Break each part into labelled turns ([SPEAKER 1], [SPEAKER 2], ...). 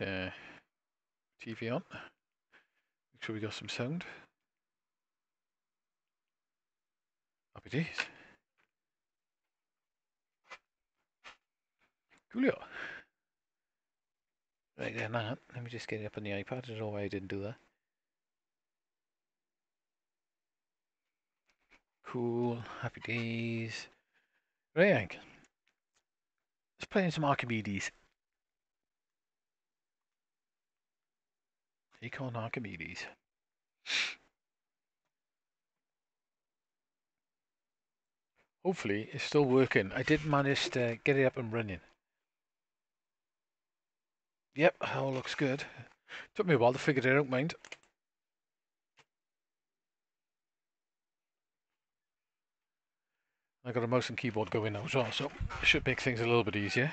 [SPEAKER 1] uh, TV on. Make sure we got some sound. Happy days. Coolio. Right then, that. Let me just get it up on the iPad. I don't know why I didn't do that. Cool. Happy days. Right. Let's play some Archimedes. Acorn Archimedes. Hopefully it's still working. I did manage to get it up and running. Yep, all looks good. Took me a while to figure it out, mind. I got a mouse and keyboard going now as well, so it should make things a little bit easier.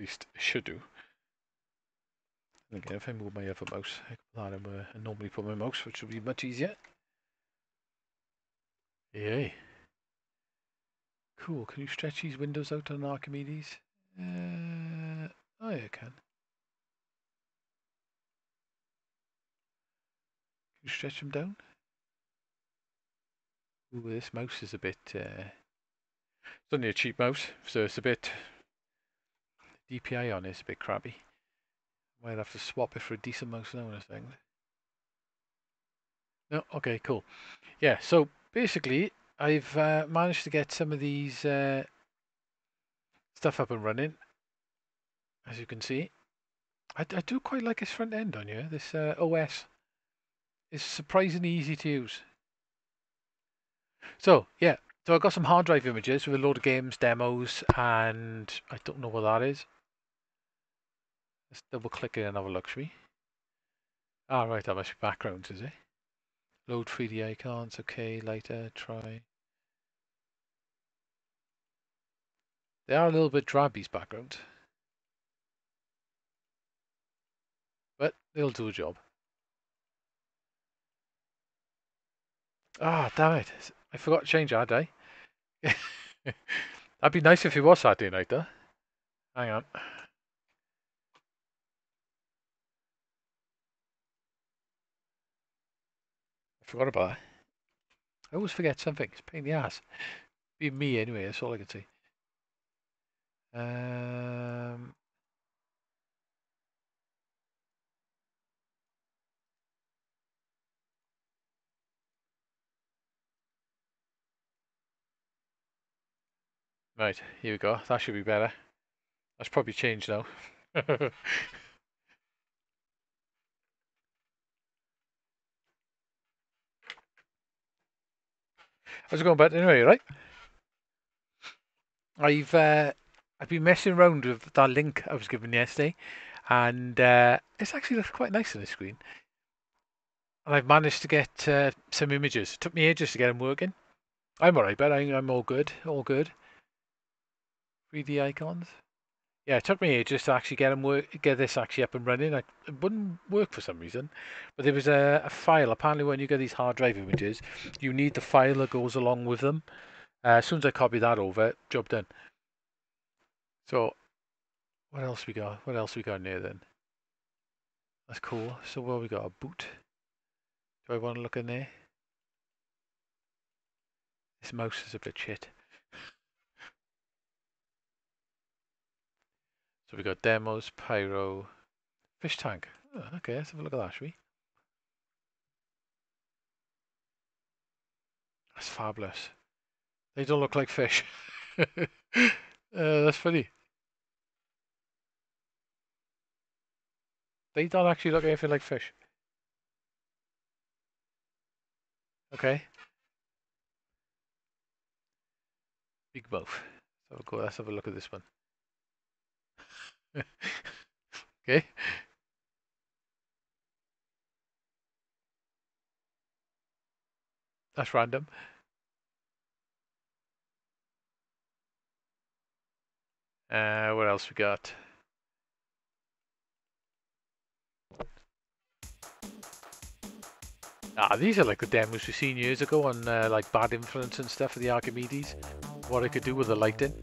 [SPEAKER 1] At least should do. Again, if I move my other mouse, I can where I normally put my mouse, which will be much easier. Yay. Cool. Can you stretch these windows out on Archimedes? Uh, oh, yeah, I can. Can you stretch them down? Ooh, this mouse is a bit... Uh, it's only a cheap mouse, so it's a bit... DPI on it's a bit crappy. Might have to swap it for a decent mouse now in a second. No, okay, cool. Yeah, so basically, I've uh, managed to get some of these uh, stuff up and running, as you can see. I, I do quite like this front end on here, this uh, OS. It's surprisingly easy to use. So, yeah, so I've got some hard drive images with a load of games, demos, and I don't know what that is. Let's double click it and have a we? Ah, right, that must be backgrounds, is it? Load 3D icons, okay, later, try. They are a little bit drab, these backgrounds. But they'll do a job. Ah, oh, damn it. I forgot to change our day. That'd be nice if it was Saturday night, though. Hang on. Forgot about. I always forget something. It's pain in the ass. Be me anyway, that's all I can say. Um, right, here we go. That should be better. That's probably changed now. How's it going, bud? Anyway, right? I've uh, I've been messing around with that link I was given yesterday, and uh, it's actually looks quite nice on the screen. And I've managed to get uh, some images. It took me ages to get them working. I'm alright, but I'm all good, all good. 3D icons. Yeah, it took me ages to actually get them work, get this actually up and running. I, it wouldn't work for some reason, but there was a, a, file. Apparently, when you get these hard drive images, you need the file that goes along with them. Uh, as soon as I copy that over, job done. So, what else we got? What else we got in there then? That's cool. So what we got? A boot. Do I want to look in there? This mouse is a bit shit. So we've got demos, pyro, fish tank. Oh, okay, let's have a look at that, shall we? That's fabulous. They don't look like fish. uh, that's funny. They don't actually look anything like fish. Okay. Big mouth. So go, let's have a look at this one. okay. That's random. Uh, what else we got? Ah, these are like the demos we've seen years ago on uh, like Bad Influence and stuff for the Archimedes. What I could do with the lighting.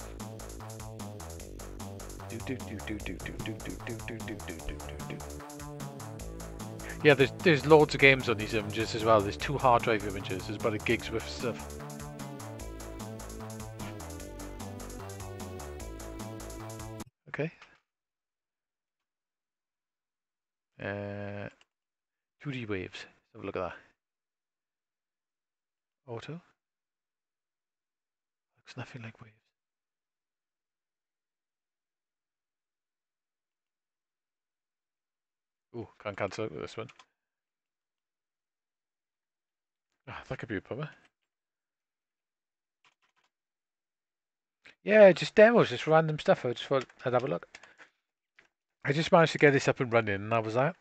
[SPEAKER 1] Yeah, there's there's loads of games on these images as well. There's two hard drive images. There's about a gig's worth of stuff. Okay. Uh, 2D waves. Have a look at that. Auto. Looks nothing like waves. Oh, can't cancel with this one. Ah, that could be a problem. Yeah, just demos, just random stuff. I just thought I'd have a look. I just managed to get this up and running, and that was that.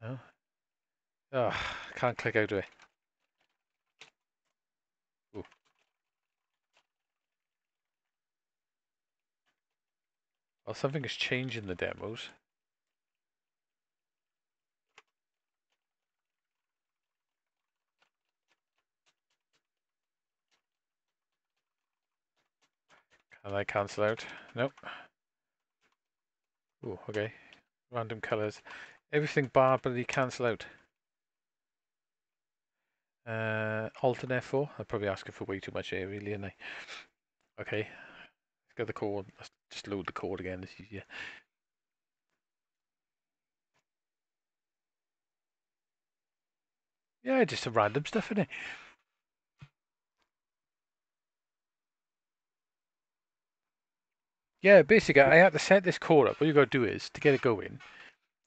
[SPEAKER 1] No. Oh, can't click out of it. Well, something is changing the demos. Can I cancel out? Nope. Oh, okay. Random colors. Everything bar but cancel out. Uh, Alt and F4. I'm probably asking for way too much here, really, aren't I? Okay. Let's get the. Let's just load the code again. Easier. Yeah, just some random stuff in it. Yeah, basically, I had to set this core up. What you've got to do is, to get it going,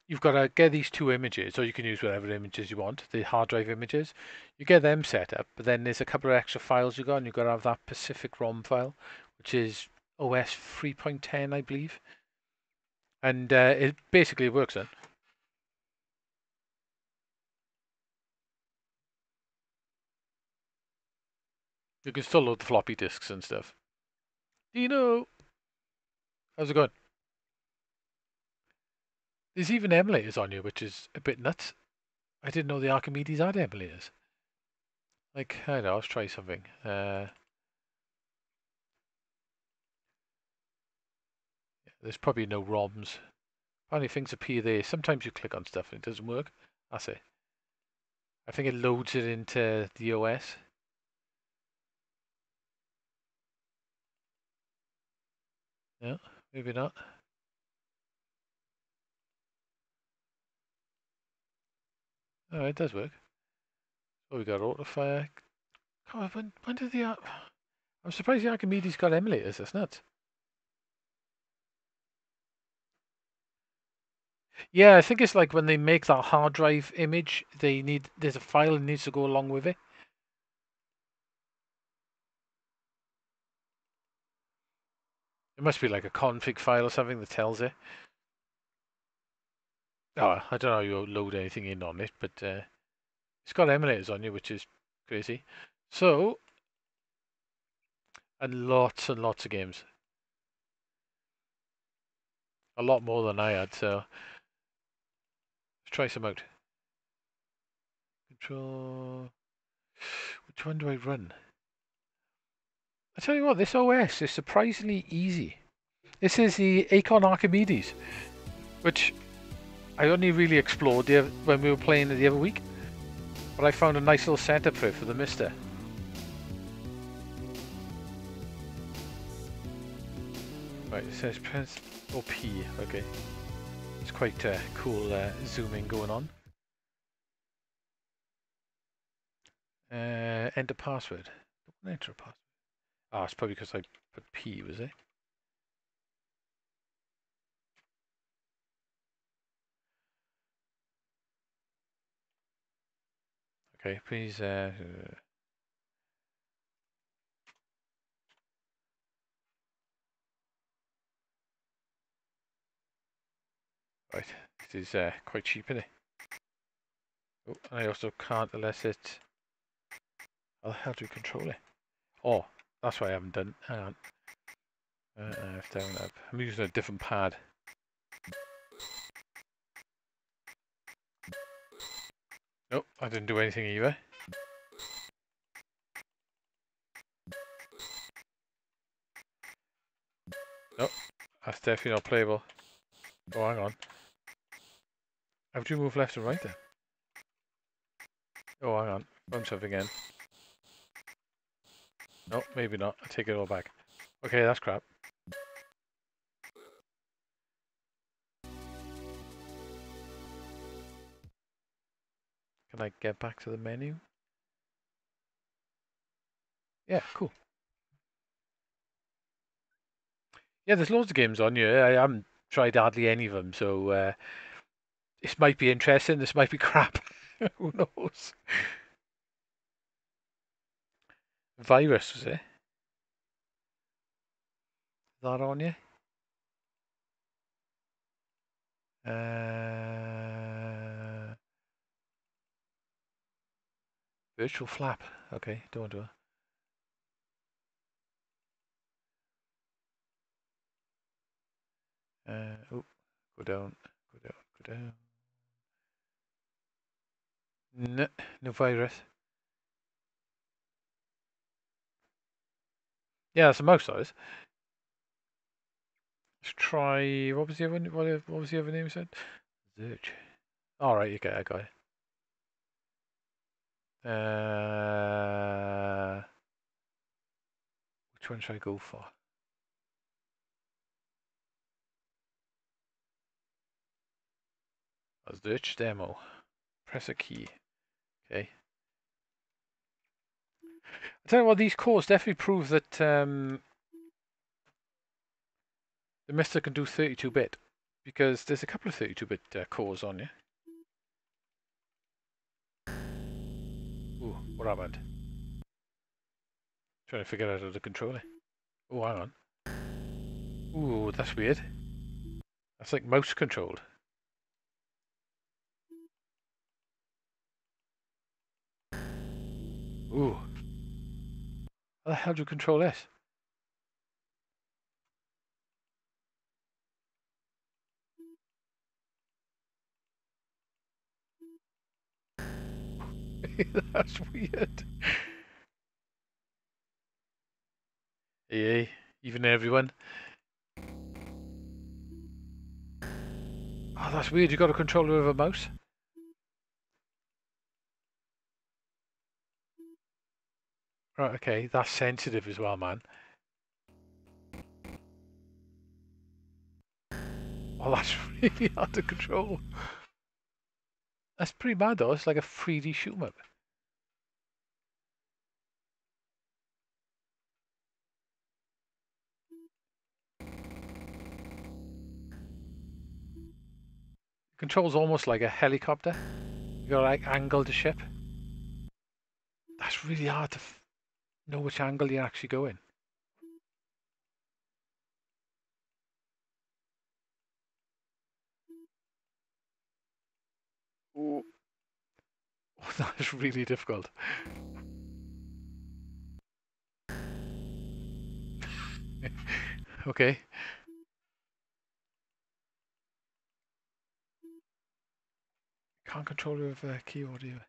[SPEAKER 1] you've got to get these two images, or you can use whatever images you want, the hard drive images. You get them set up, but then there's a couple of extra files you got, and you've got to have that Pacific ROM file, which is OS 3.10, I believe. And uh, it basically works then. You can still load the floppy disks and stuff. Dino! How's it going? There's even emulators on you, which is a bit nuts. I didn't know the Archimedes had emulators. Like, I don't know, let's try something. Uh, there's probably no ROMs. Apparently things appear there. Sometimes you click on stuff and it doesn't work. That's it. I think it loads it into the OS. Yeah. Maybe not. Oh, it does work. Oh, we got autofire. God, when, when did the... Uh, I'm surprised the Archimedes got emulators, that's nuts. Yeah, I think it's like when they make that hard drive image, they need there's a file that needs to go along with it. It must be like a config file or something that tells it. Oh, I don't know how you load anything in on it, but uh, it's got emulators on you, which is crazy. So, and lots and lots of games. A lot more than I had, so try some out. Control. Which one do I run? I tell you what, this OS is surprisingly easy. This is the Acorn Archimedes, which I only really explored the, when we were playing the other week. But I found a nice little setup for it for the Mister. Right, it says press or P, okay. Quite uh, cool uh, zooming going on. Uh, enter password. Enter a password. Ah, oh, it's probably because I put P, was it? Okay, please. Uh, right, this is uh, quite cheap, isn't it? Oh, I also can't unless it. How the hell do we control it? Oh, that's why I haven't done. Hang on. Uh, F down up. I'm using a different pad. Nope, I didn't do anything either. Nope, that's definitely not playable. Oh, hang on. How do you move left and right then? Oh, hang on. Bump something again. No, maybe not. I take it all back. Okay, that's crap. Can I get back to the menu? Yeah, cool. Yeah, there's loads of games on here. I haven't tried hardly any of them, so uh, this might be interesting. This might be crap. Who knows? Virus, was it? that on you? Uh, virtual flap. Okay, don't do it. Uh, oh, go down, go down, go down. No, no virus. Yeah, that's the most size. Let's try. What was the other? What, what was the other name? You said. Zarch. All right, okay, I got it. Uh, which one should I go for? Zarch demo. Press a key. Okay. I tell you what, these cores definitely prove that um, the Mister can do 32-bit because there's a couple of 32-bit uh, cores on you. Ooh, what happened? Trying to figure out how to control it. Oh, hang on. Ooh, that's weird. That's like mouse controlled. Ooh. How the hell do you control this? That's weird. Yeah, even everyone. Oh, that's weird. You got a controller with a mouse? Right, okay, that's sensitive as well, man. Oh, that's really hard to control. That's pretty bad though, it's like a 3D shoot 'em up. controls almost like a helicopter. You got like angle the ship. That's really hard to know which angle you're actually going. Oh, that is really difficult. okay. Can't control with a keyboard either.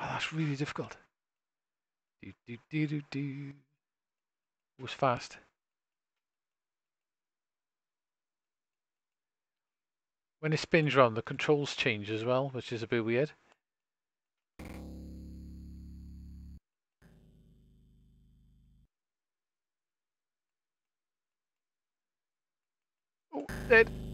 [SPEAKER 1] Oh, that's really difficult. Do do do do do. It was fast. When it spins around, the controls change as well, which is a bit weird. Oh, dead.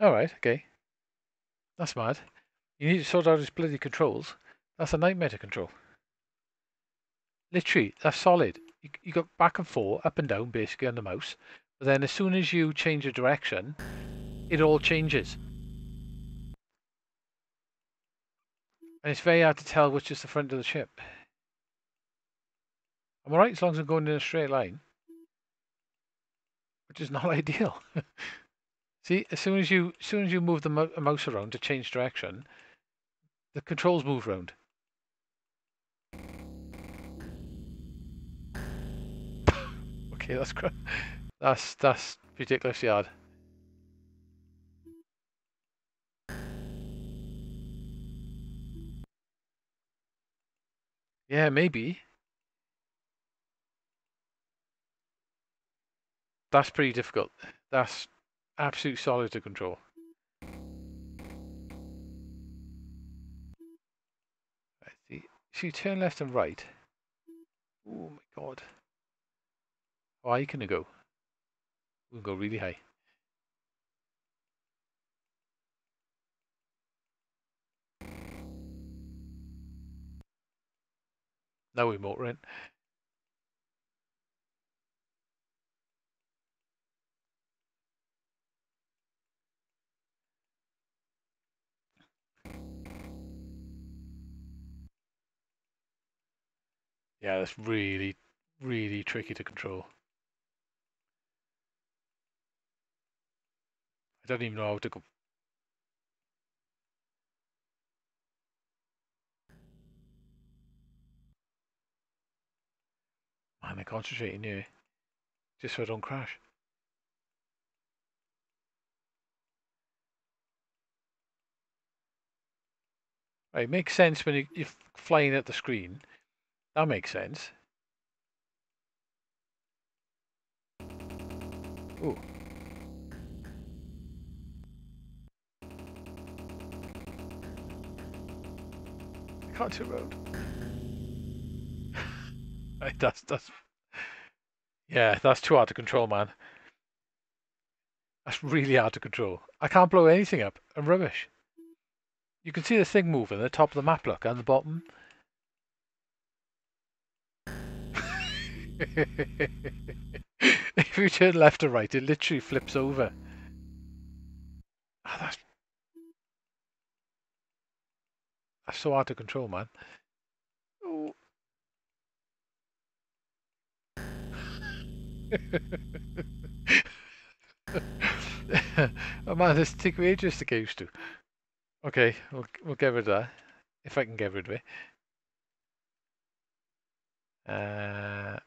[SPEAKER 1] Alright, okay. That's mad. You need to sort out his bloody controls. That's a nightmare to control. Literally, that's solid. You, you got back and forth, up and down, basically, on the mouse. But then as soon as you change the direction, it all changes. And it's very hard to tell which is the front of the ship. I'm alright as long as I'm going in a straight line. Which is not ideal. See, as soon as you as soon as you move the mo mouse around to change direction, the controls move around. okay, that's. That's that's ridiculously hard. Yeah, maybe. That's pretty difficult. That's absolute solid to control. So you turn left and right. Oh my god. How high can it go? We can go really high. Now we're motoring. Yeah, that's really, really tricky to control. I don't even know how to go. Man, I'm concentrating here. Just so I don't crash. It makes sense when you, you're flying at the screen. That makes sense. Ooh. Country road. that's that's yeah, that's too hard to control, man. That's really hard to control. I can't blow anything up. I'm rubbish. You can see the thing moving at the top of the map, look, and the bottom. if you turn left or right, it literally flips over. Oh, that's, that's so hard to control, man. Oh. oh man, this take me ages to get used to. Okay, we'll we'll get rid of that. If I can get rid of it. Uh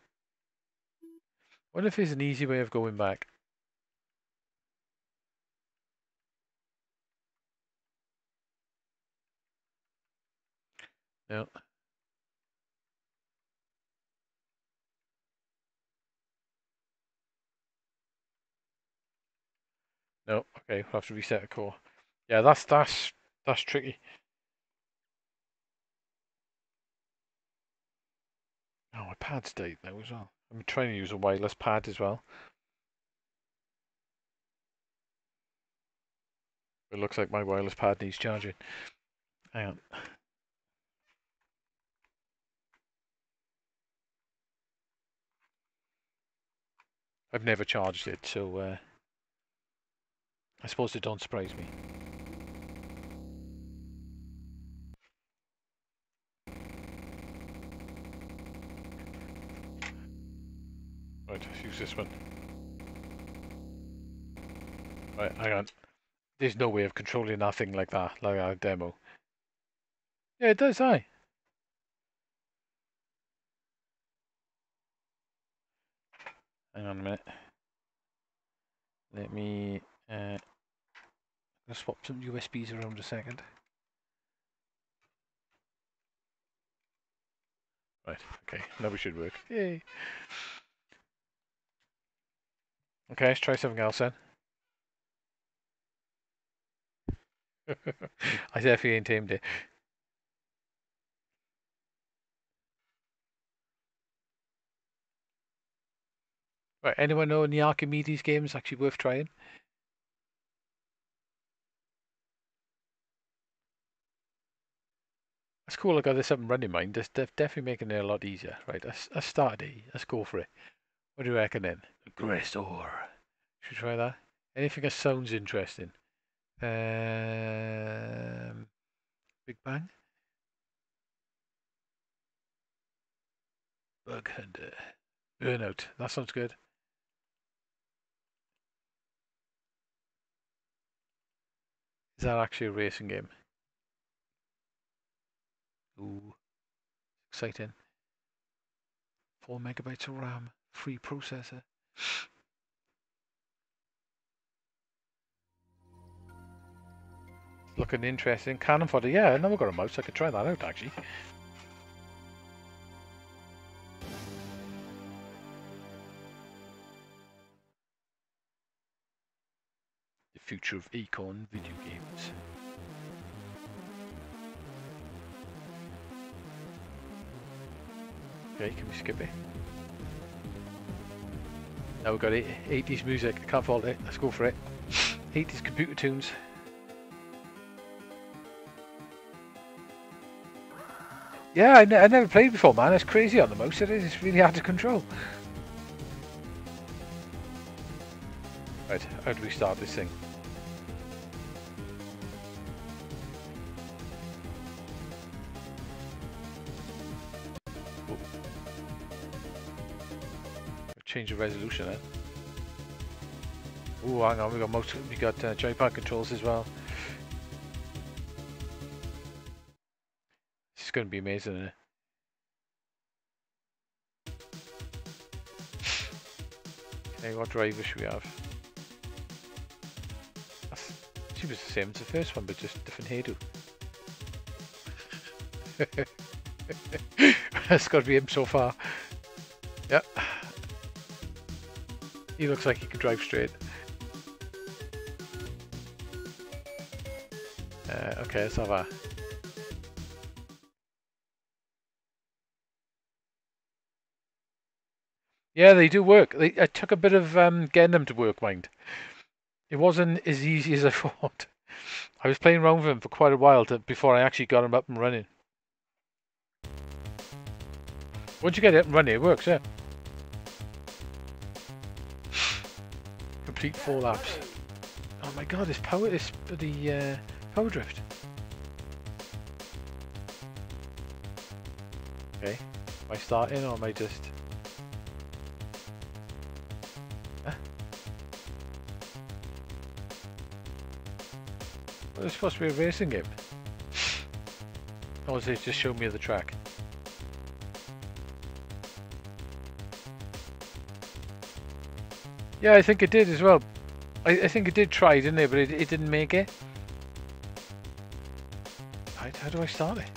[SPEAKER 1] what if there's an easy way of going back? No. No, okay, we'll have to reset a core. Yeah, that's that's that's tricky. Oh, my pad's dead now as well. I'm trying to use a wireless pad as well. It looks like my wireless pad needs charging. Hang on. I've never charged it, so uh, I suppose it don't surprise me. Right, let's use this one. Right, hang on. There's no way of controlling nothing like that, like our demo. Yeah, it does, aye. Hang on a minute. Let me uh, swap some USBs around a second. Right, okay, now we should work. Yay! Okay, let's try something else then. I definitely ain't tamed it. Right, anyone know any Archimedes games actually worth trying? That's cool, I got this up and running mine. That's definitely making it a lot easier. Right, let's start it. Let's go for it. What do you reckon then? Aggressor. Should we try that? Anything that sounds interesting. Um, Big Bang. Bug Hunter. Burnout. That sounds good. Is that actually a racing game? Ooh, exciting. 4 megabytes of RAM, free processor. Looking interesting. Cannon fodder. Yeah, I never got a mouse. I could try that out actually. The future of Acorn video games. Okay, can we skip it? Now we've got 80s music, I can't fault it, let's go for it. 80s computer tunes. Yeah, I, never played before, man. It's crazy on the mouse. It is. It's really hard to control. Right, how do we start this thing? Change the resolution, eh? Oh, hang on, we got most, we got uh, joypad controls as well. Is going to be amazing, isn't it? Okay, what driver should we have? she was the same as the first one, but just different hairdo. That's got to be him so far. He looks like he could drive straight. Uh, okay, let's have a... Yeah, they do work. They, I took a bit of um, getting them to work, mind. It wasn't as easy as I thought. I was playing around with them for quite a while to, before I actually got them up and running. Once you get it up and running, it works, yeah. Complete four laps. Oh my god, this power, this the uh, power drift. Okay, am I starting or am I just? Huh? Well, supposed to be a racing game. Or is it just show me the track? Yeah, I think it did as well. I, I think it did try, didn't it? But it, it didn't make it. Right, how do I start it?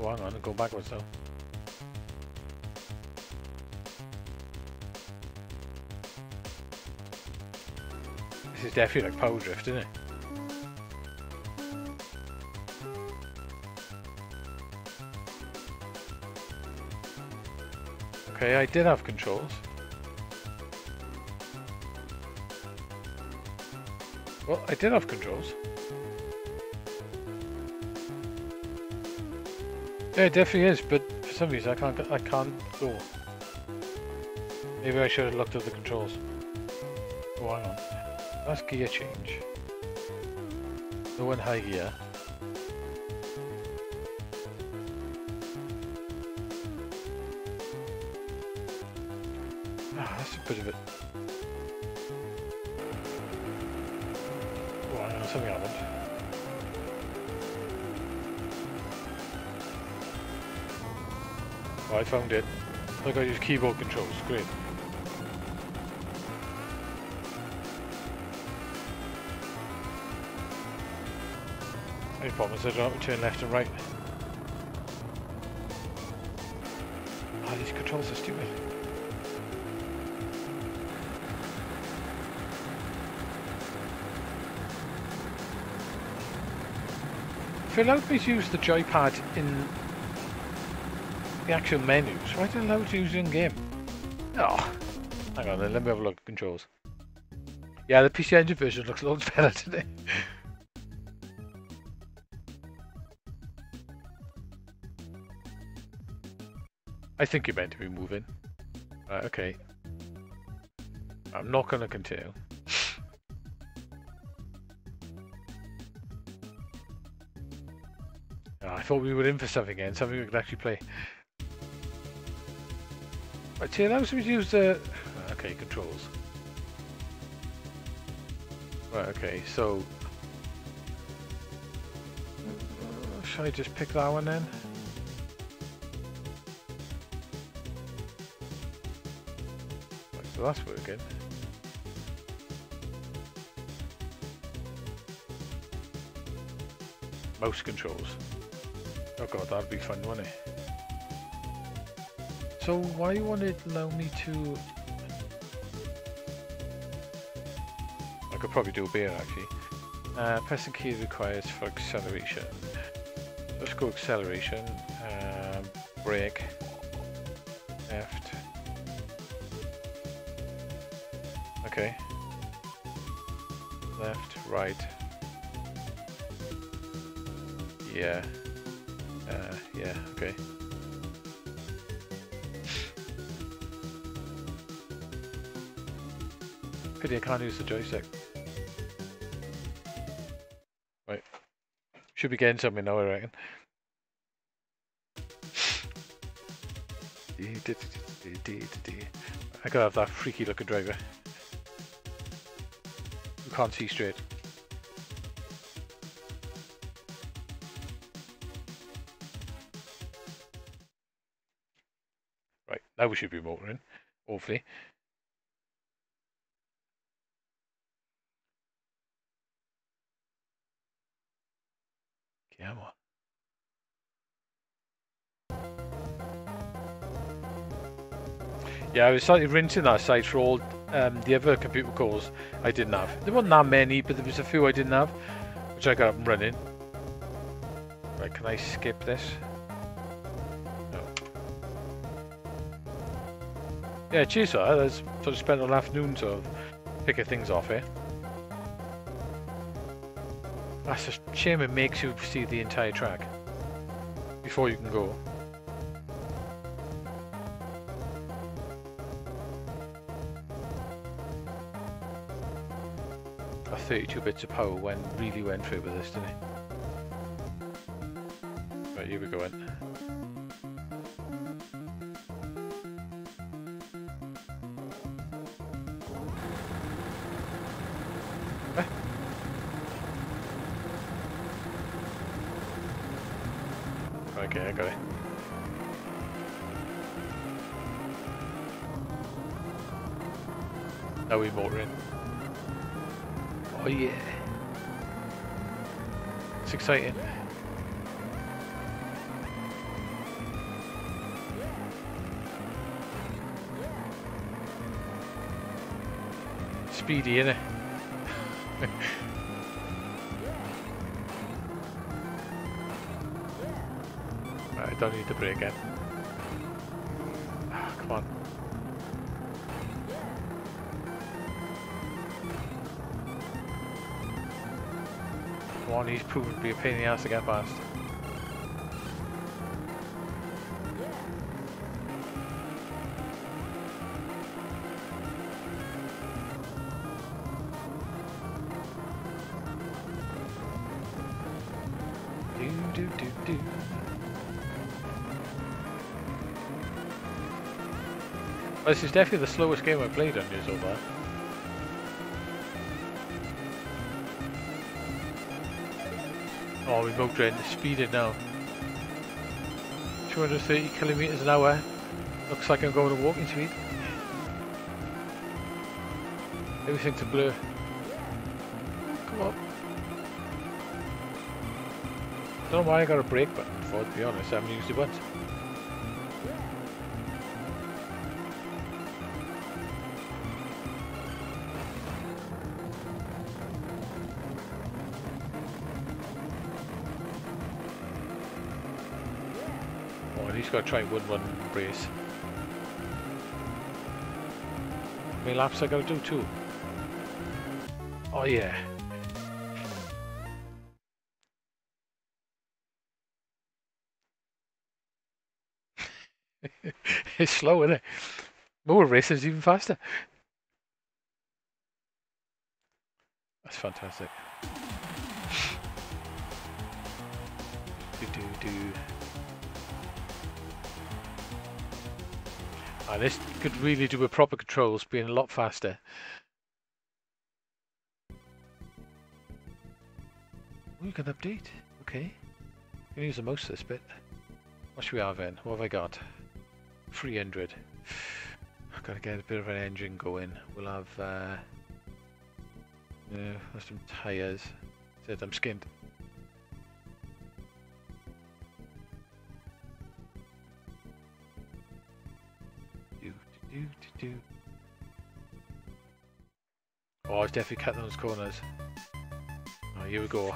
[SPEAKER 1] Oh, hang on, I'll go backwards though. This is definitely like power drift, isn't it? Okay, I did have controls. Well, I did have controls. Yeah, it definitely is, but for some reason I can't I can't go. Maybe I should have looked at the controls. Oh, hang on. That's gear change. No one high gear. Found it. I use keyboard controls. Great. Any problem is I don't have to turn left and right. Ah, oh, these controls are stupid. If it allowed me to use the joypad in the actual menus, why did it allow to use in game? Oh, hang on then, let me have a look at controls. Yeah, the PC Engine version looks loads better today. I think you're meant to be moving. Right, okay. I'm not going to continue. Ah, I thought we were in for something again, something we could actually play. Right, see, allows use the... Okay, controls. Right, okay, so... Uh, should I just pick that one then? Right, so that's working. mouse controls. Oh god, that'd be fun, wouldn't it? So why won't it allow me to... I could probably do a beer actually. Uh, pressing key requires for acceleration. Let's go acceleration, um, brake, left. Okay. Left, right. Yeah. Pity I can't use the joystick. Right. Should be getting something now, I reckon. I gotta have that freaky looking driver. You can't see straight. Right, now we should be motoring, hopefully. Yeah, I was slightly rinsing that site for all um, the other computer calls I didn't have. There wasn't that many, but there was a few I didn't have, which I got up and running. Right, can I skip this? No. Yeah, cheers that. I sort of spent an afternoon sort of picking things off here. That's a shame it makes you see the entire track before you can go. 32 bits of power when really went through with this, didn't it? Right, here we go in. It's exciting. Speedy, innit? I don't need to brake in. On, he's proven to be a pain in the ass to get past. Do do do this is definitely the slowest game I've played on here so far. Oh, we moved in, speeding now. 230 kilometers an hour. Looks like I'm going at walking speed. Everything's a blur. Come on. Don't know why I got a brake button to be honest. I haven't used it once. Least got to try win one race. How many laps I got to do? Two. Oh yeah. it's slow, isn't it? More racing is even faster. That's fantastic. do do do. This could really do with proper controls being a lot faster. We can update. Okay. Can use the most of this bit. What should we have then? What have I got? 300. I've got to get a bit of an engine going. We'll have uh, yeah, some tyres. Said I'm skinned. Do, do, do. Oh, I've definitely cut those corners. Oh, here we go.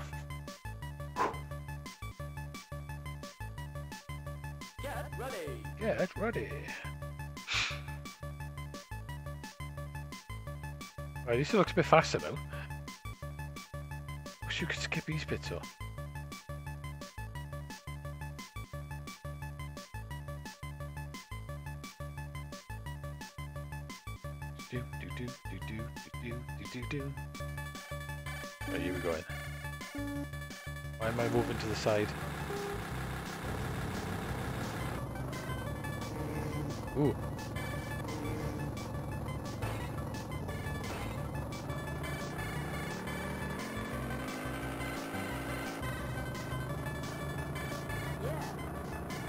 [SPEAKER 2] Get ready.
[SPEAKER 1] Get ready. Right, this looks a bit faster though. Wish you could skip these bits though. Do do do. Right, here we go. Why am I moving to the side? Ooh.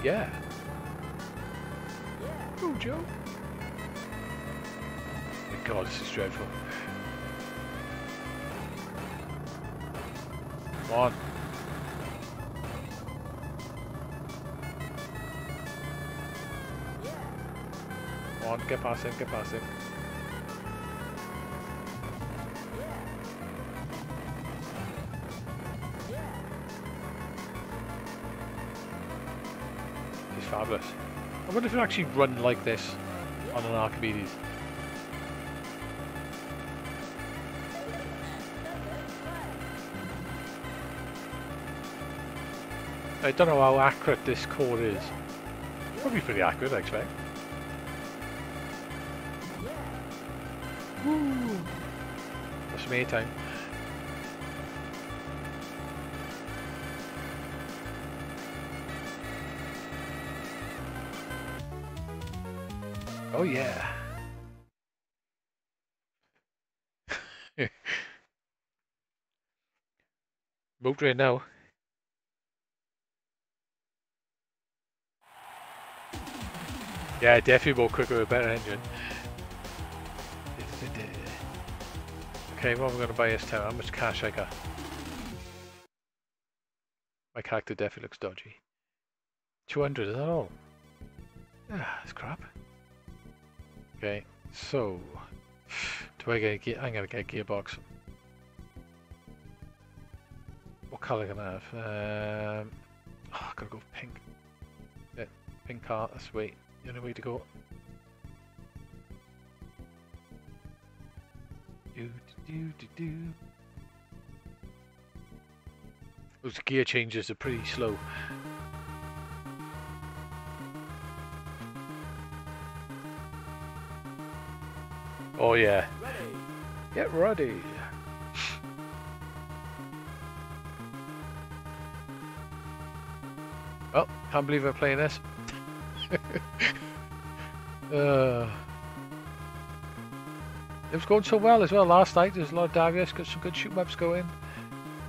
[SPEAKER 1] Yeah. Oh, Joe. My God, this is dreadful. Come on. Come on, get past him, get past him. He's fabulous. I wonder if you actually run like this on an Archimedes. I don't know how accurate this core is. Probably pretty accurate, I expect. Woo! That's me time. Oh yeah. Moved right now. Yeah, definitely more quicker with a better engine. Okay, what am I going to buy this time? How much cash I got? My character definitely looks dodgy. 200, is that all? Ah, that's crap. Okay, so... Do I get a gear? I'm going to get a gearbox. What colour can I have? Um, oh, I've got to go pink. Yeah, pink car, that's sweet. The only way to go. Do, do, do, do. Those gear changes are pretty slow. Oh yeah.
[SPEAKER 2] Ready.
[SPEAKER 1] Get ready. Oh, can't believe I'm playing this. Uh, it was going so well as well last night. There's a lot of Darius, got some good shoot maps going.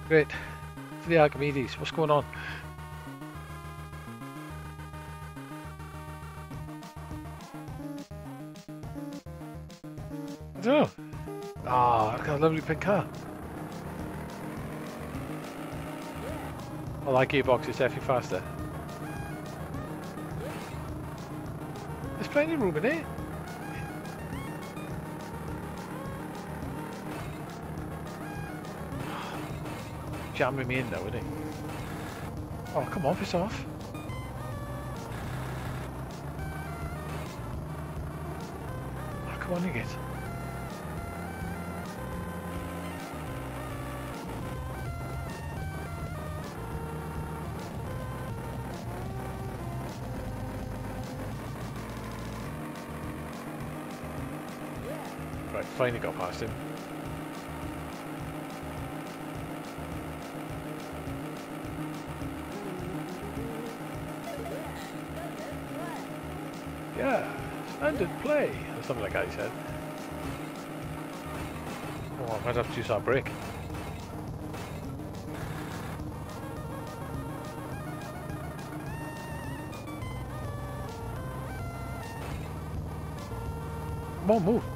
[SPEAKER 1] Great. To the Archimedes, what's going on? I don't know. Ah, look at that lovely pink car. I like gearbox, it's definitely faster. Of room in it. Jamming me in though, isn't he? Oh, come on, piss off. Oh, come on, you get. Finally got past him. Yeah, and standard play, or something like that he said. Oh, I might have to use our. Come on, move.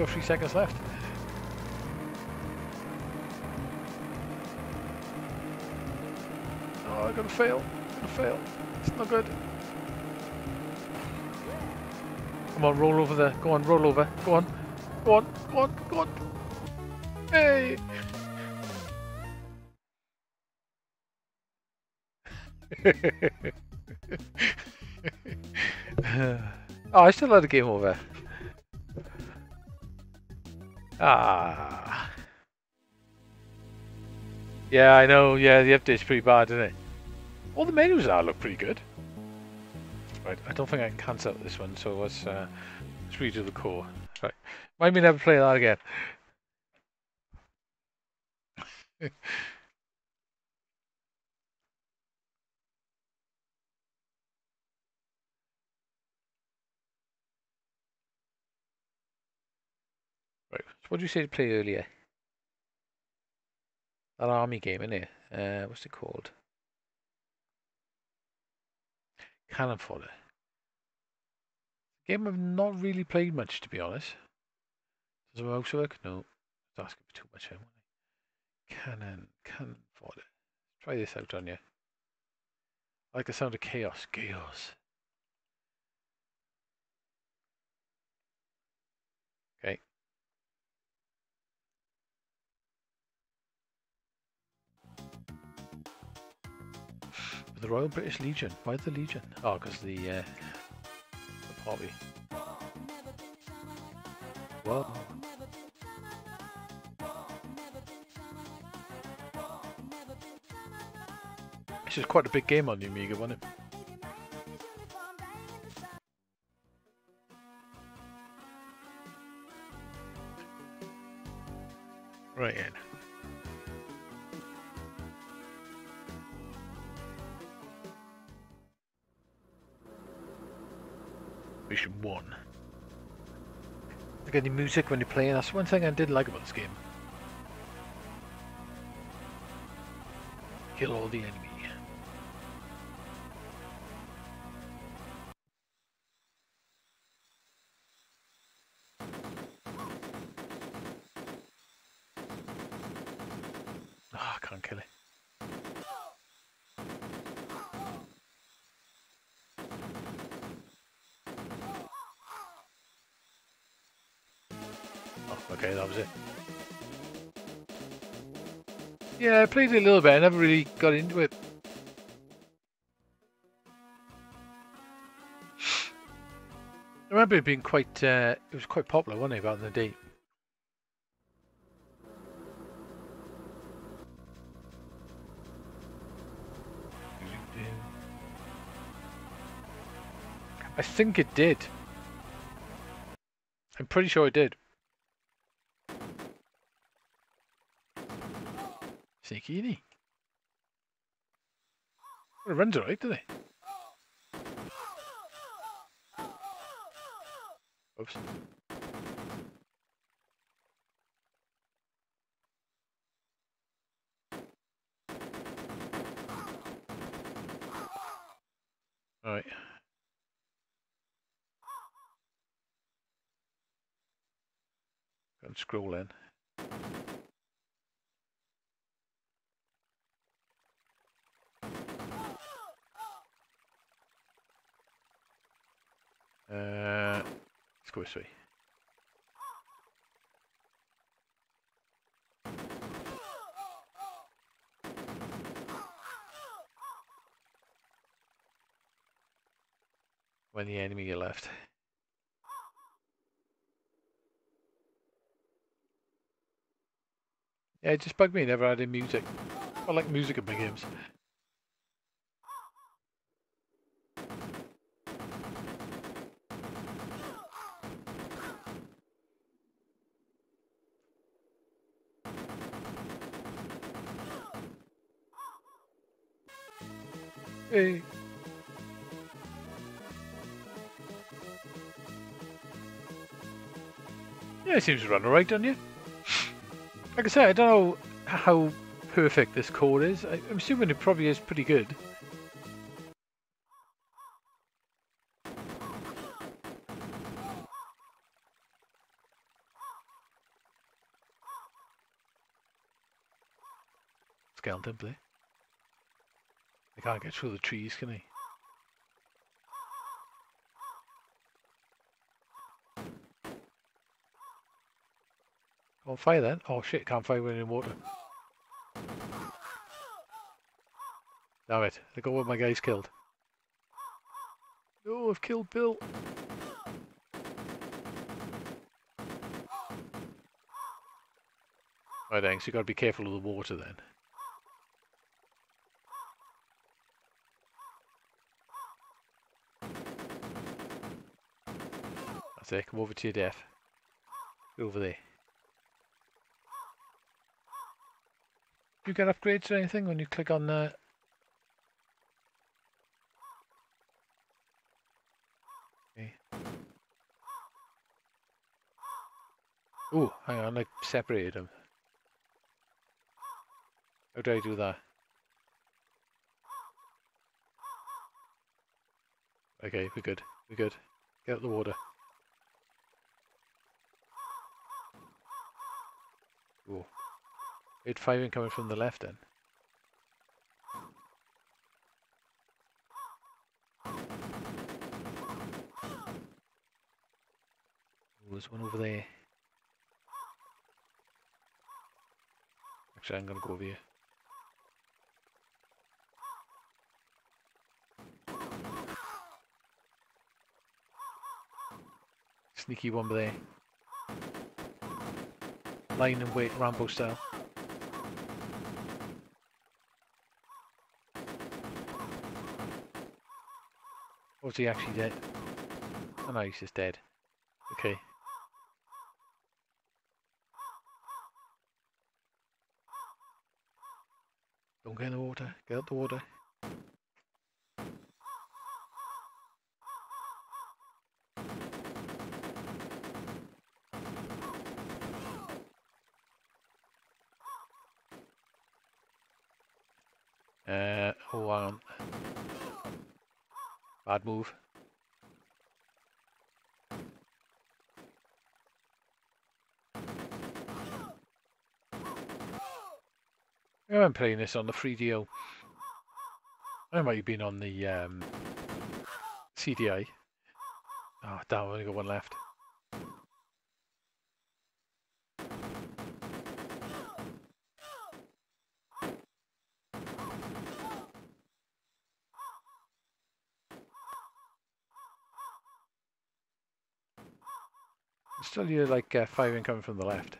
[SPEAKER 1] go three seconds left. Oh, I'm gonna fail. I'm gonna fail. It's not good. Come on, roll over there. Go on, roll over. Go on. Go on. Go on. Go on. Hey! oh, I still had a game over. Ah. Yeah, I know. Yeah, the update's pretty bad, isn't it? All the menus now look pretty good. Right, I don't think I can cancel this one, so let's, uh, let's redo the core. Right, might me never play that again. What did you say to play earlier? That army game, innit? Uh, what's it called? Cannon Fodder. Game I've not really played much, to be honest. Does the mouse work? No. It's asking for too much. Cannon, Cannon Fodder. Try this out on you. I like the sound of chaos. Chaos. The Royal British Legion. Why the Legion? Oh, because the uh, the. Whoa. This is quite a big game on the Amiga, wasn't it? Right in. Mission 1. Like the music when you're playing, that's one thing I did like about this game. Kill all the enemy. Played it a little bit. I never really got into it. I remember it being quite, uh, it was quite popular, wasn't it, back in the day? I think it did. I'm pretty sure it did. He? Well, it runs alright, doesn't it? Oops. Alright. And scroll in. This way. When the enemy left. Yeah, it just bugged me. Never added music. I like music in my games. Hey. Yeah, it seems to run alright, doesn't you? Like I say, I don't know how perfect this code is. I, I'm assuming it probably is pretty good. Skeleton. He can't get through the trees, can he? On fire then. Oh shit, can't fire when in water. Damn it. Look at what my guy's killed. No, I've killed Bill. Right, thanks. You got to be careful of the water then. That's. Come over to your death. Over there. You get upgrades or anything when you click on the Okay. Oh, hang on, I separated them. How do I do that? Okay, we're good. We're good. Get out the water. Oh. It's firing coming from the left then. There's one over there. Actually, I'm gonna go over here. Sneaky one there. Line and wait, Rambo style. Was he actually dead? Oh no, he's just dead. Okay. Don't get in the water. Get out the water. Uh, oh, hang on. Bad move. I haven't playing this on the 3DO. I might have been on the um, CDI. Oh, damn, I've only got one left. Hear like uh, firing coming from the left.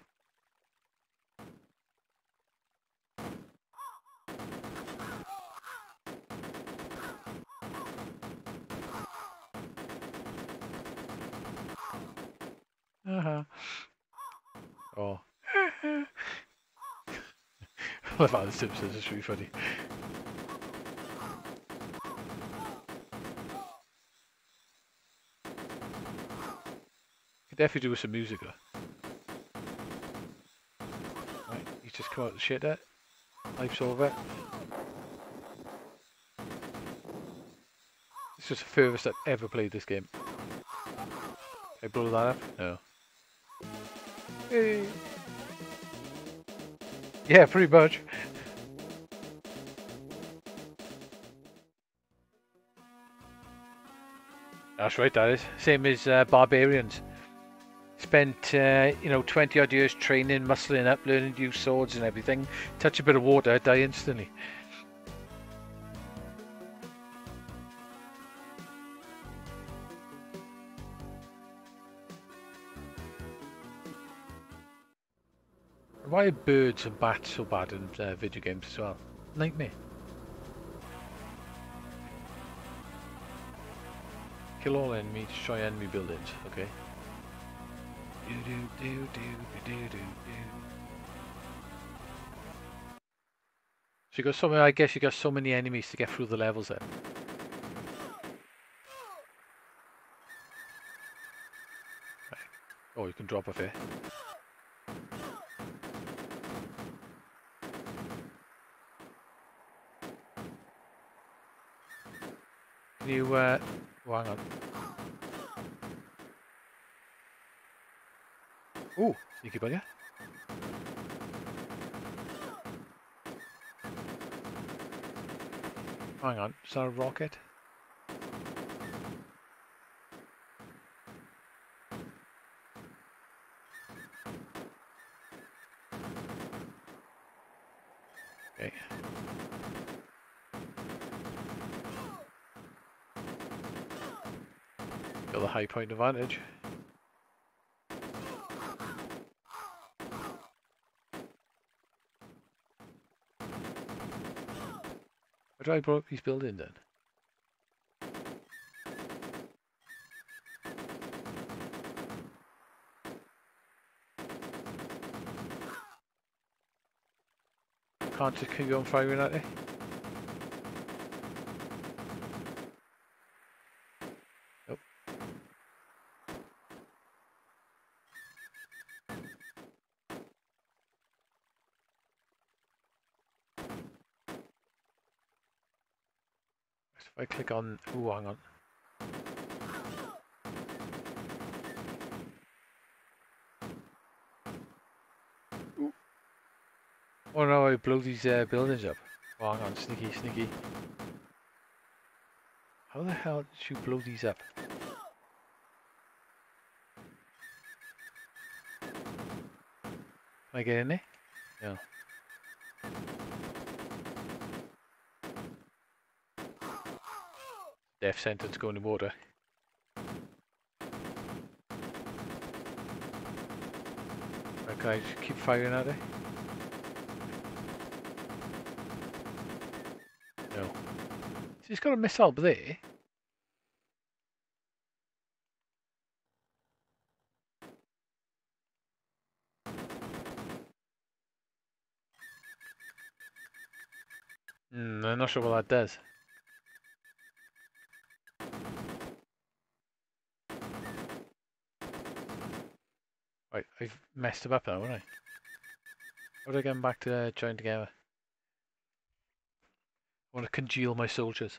[SPEAKER 1] Uh-huh. Oh. I love how the Simpsons is really funny. Definitely do with some music. Right, you just come out the shit there. Life's over. This is the furthest I've ever played this game. I blow that up? No. Hey. Yeah, pretty much. That's right, that is. Same as uh, Barbarians. Spent, uh, you know, 20 odd years training, muscling up, learning to use swords and everything. Touch a bit of water, die instantly. Why are birds and bats so bad in uh, video games as well? Nightmare. Kill all enemies, destroy enemy buildings. Okay. Do do do do do do do. So you got so many. I guess you got so many enemies to get through the levels there. Right. Oh, you can drop off here. Can you, uh, oh, hang on. Ooh, sneaky bugger. Hang on, is that a rocket? Okay. Got the high point advantage. Where do I blow up these buildings then? Can't just keep on firing at it. Nope. Click on, ooh, hang on. Ooh. Oh no, I blew these uh, buildings up. Oh, hang on, sneaky, sneaky. How the hell did you blow these up? Can I get in there? No. Death sentence going in water. Okay, just keep firing at it. No. So he's got a missile there. Hmm, I'm not sure what that does. Right, I've messed him up now, haven't I? How do I get back to uh, join together? I want to congeal my soldiers.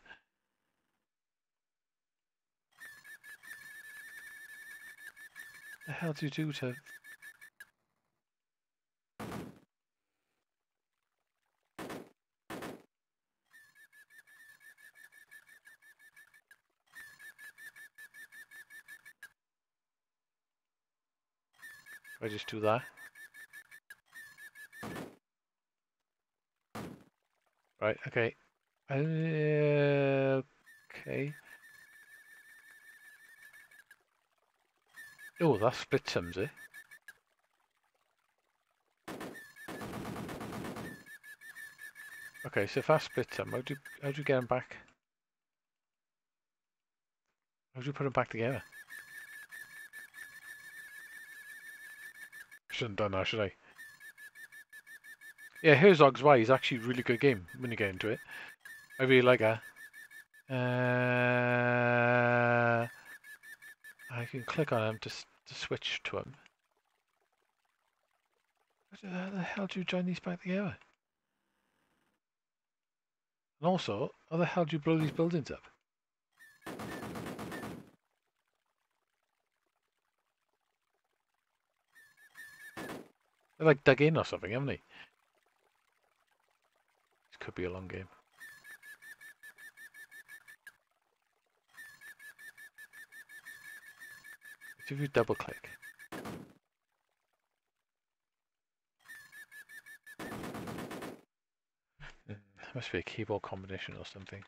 [SPEAKER 1] The hell do you do to... I just do that. Right, okay. Uh, okay. Oh, that splits them, eh? Okay, so if I split them, how do how do you get them back? How do you put them back together? Shouldn't done that, should I? Yeah, Herzog Zwei is actually a really good game when you get into it. I really like that. Uh, I can click on him to, to switch to him. How the hell do you join these back together? And also, how the hell do you blow these buildings up? They're like dug in or something, haven't they? This could be a long game. If you double click. Mm, must be a keyboard combination or something.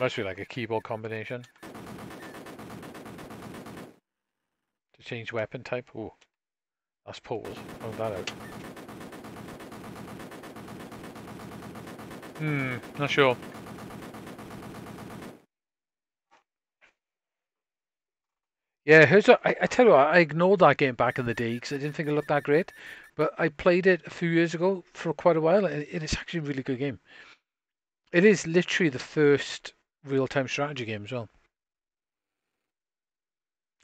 [SPEAKER 1] Must be like a keyboard combination. To change weapon type. Ooh. That's pause. Find that out. Hmm, not sure. Yeah, here's a, I, I tell you what, I ignored that game back in the day because I didn't think it looked that great. But I played it a few years ago for quite a while, and it is actually a really good game. It is literally the first real-time strategy game as well.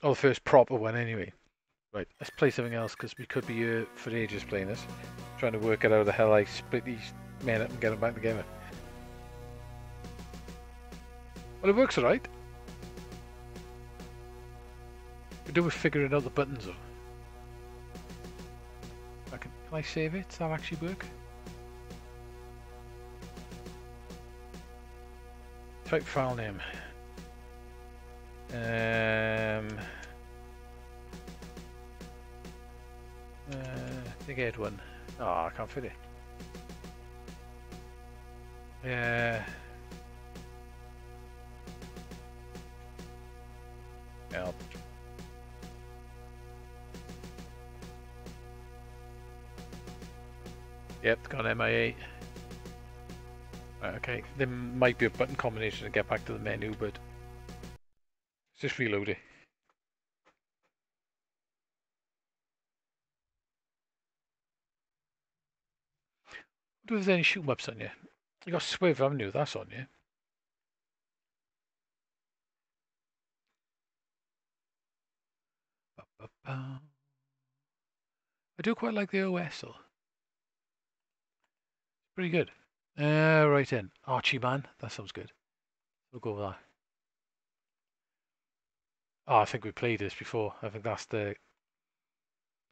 [SPEAKER 1] Or the first proper one, anyway. Right, let's play something else because we could be here for ages playing this. Trying to work out how the hell I split these men up and get them back together. Well, it works alright. We do with figuring out the buttons though. I can, can I save it? Does that actually work? Type file name. Um, uh, big head one. Oh, I can't fit it. Yeah. Help. Yep, got MIA. Right, okay, there might be a button combination to get back to the menu, but it's just reloading. Do there's any shoot maps on you? You got Swiv, you? That's on you. I do quite like the OS though. Pretty good. Uh, right in. Archie Man. That sounds good. We'll go with that. Oh, I think we played this before. I think that's the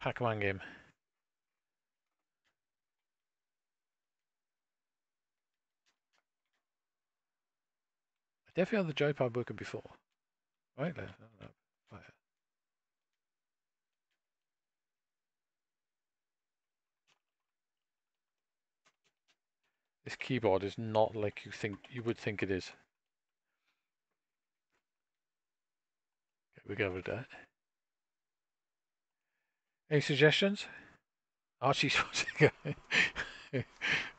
[SPEAKER 1] Pac-Man game. I definitely had the joypad working before. Right there. No, no. Right. This keyboard is not like you think you would think it is. Okay, we with that. Any suggestions? Archie's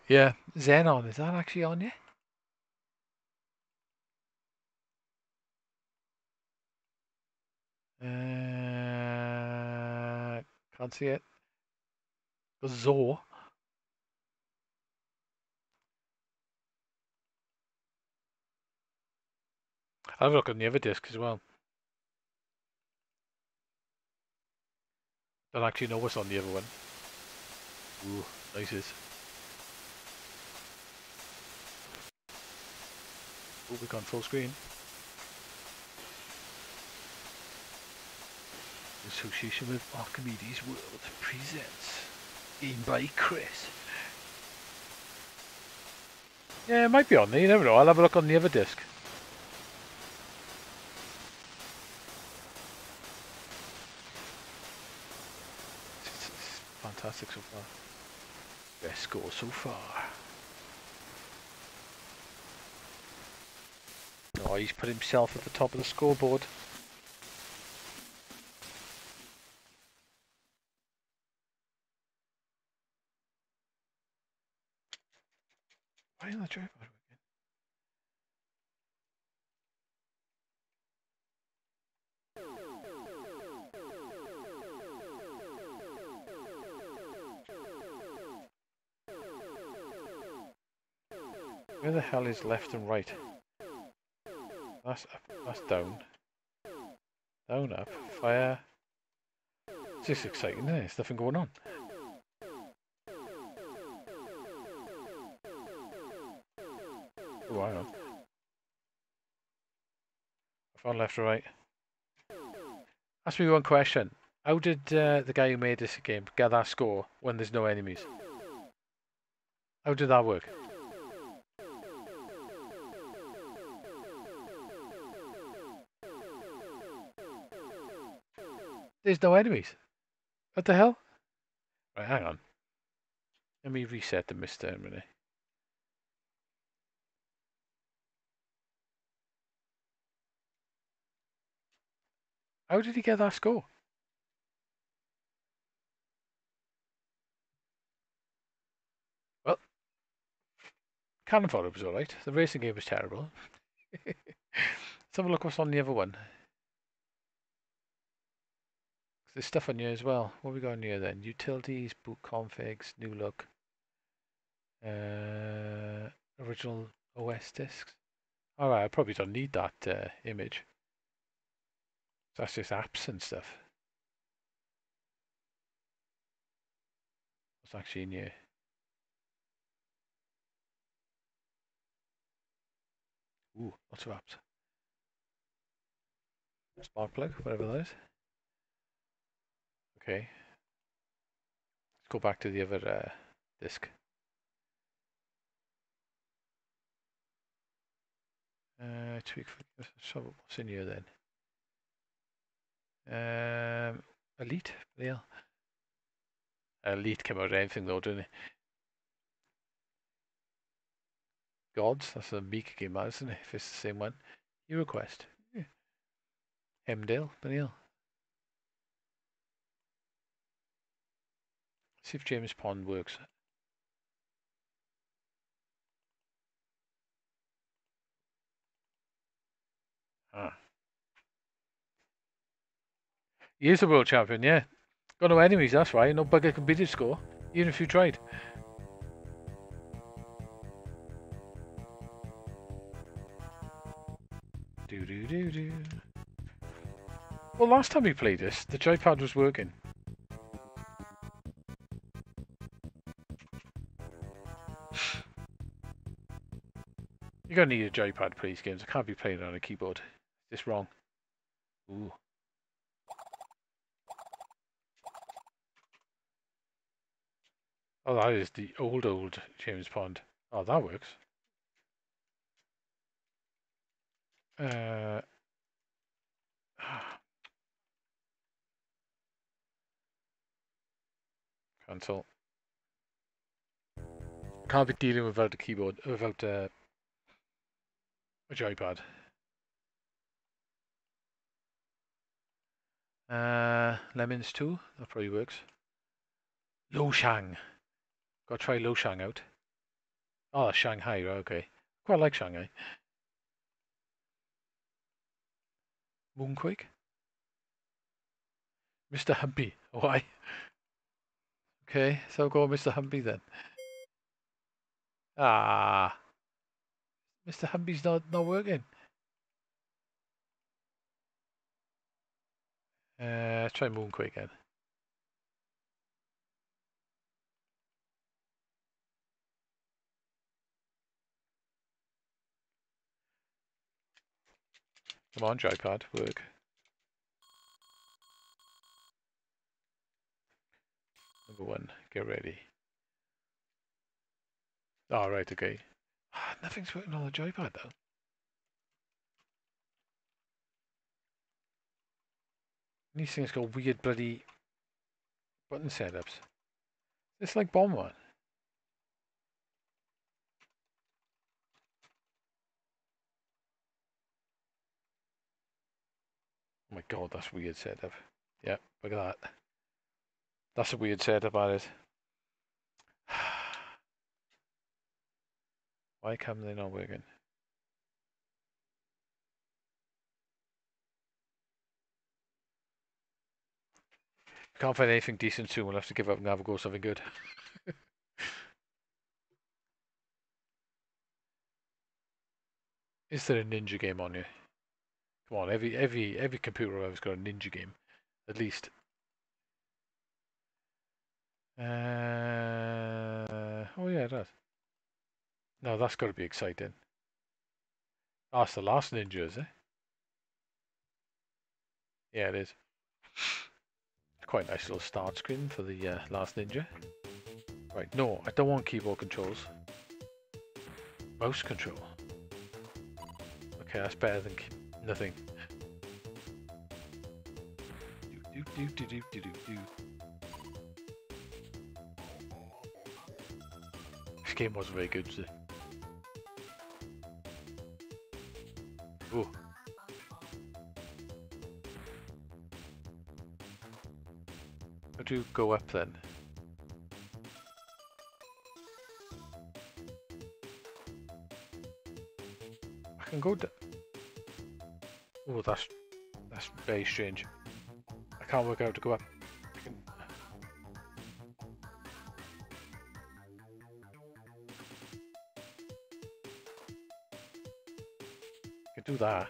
[SPEAKER 1] Yeah, Xenon, is that actually on you? Uh, can't see it. Zor. I'll have a look on the other disc as well. Don't actually know what's on the other one. Ooh, nices. Oh, we've gone full screen. Association with Archimedes World presents Game by Chris. Yeah, it might be on there, you never know. I'll have a look on the other disc. Fantastic so far. Best score so far. Oh, he's put himself at the top of the scoreboard. Why on the tripod Where the hell is left and right? That's up, that's down. Down, up, fire. It's just exciting, isn't it? There's nothing going on. Oh, hang on. I found left or right. Ask me one question. How did uh, the guy who made this game get that score when there's no enemies? How did that work? There's no enemies. What the hell? Right, hang on. Let me reset the MiSTer. How did he get that score? Well, Cannon Fodder was alright. The racing game was terrible. Let's have a look what's on the other one. There's stuff on here as well. What we got on here then? Utilities, boot configs, new look, uh, original OS discs. Alright, I probably don't need that uh, image. That's just apps and stuff. What's actually in here? Ooh, lots of apps. Spark plug, whatever that is. Okay. Let's go back to the other uh, disc. Uh, tweak. So what's in here then? Um, Elite. Yeah. Elite came out of anything though, didn't it? Gods. That's a Meek game, isn't it? If it's the same one. You request. Yeah. Hemdale. Benil. See if James Pond works. Ah. He is a world champion, yeah. Got no enemies, that's right. No bugger can beat his score, even if you tried. Do do do do. Well, last time we played this, the joypad was working. You're gonna need a joypad for these games. I can't be playing on a keyboard. It's wrong. Ooh. Oh, that is the old, old James Pond. Oh, that works. Uh, cancel. Can't be dealing without a keyboard, without uh, a joypad. Uh, lemons too. That probably works. Shang. Gotta try Shang out. Oh, Shanghai. Okay. Quite like Shanghai. Moonquake. Mr. Humpy. Why? Okay, so go Mr. Humpy then. Ah. Mr. Humpy's not, not working. Uh, let's try Moonquake again. Come on, joypad, work. Number one, get ready. All oh, right, okay. Ah, nothing's working on the joypad though. These things got weird bloody button setups. It's like Bomb One. Oh my god, that's weird setup. Yep, look at that. That's a weird setup, that is. Why come they not working? Can't find anything decent soon, we'll have to give up and have a go something good. Is there a ninja game on you? Come on, every every every computer I've's got a ninja game, at least. Uh, oh yeah, it does. No, that's got to be exciting. That's the last ninja, is it? Yeah, it is. Quite a nice little start screen for the uh, last ninja. Right, no, I don't want keyboard controls. Mouse control. Okay, that's better than nothing. Do, do, do. This game wasn't very good, was Ooh. do go up then? I can go down. Oh, that's that's very strange. I can't work out to go up. Do that.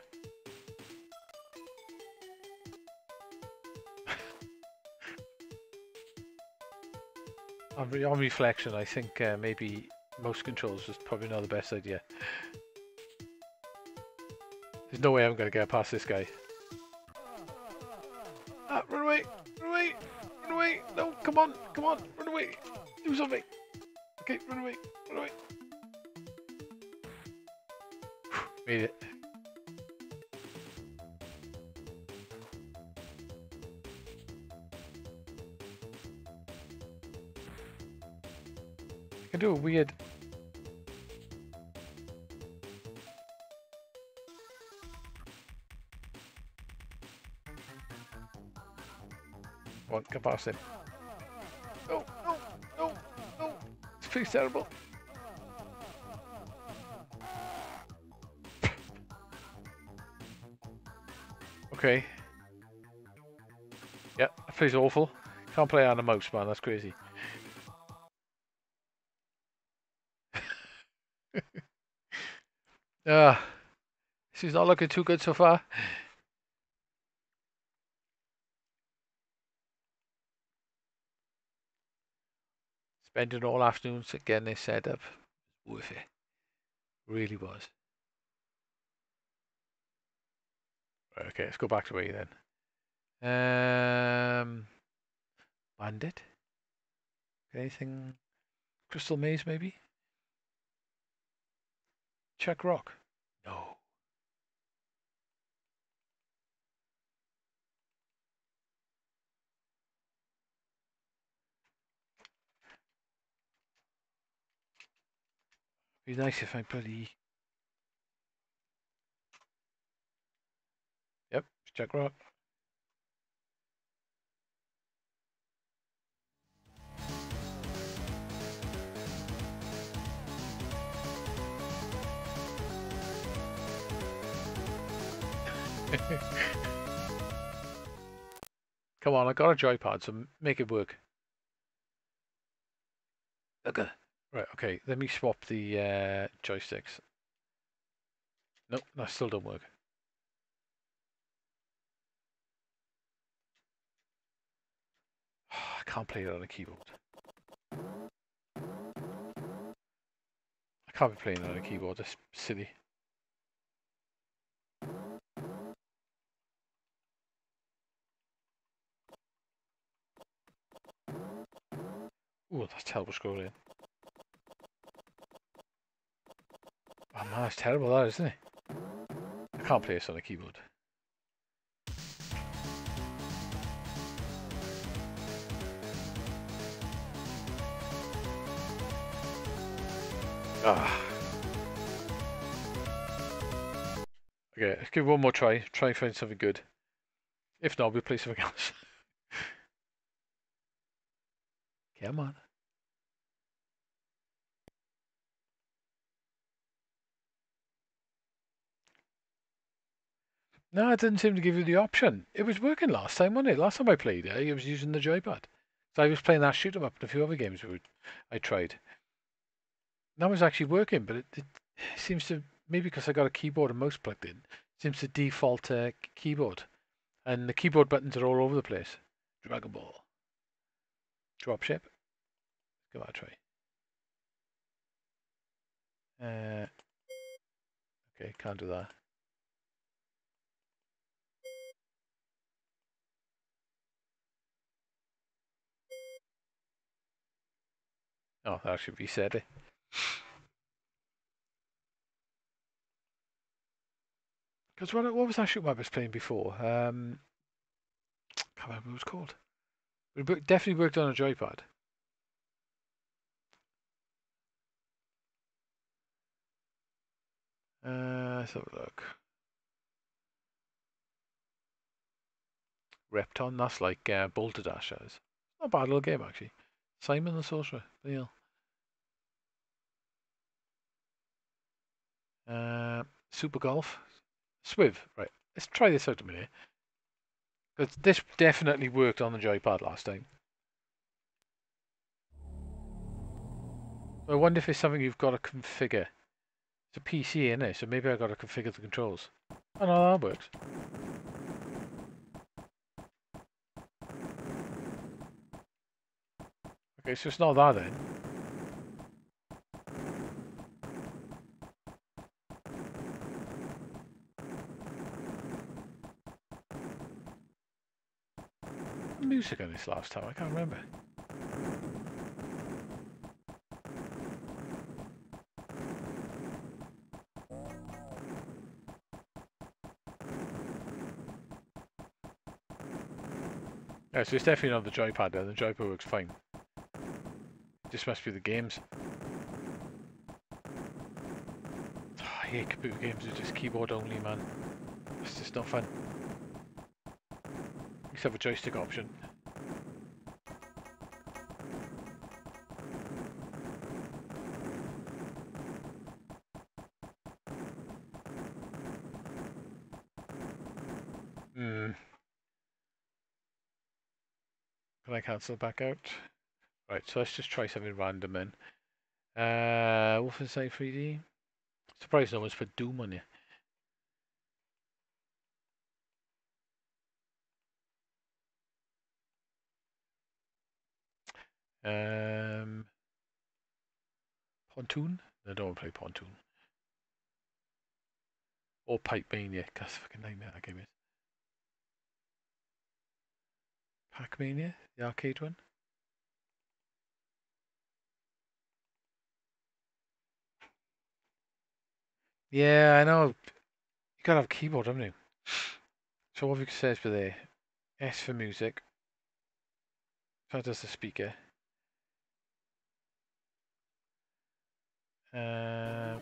[SPEAKER 1] on, on reflection, I think uh, maybe mouse controls was probably not the best idea. There's no way I'm going to get past this guy. Past him. No, no, no, no. This feels terrible. okay. Yeah, that feels awful. Can't play on a mouse, man. That's crazy. Ah, uh, is not looking too good so far. Spending all afternoon getting this set up. Worth it. Really was. Okay, let's go back to A then. Um, Bandit? Anything? Crystal Maze, maybe? Chuck Rock? No. Be nice if I bloody... Yep, Chuck Rock. Come on, I got a joypad, so make it work. Okay. Right, okay, let me swap the uh, joysticks. Nope, that still don't work. I can't play it on a keyboard. I can't be playing on a keyboard, that's silly. Ooh, that's terrible scrolling. Oh man, that's terrible that, isn't it? I can't play this on a keyboard. Ah. Okay, let's give one more try. Try and find something good. If not, we'll play something else. Come on. No, it didn't seem to give you the option. It was working last time, wasn't it? Last time I played it, I was using the joypad. So I was playing that shoot 'em up and a few other games I tried. That was actually working, but it, it, seems to maybe because I got a keyboard and mouse plugged in, seems to default uh, keyboard, and the keyboard buttons are all over the place. Dragon Ball, dropship. Give that a try. Uh, okay, can't do that. Oh, that should be said. Because what, what was that shoot was playing before? Um, can't remember what it was called. It definitely worked on a joypad. Uh, let's have a look. Repton, that's like uh, Boulder Dash is. Not a bad little game actually. Simon the Sorcerer, Neil. Uh, Super Golf. Swiv, right. Let's try this out a minute. Because this definitely worked on the joypad last time. I wonder if it's something you've got to configure. It's a PC in it, so maybe I've got to configure the controls. Oh no, that works. Okay, so it's not that then. This last time? I can't remember. Yeah, so it's definitely not the joypad then. The joypad works fine. This must be the games. Oh, I hate computer games with just keyboard only, man. It's just not fun. Except a joystick option. Cancel back out? Right, so let's just try something random then. Uh, Wolfenstein 3D. Surprised no one's put Doom on you. Um, Pontoon? I don't want to play Pontoon. Or Pipe Mania. That's fucking nightmare that game is. Pac-Mania, the arcade one. Yeah, I know. You gotta have a keyboard, haven't you? So what have you says for there? S for music. That does the speaker. Um,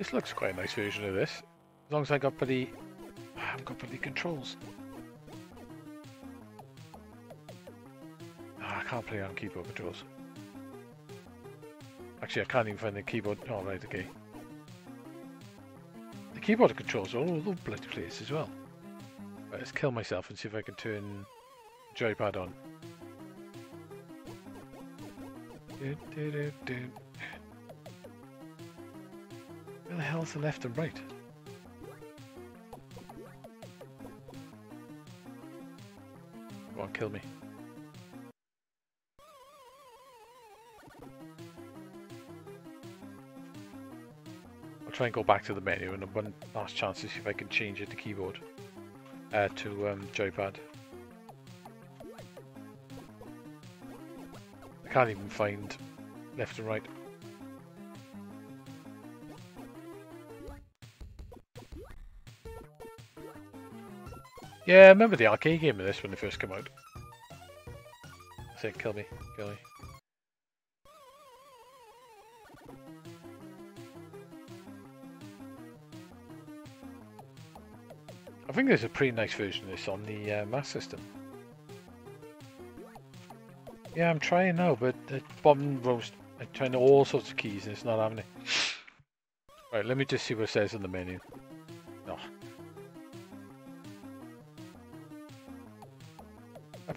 [SPEAKER 1] this looks quite a nice version of this. As long as I got bloody... I haven't got bloody controls. Ah, I can't play on keyboard controls. Actually, I can't even find the keyboard. Oh, right, okay. The keyboard controls are all over bloody place as well. Right, let's kill myself and see if I can turn joypad on. Do, do, do, the hell's the left and right? Go on, kill me. I'll try and go back to the menu and one last chance to see if I can change it to keyboard uh, to um, joypad. I can't even find left and right. Yeah, I remember the arcade game of this when it first came out. Say, kill me, kill me. I think there's a pretty nice version of this on the uh, Master System. Yeah, I'm trying now, but the bottom rows, I'm trying all sorts of keys and it's not it. Right, let me just see what it says in the menu.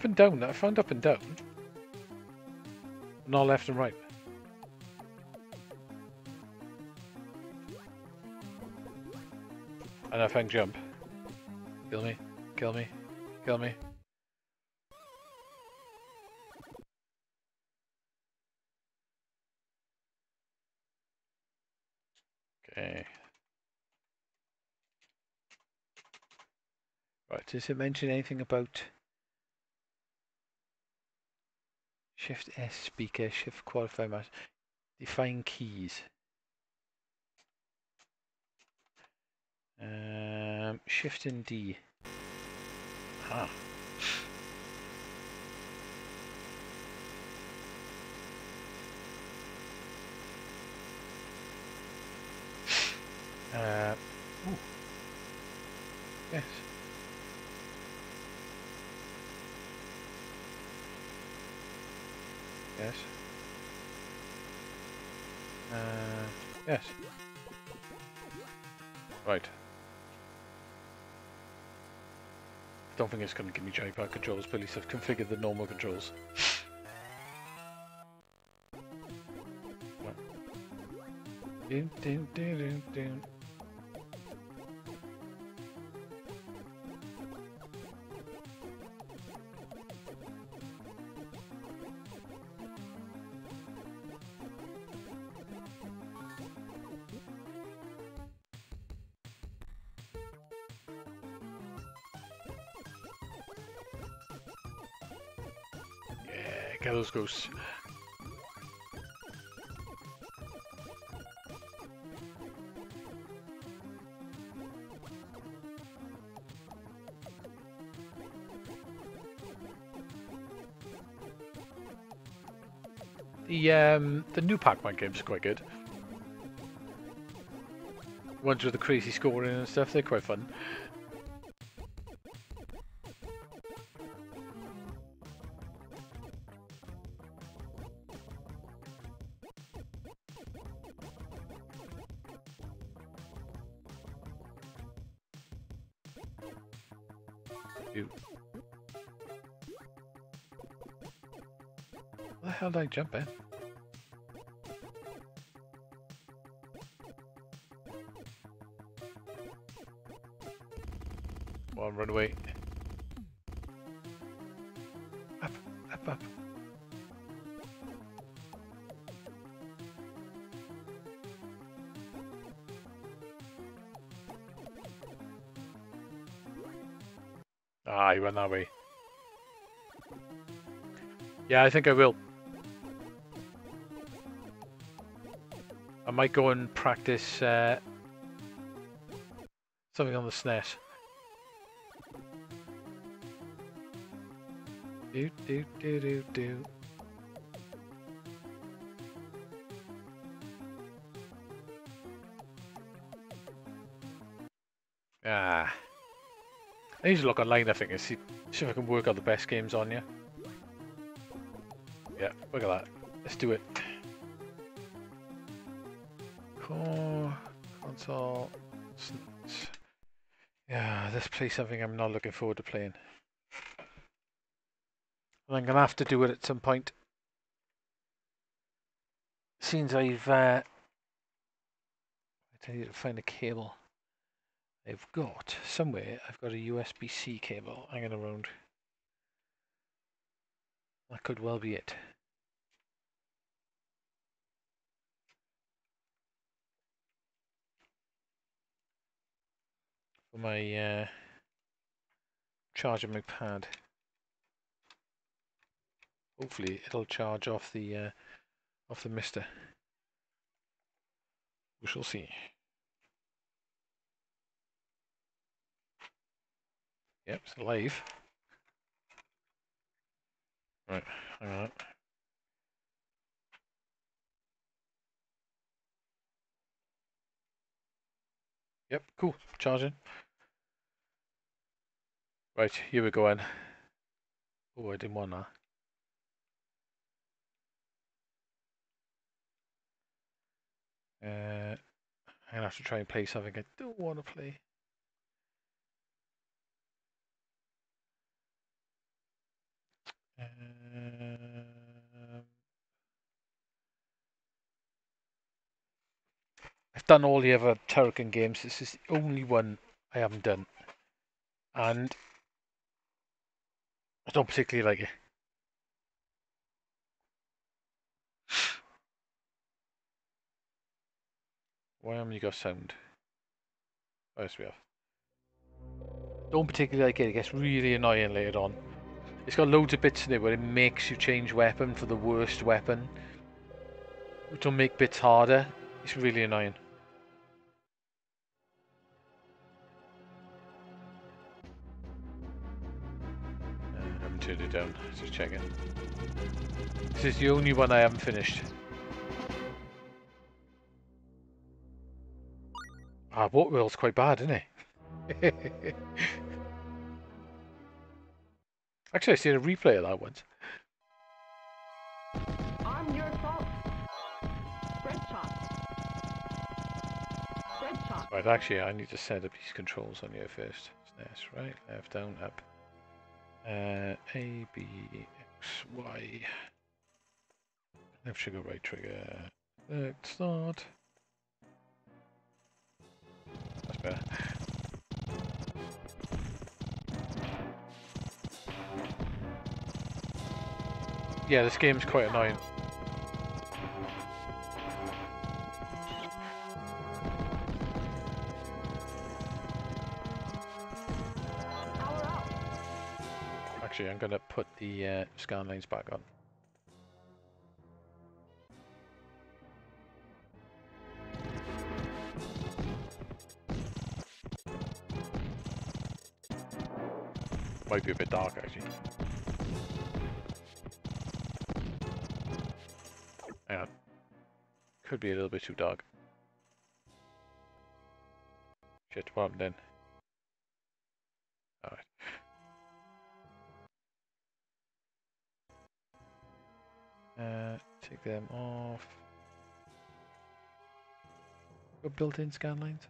[SPEAKER 1] Up and down, I found up and down. Not left and right. And I found jump. Kill me. Kill me. Kill me. Okay. Right, does it mention anything about Shift S speaker, Shift qualify mouse, define keys? Um, shift and D. Ah. Uh, ooh. Yes. Yes. Uh, yes. Right. Don't think it's going to give me joypad controls, but at least I've configured the normal controls. The um the new Pac-Man games are quite good. Ones with the crazy scoring and stuff, they're quite fun. Ew. Where the hell did I jump in? Come run away. That way. Yeah, I think I will. I might go and practice uh, something on the SNES. Do do do do do. Need to look online, I think, and see, see if I can work out the best games on you. Yeah, look at that. Let's do it. Core, console, Yeah, let's play something I'm not looking forward to playing. I'm going to have to do it at some point. Seems I've... Uh, I need to find a cable. I've got, somewhere, I've got a USB-C cable hanging around. That could well be it. For my uh, charging my pad. Hopefully it'll charge off the uh, off the MiSTer. We shall see. Yep, it's live. Right, hang on. Yep, cool. Charging. Right, here we go in. Oh, I didn't want that. Uh, I'm gonna have to try and play something I don't want to play. I've done all the other Turrican games. This is the only one I haven't done. And I don't particularly like it. Why haven't you got sound? Oh, yes, we have. Don't particularly like it. It gets really annoying later on. It's got loads of bits in it where it makes you change weapon for the worst weapon. Which will make bits harder. It's really annoying. Uh, I haven't turned it down, just checking. This is the only one I haven't finished. Ah, Waterworld's quite bad, isn't it? Actually, I've seen a replay of that once.
[SPEAKER 3] Arm your. Spread shot. Spread shot.
[SPEAKER 1] Right, actually, I need to set up these controls on here first. SNES, right, left, down, up. Uh, A, B, X, Y. Left trigger, right trigger. Select, start. That's better. yeah, this game's quite annoying. Actually, I'm gonna put the uh, scan lines back on. Might be a bit dark actually. Could be a little bit too dark. Shit, what happened then? Alright. Uh, take them off. Got built-in scan lines.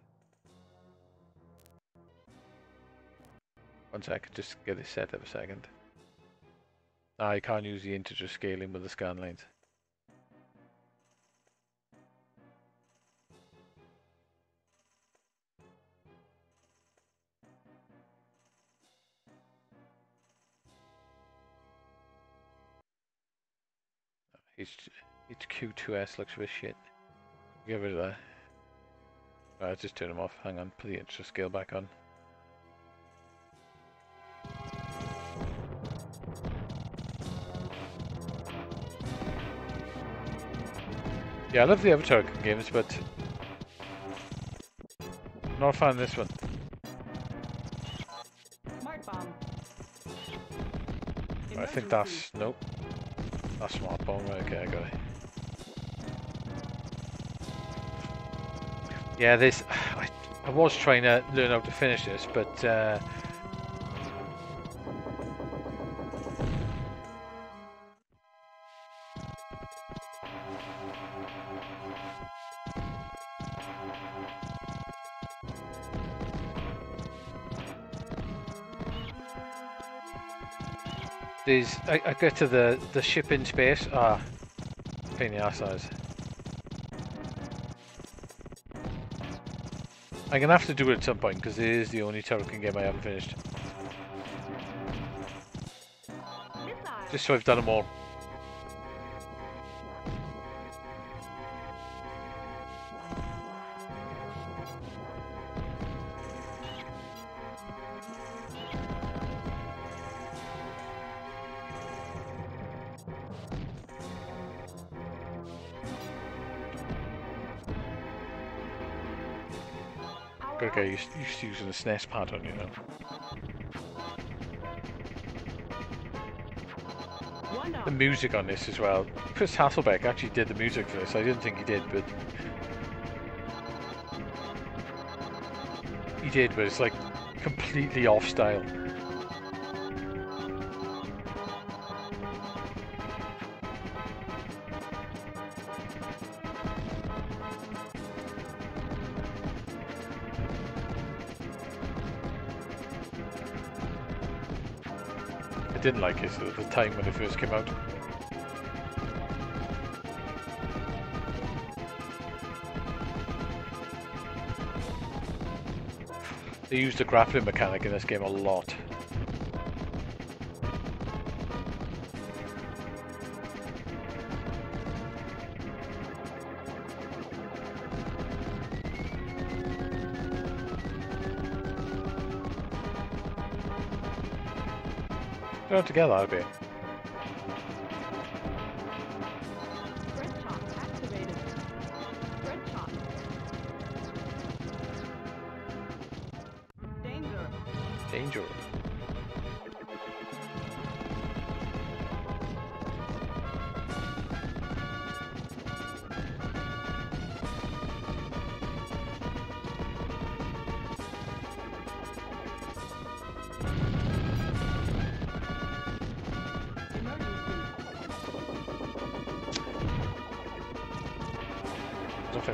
[SPEAKER 1] One sec, just get this set up a second. Ah, I can't use the integer scaling with the scan H HQ2S looks a bit shit. Get rid of that. Alright, just turn them off. Hang on, put the integer scale back on. Yeah, I love the Avatar games, but not a fan of this one.
[SPEAKER 3] Smart bomb.
[SPEAKER 1] I think that's nope. That's smart bomb. Okay, I got it. Yeah, this. I, I was trying to learn how to finish this, but uh, There's, I, I get to the, the ship in space. Ah, pain in the that is. I'm gonna have to do it at some point because it is the only Turrican game I haven't finished. Just so I've done them all. To using the SNES pattern, you know. The music on this as well. Chris Hülsbeck actually did the music for this. I didn't think he did, but he did. But it's like completely off style. Didn't like it at the time when it first came out. They used the grappling mechanic in this game a lot. Throw together, I'd be.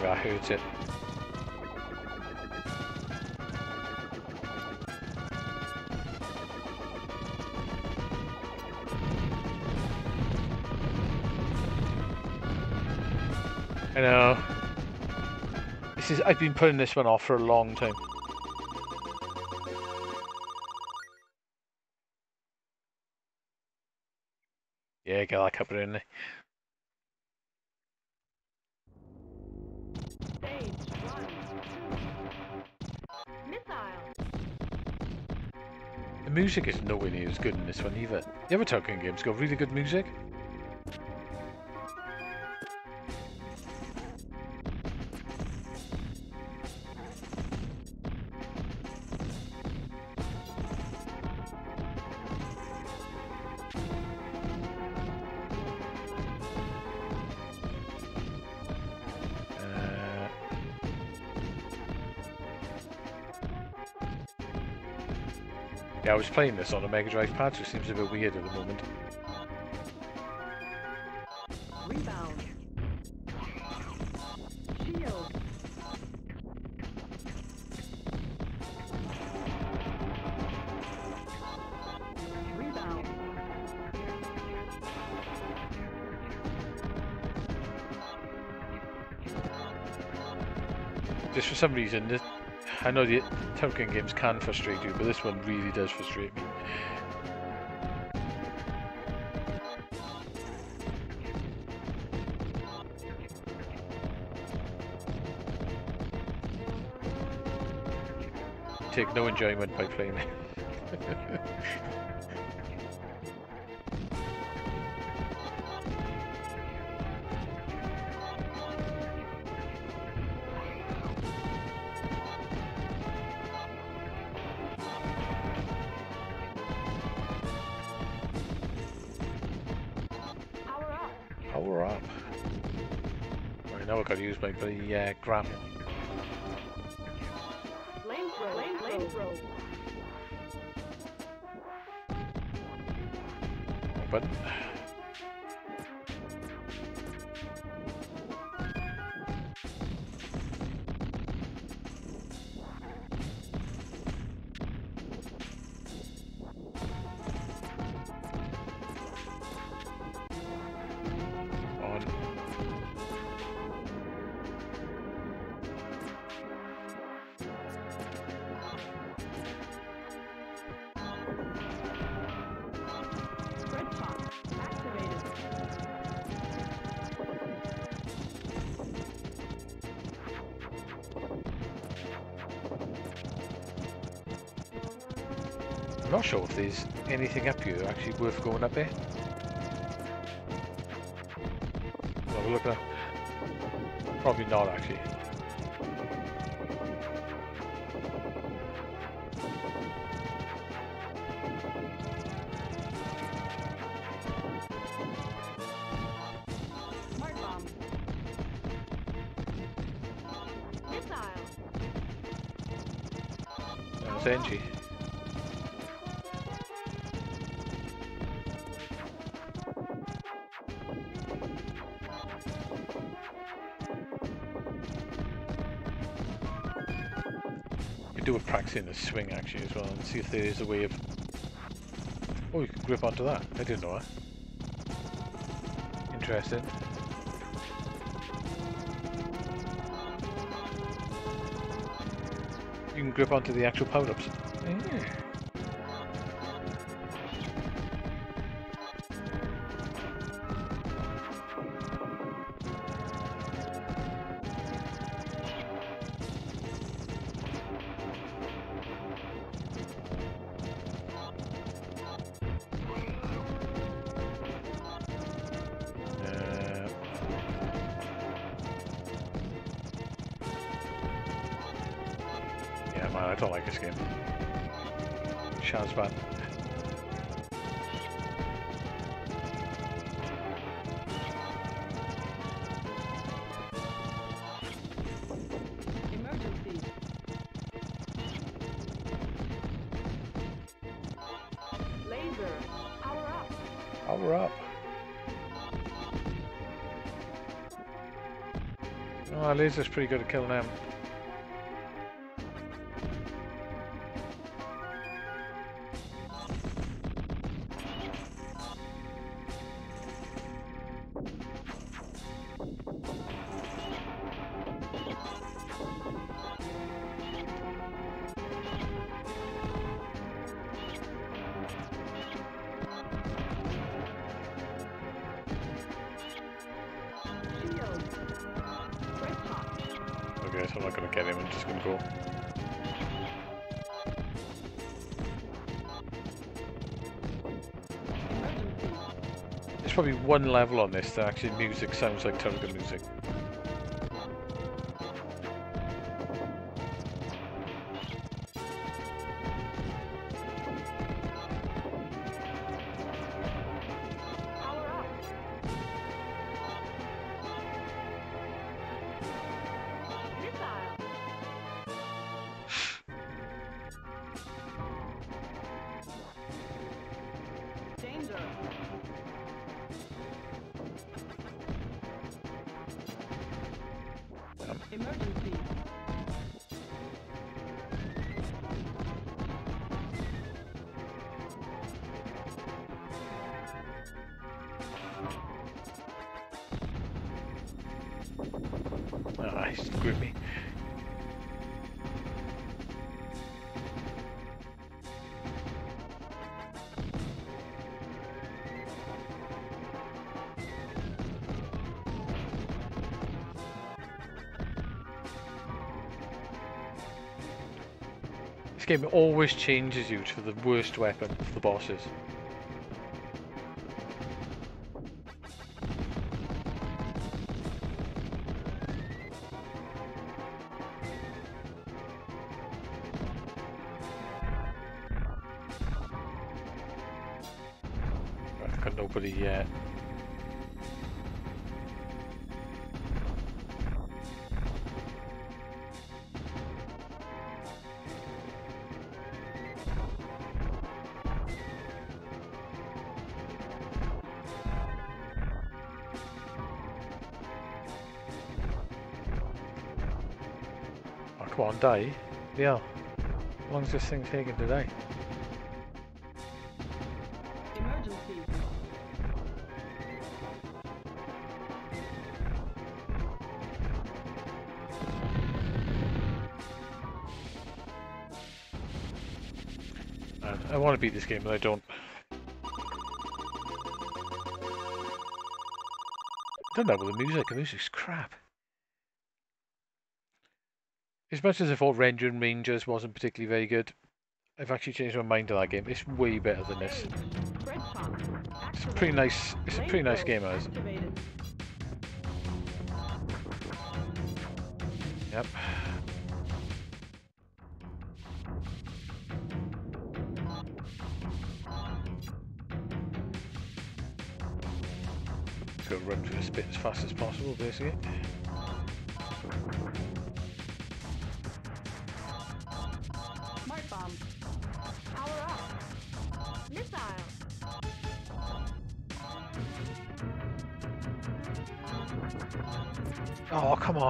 [SPEAKER 1] Think that hurts it. I know. This is I've been putting this one off for a long time. Music is nowhere near as good in this one either. The other Turrican games got really good music. Was playing this on a Mega Drive pad, so it seems a bit weird at the moment.
[SPEAKER 3] Rebound. Shield. Rebound.
[SPEAKER 1] Just for some reason, this, I know the Turrican games can frustrate you, but this one really does frustrate me. Take no enjoyment by playing it. bloody anything up here actually worth going up there. Have a look at Probably not actually. See if there is a way of. Oh, you can grip onto that. I didn't know that. Interesting. You can grip onto the actual power-ups. Our laser's pretty good at killing them. Probably one level on this that actually music sounds like Turrican music. Game always changes you to the worst weapon for the bosses. Die. Yeah. How long's this thing taking today?
[SPEAKER 3] Emergency.
[SPEAKER 1] Man, I want to beat this game, but I don't. I don't know with the music. The music's crap. As much as I thought Rendering Rangers wasn't particularly very good, I've actually changed my mind on that game. It's way better than this. It's a pretty nice. It's a pretty nice game, as. Yep. Go run through this bit as fast as possible, basically.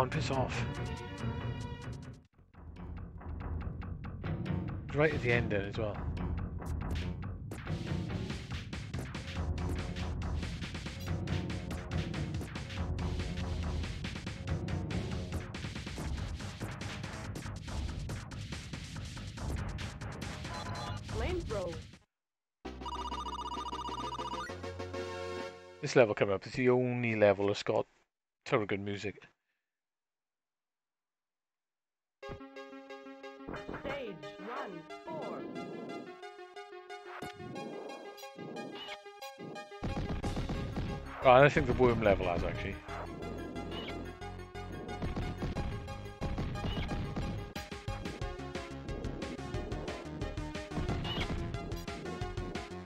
[SPEAKER 1] On, piss off. Right at the end there as well. This level coming up is the only level that's got terrible music. I think the worm level has actually.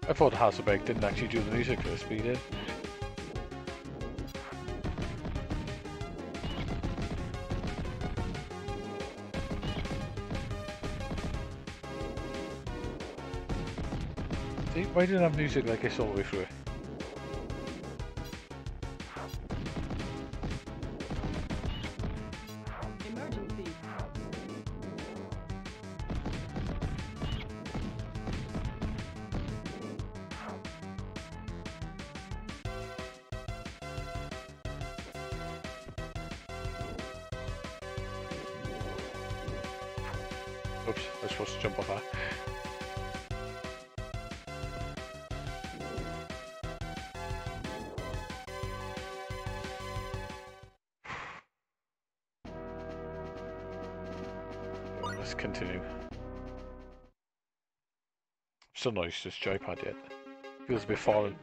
[SPEAKER 1] I thought Hülsbeck didn't actually do the music for this, but he did. See, why didn't it have music like this all the way through Still not used this joypad yet. Feels a bit foreign.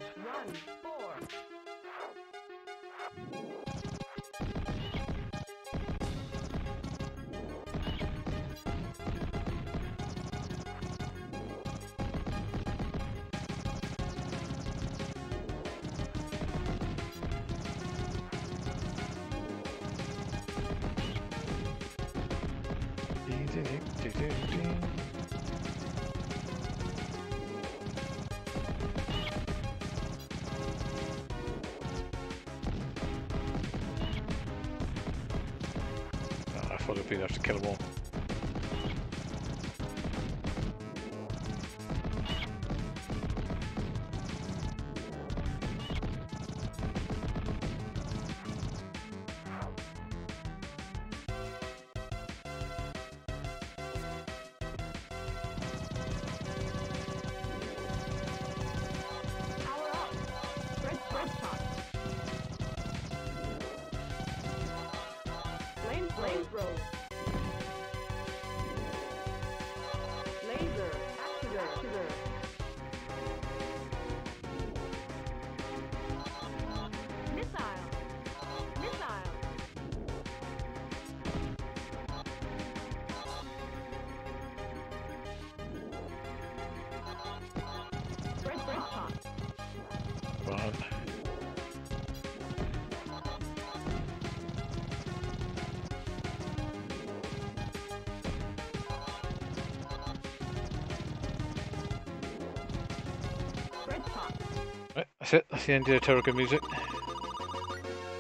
[SPEAKER 1] That's the end of the Turrican music.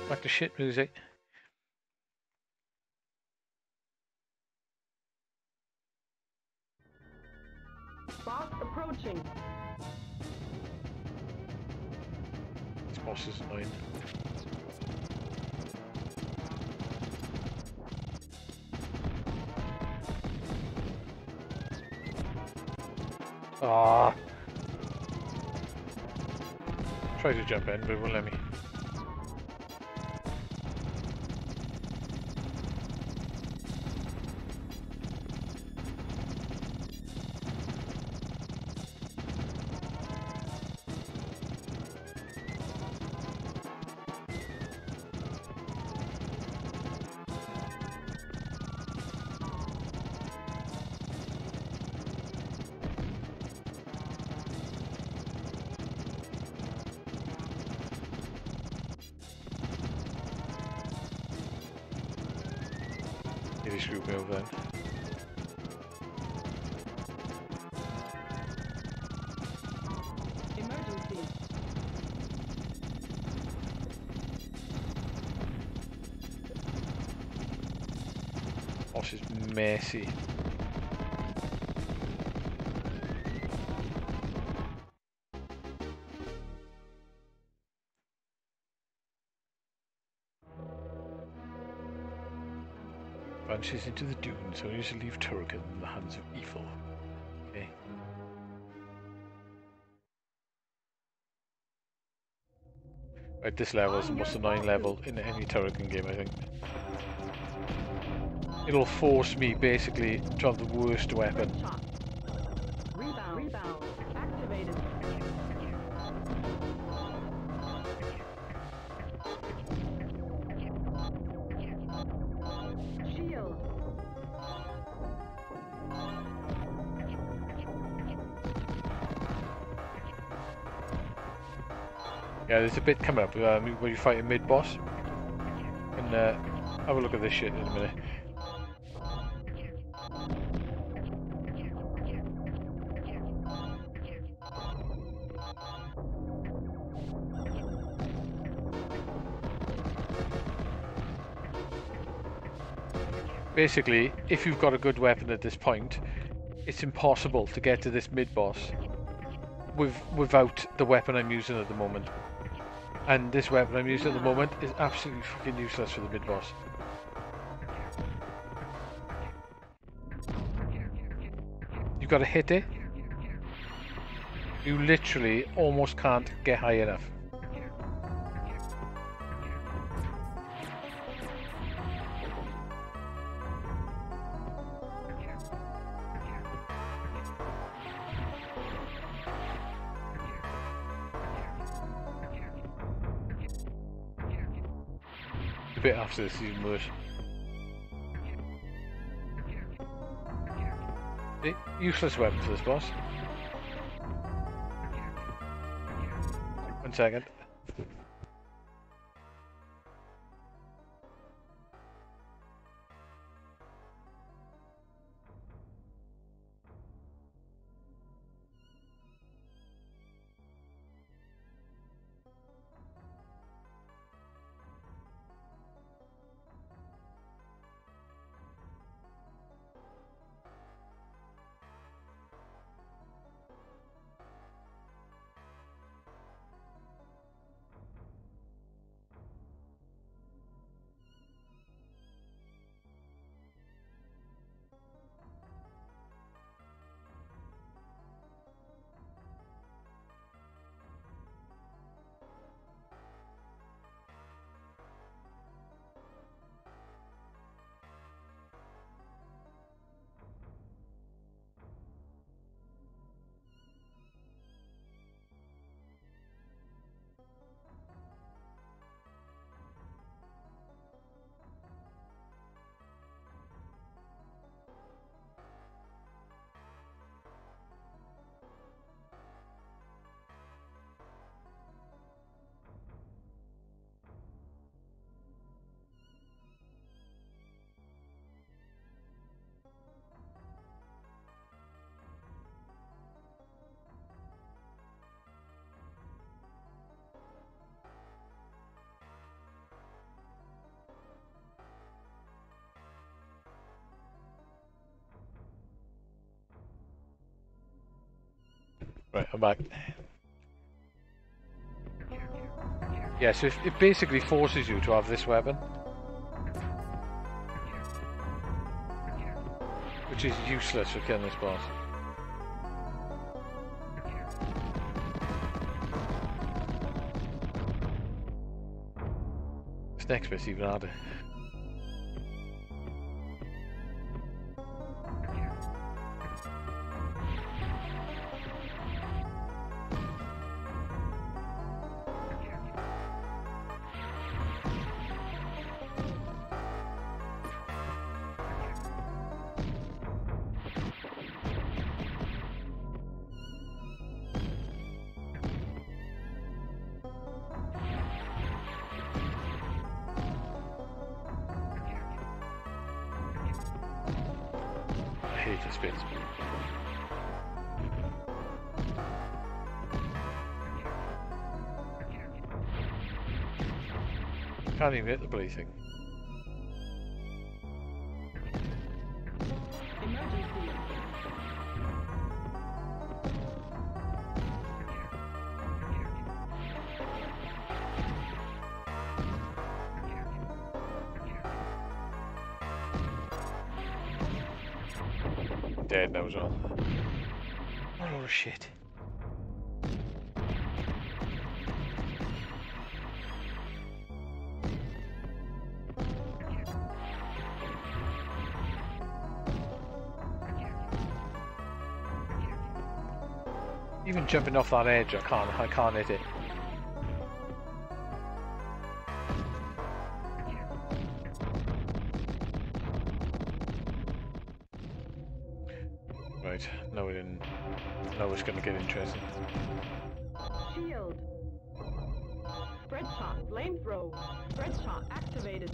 [SPEAKER 1] Back the shit music. Try to jump in, but it won't let me. Messy. Vanishes into the dunes, only to leave Turrican in the hands of evil. Okay. Right, this level is the oh, most annoying level in any Turrican game, I think. It'll force me basically to have the worst weapon.
[SPEAKER 3] Rebound. Rebound.
[SPEAKER 1] Yeah, there's a bit coming up um, where you fight a mid boss. And uh, have a look at this shit in a minute. Basically, if you've got a good weapon at this point, it's impossible to get to this mid boss with without the weapon I'm using at the moment. And this weapon I'm using at the moment is absolutely fucking useless for the mid boss. You've got to hit it. You literally almost can't get high enough. After is even. Eh, Useless weapon for this boss. One second. Right, I'm back. Yeah, so it, basically forces you to have this weapon. Which is useless for killing this boss. This next bit's even harder. Can't even hit the bloody thing. Jumping off that edge, I can't. I can't hit it. Right, now we didn't. Now it's going to get interesting.
[SPEAKER 3] Shield. Spread shot. Flamethrower. Spread shot activated.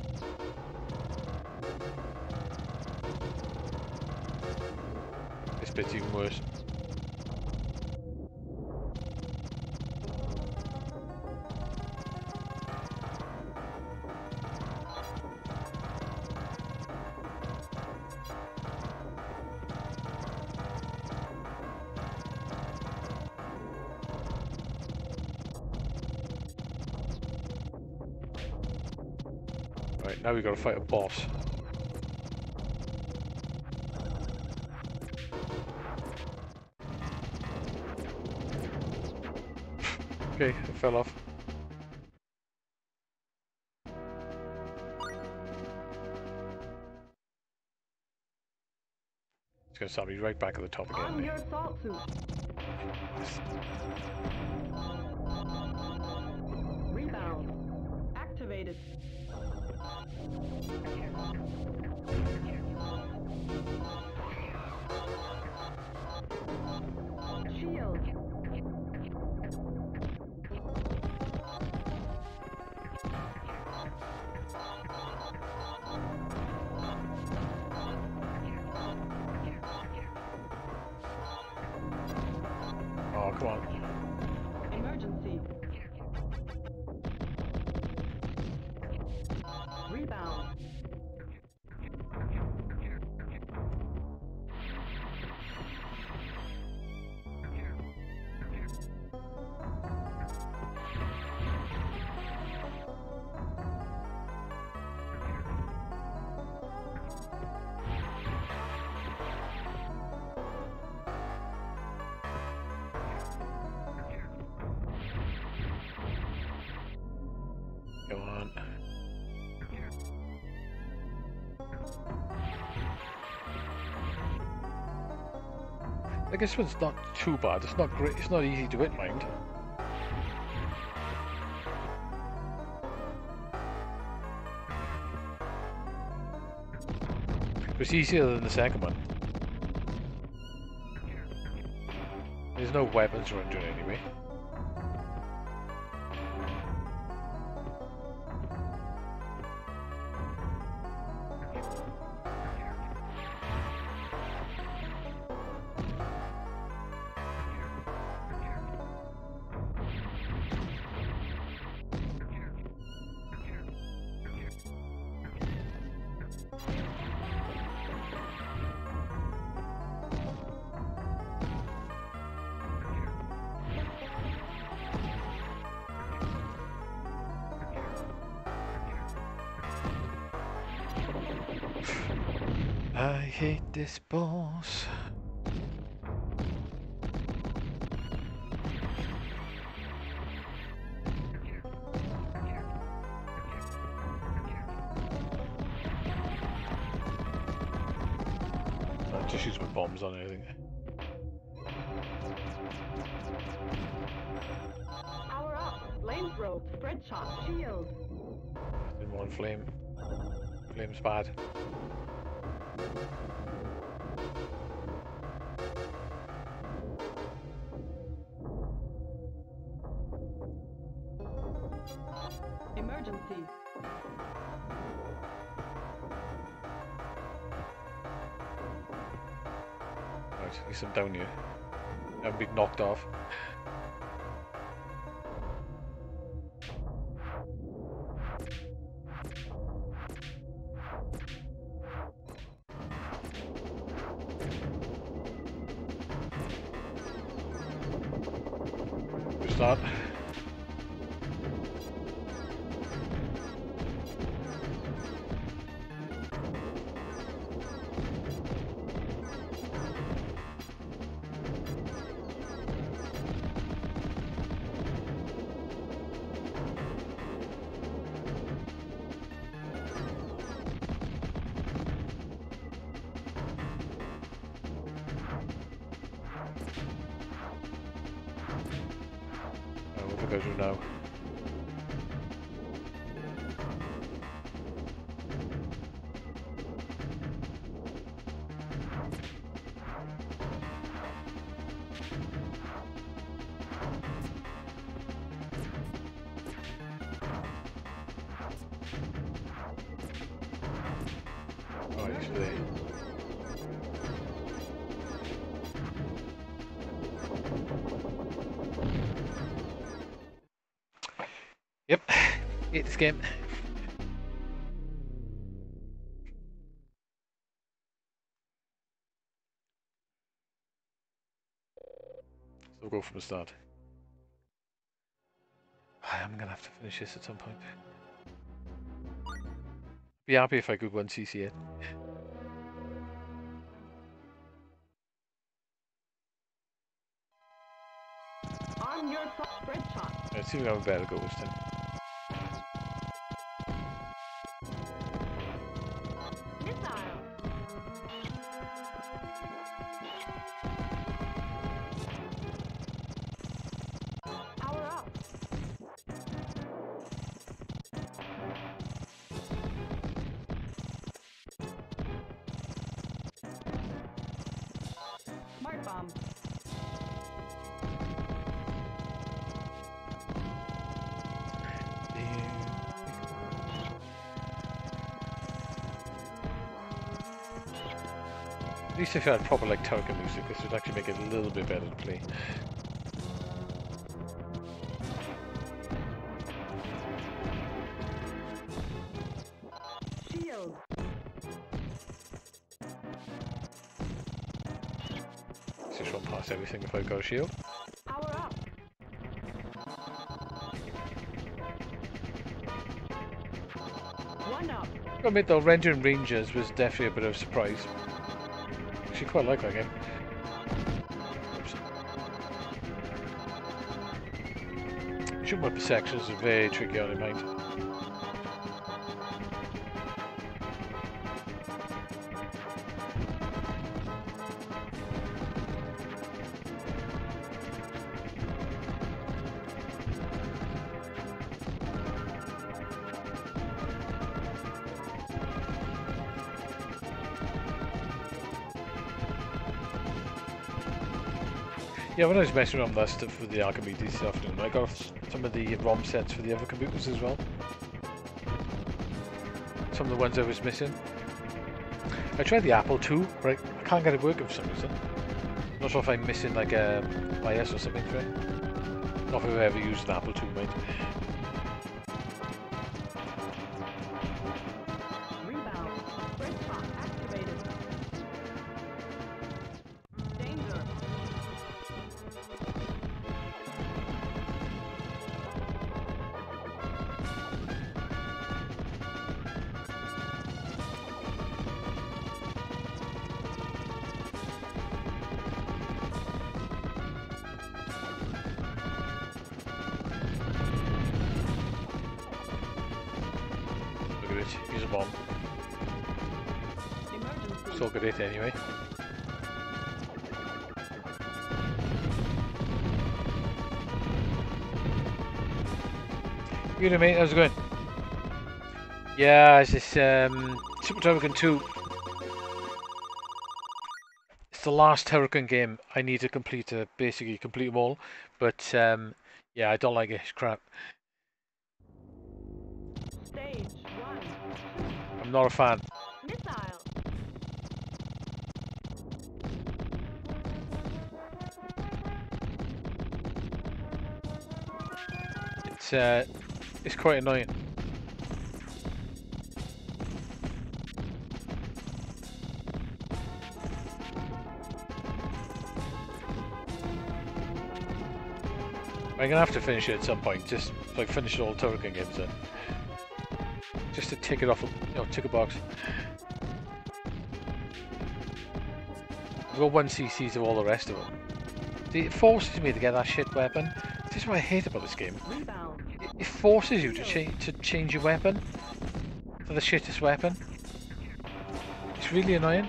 [SPEAKER 1] This bit's even worse. Now we've gotta fight a boss. okay, it fell off. It's gonna start me right back at the top again. Okay. Like this one's not too bad. It's not great. It's not easy to hit, mind. It's easier than the second one. There's no weapons around it anyway. Hate
[SPEAKER 3] Emergency.
[SPEAKER 1] Right, at least I'm down here. I haven't been knocked off. We'll go from the start. I'm gonna have to finish this at some point. Be happy if I could one CC it.
[SPEAKER 3] On your side. Spread shot.
[SPEAKER 1] Let's see if we have a better go this time. If I had proper like Turka music, this would actually make it a little bit better to play. Just run past everything if I've got a shield.
[SPEAKER 3] Power up. One up.
[SPEAKER 1] Gotta admit though, rendering Rangers was definitely a bit of a surprise. Actually quite like that game. Shooting weapon sections is very tricky on in mind. When I was messing around with that stuff with the Archimedes this afternoon, I got some of the ROM sets for the other computers as well. Some of the ones I was missing. I tried the Apple II, but I can't get it working for some reason. Not sure if I'm missing like a BIOS or something for it. Not if I've ever used an Apple II, mate. Know, mate, how's it going? Yeah, it's this um, Super Turrican 2. It's the last Turrican game I need to complete to basically complete them all. But um, yeah, I don't like it. It's crap. I'm not a fan. It's uh, it's quite annoying. I'm gonna have to finish it at some point. Just like finish all the Turrican games then. Just to tick it off, you know, tick a box. I've got one CCs of all the rest of them. It forces me to get that shit weapon. This is what I hate about this game.
[SPEAKER 3] Rebound.
[SPEAKER 1] It, forces you to change to change your weapon to the shittest weapon. It's really annoying.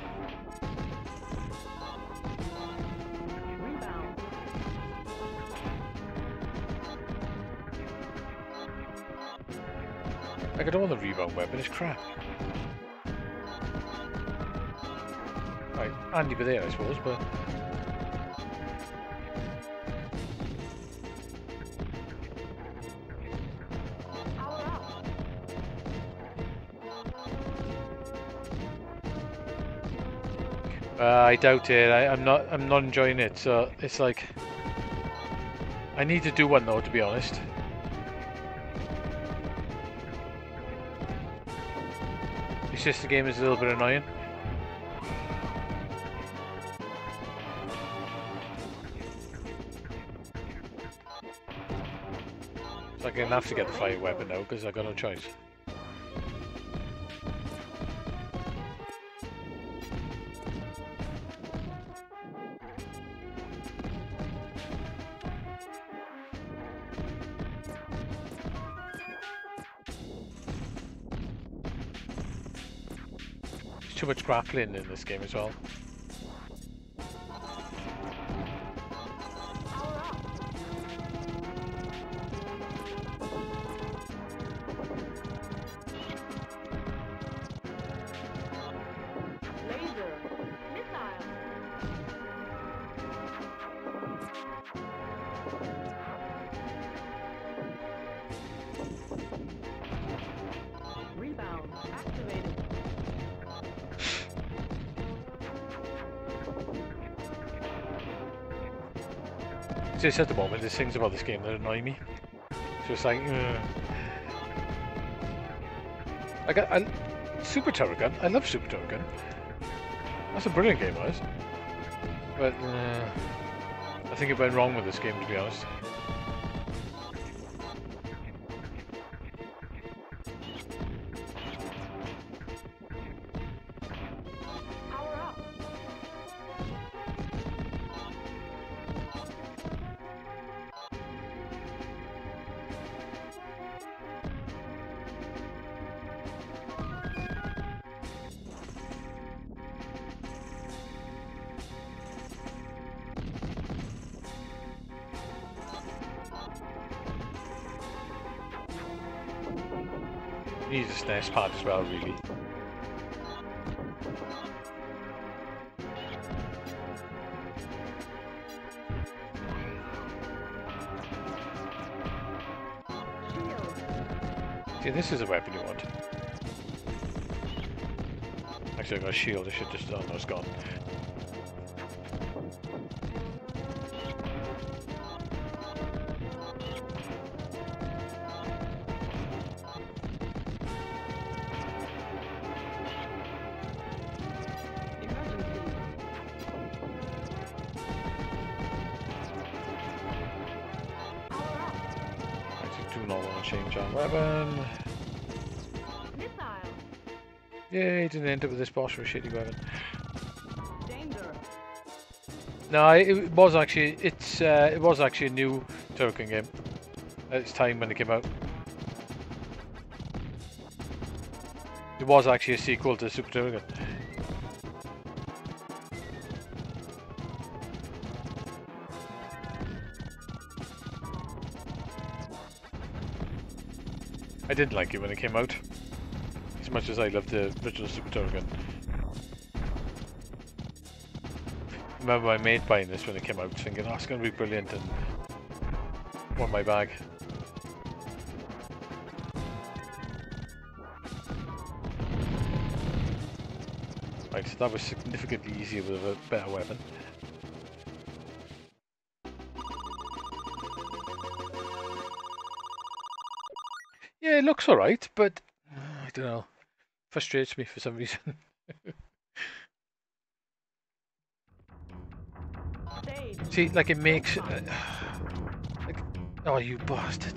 [SPEAKER 1] I don't want the rebound weapon. It's crap. Right, handy there, I suppose, but I doubt it. I, I'm not. I'm not enjoying it. So it's like I need to do one though, to be honest. It's just the game is a little bit annoying. So I'm gonna have to get the fire weapon now because I got no choice. Much grappling in this game as well. Just at the moment, there's things about this game that annoy me. So it's like, ugh. I got I, Super Turrican. I love Super Turrican. That's a brilliant game, guys. But uh, I think it went wrong with this game, to be honest. A
[SPEAKER 3] shield.
[SPEAKER 1] I should just. Oh no, it's gone.
[SPEAKER 3] Emergency. Power.
[SPEAKER 1] I just do not want to change our weapon.
[SPEAKER 3] Missile.
[SPEAKER 1] Yay, didn't end up with this with a shitty weapon.
[SPEAKER 3] Danger.
[SPEAKER 1] No, it was actually it's uh, it was actually a new Turrican game at its time when it came out. It was actually a sequel to Super Turrican. I didn't like it when it came out, as much as I loved the original Super Turrican. Remember my mate buying this when it came out, thinking, oh, it's going to be brilliant, and won my bag. Right, so that was significantly easier with a better weapon. Yeah, it looks alright, but I don't know. Frustrates me for some reason. See, like it makes. Uh, like, oh, you bastard!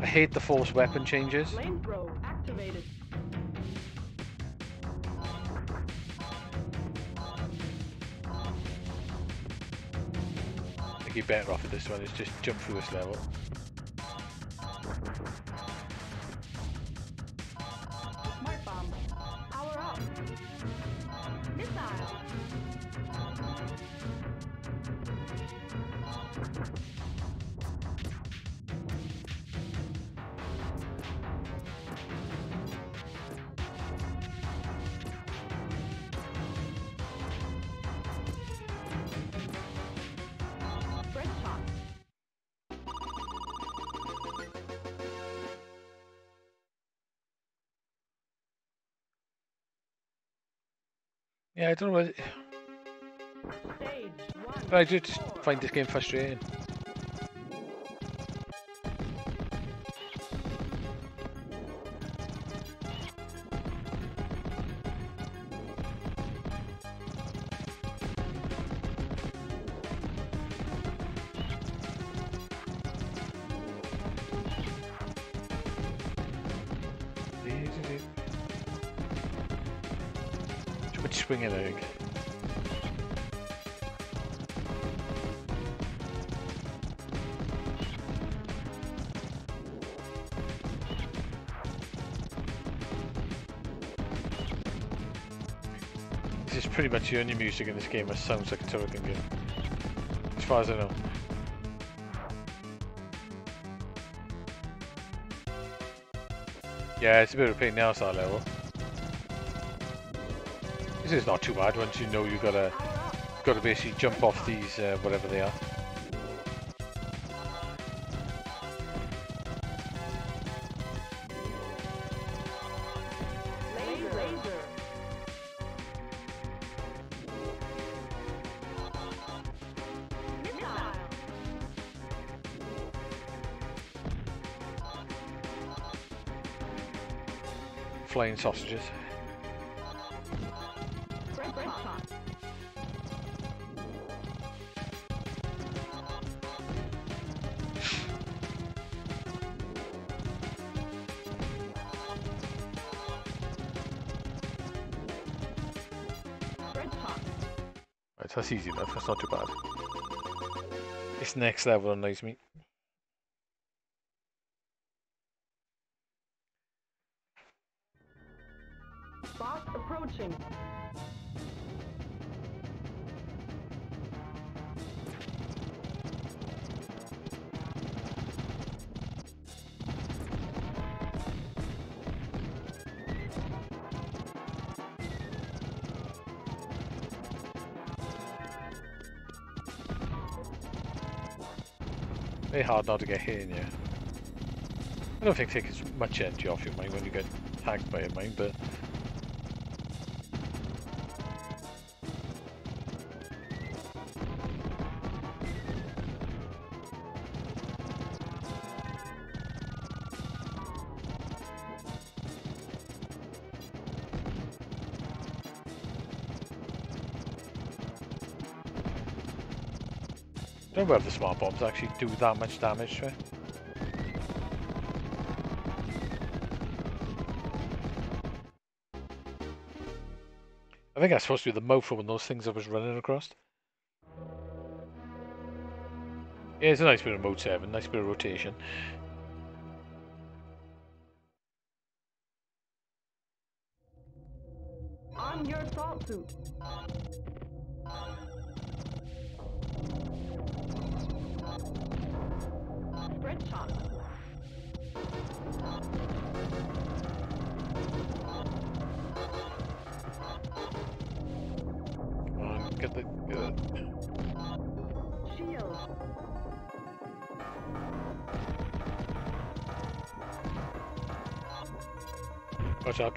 [SPEAKER 1] I hate the force weapon changes. I think you're better off at this one. Is just jump through this level. Yeah, I don't know. What, but I just find this game frustrating. The only music in this game that sounds like a Turrican game. As far as I know. Yeah, it's a bit of a pain in the that level. This is not too bad once you know you gotta gotta basically jump off these uh, whatever they are. Sausages. Right, that's easy enough. That's not too bad. This next level annoys me. Hard not to get hit in here. I don't think it takes much energy off your mind when you get tagged by a mine, but whether the smart bombs actually do that much damage to it. I think that's supposed to be the mouth for when those things I was running across. Yeah, it's a nice bit of mode 7, nice bit of rotation.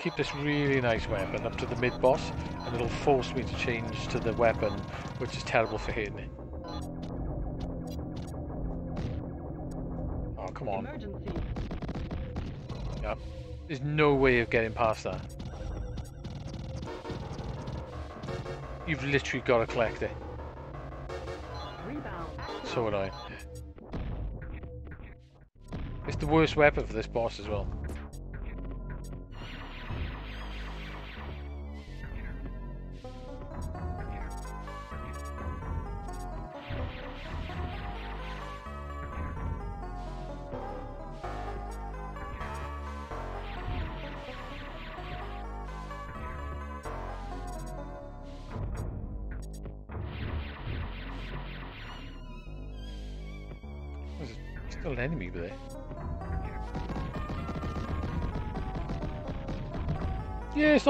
[SPEAKER 1] Keep this really nice weapon up to the mid boss, and it'll force me to change to the weapon, which is terrible for hitting. Oh, come on.
[SPEAKER 3] Emergency.
[SPEAKER 1] Yep. There's no way of getting past that. You've literally got to collect it. So would I. It's the worst weapon for this boss as well.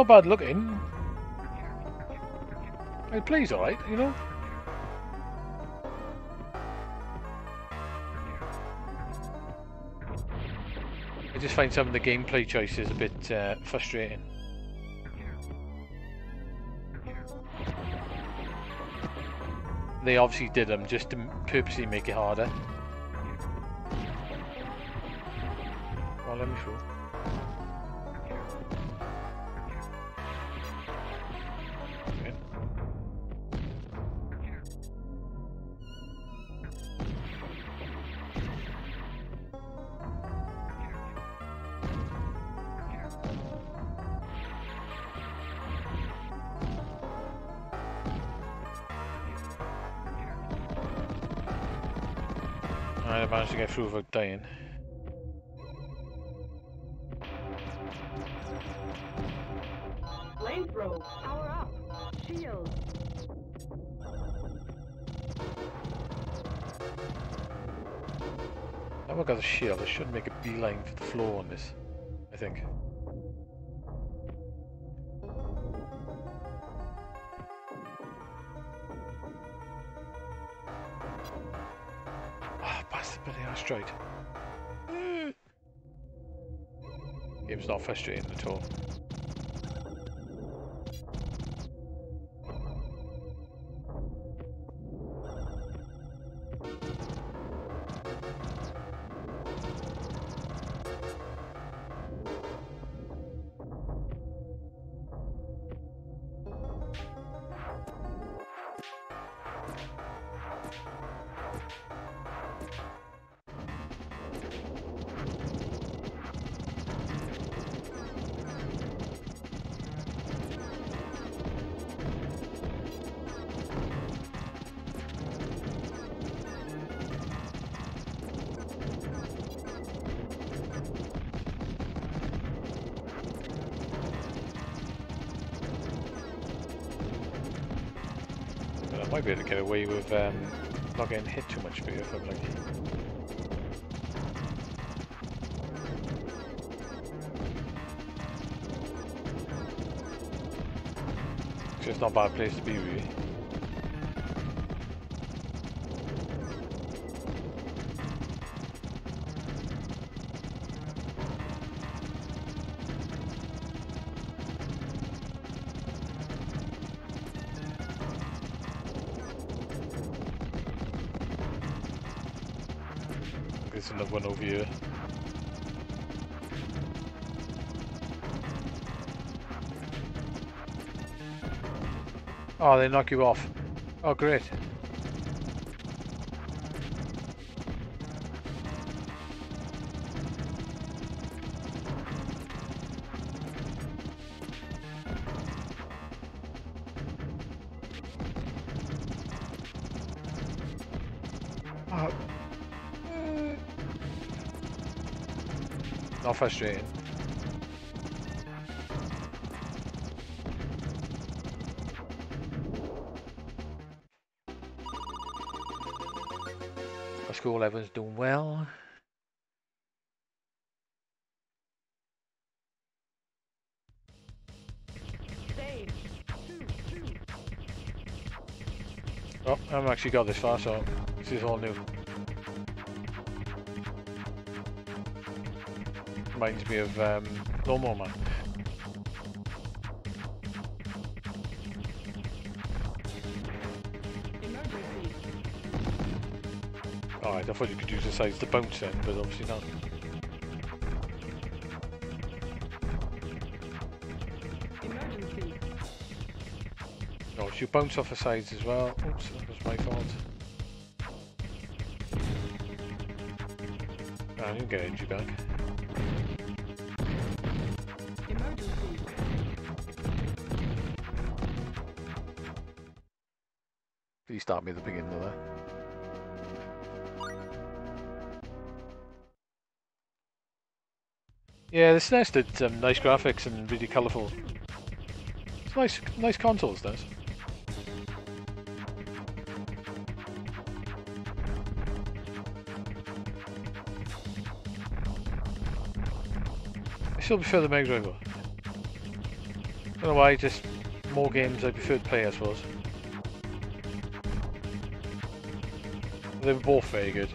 [SPEAKER 1] Not bad looking. It plays alright, you know? I just find some of the gameplay choices a bit uh, frustrating. They obviously did them just to purposely make it harder. Get through without dying.
[SPEAKER 3] Power up. Shield.
[SPEAKER 1] Now got the shield, I should make a beeline for the floor on this. Frustrating at all. Get away with um, not getting hit too much I'm lucky. So it's not a bad place to be really. They knock you off. Oh, great. Oh. Not frustrating. That's. Everyone's doing well. Oh, I haven't actually got this far, so this is all new. Reminds me of um, Lawnmower Man. You could use the sides to bounce then, but obviously not.
[SPEAKER 3] Emergency.
[SPEAKER 1] No, you bounce off the sides as well. Oops, that was my fault. I didn't get energy back. Yeah, this SNES did um, nice graphics and really colourful. It's nice, nice consoles, does. I still prefer the Mega Drive. though. Don't know why, just more games I prefer to play, I suppose. They were both very good.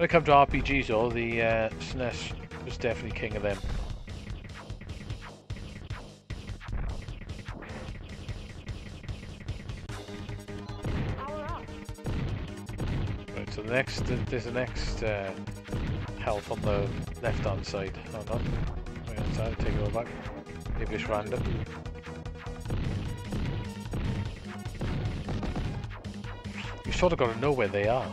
[SPEAKER 1] When it comes to RPGs though, the uh, SNES was definitely king of them. Right, so the next, there's the next uh, health on the left hand side. Hold on. Hand side, take it all back. Maybe it's random. You sort of got to know where they are.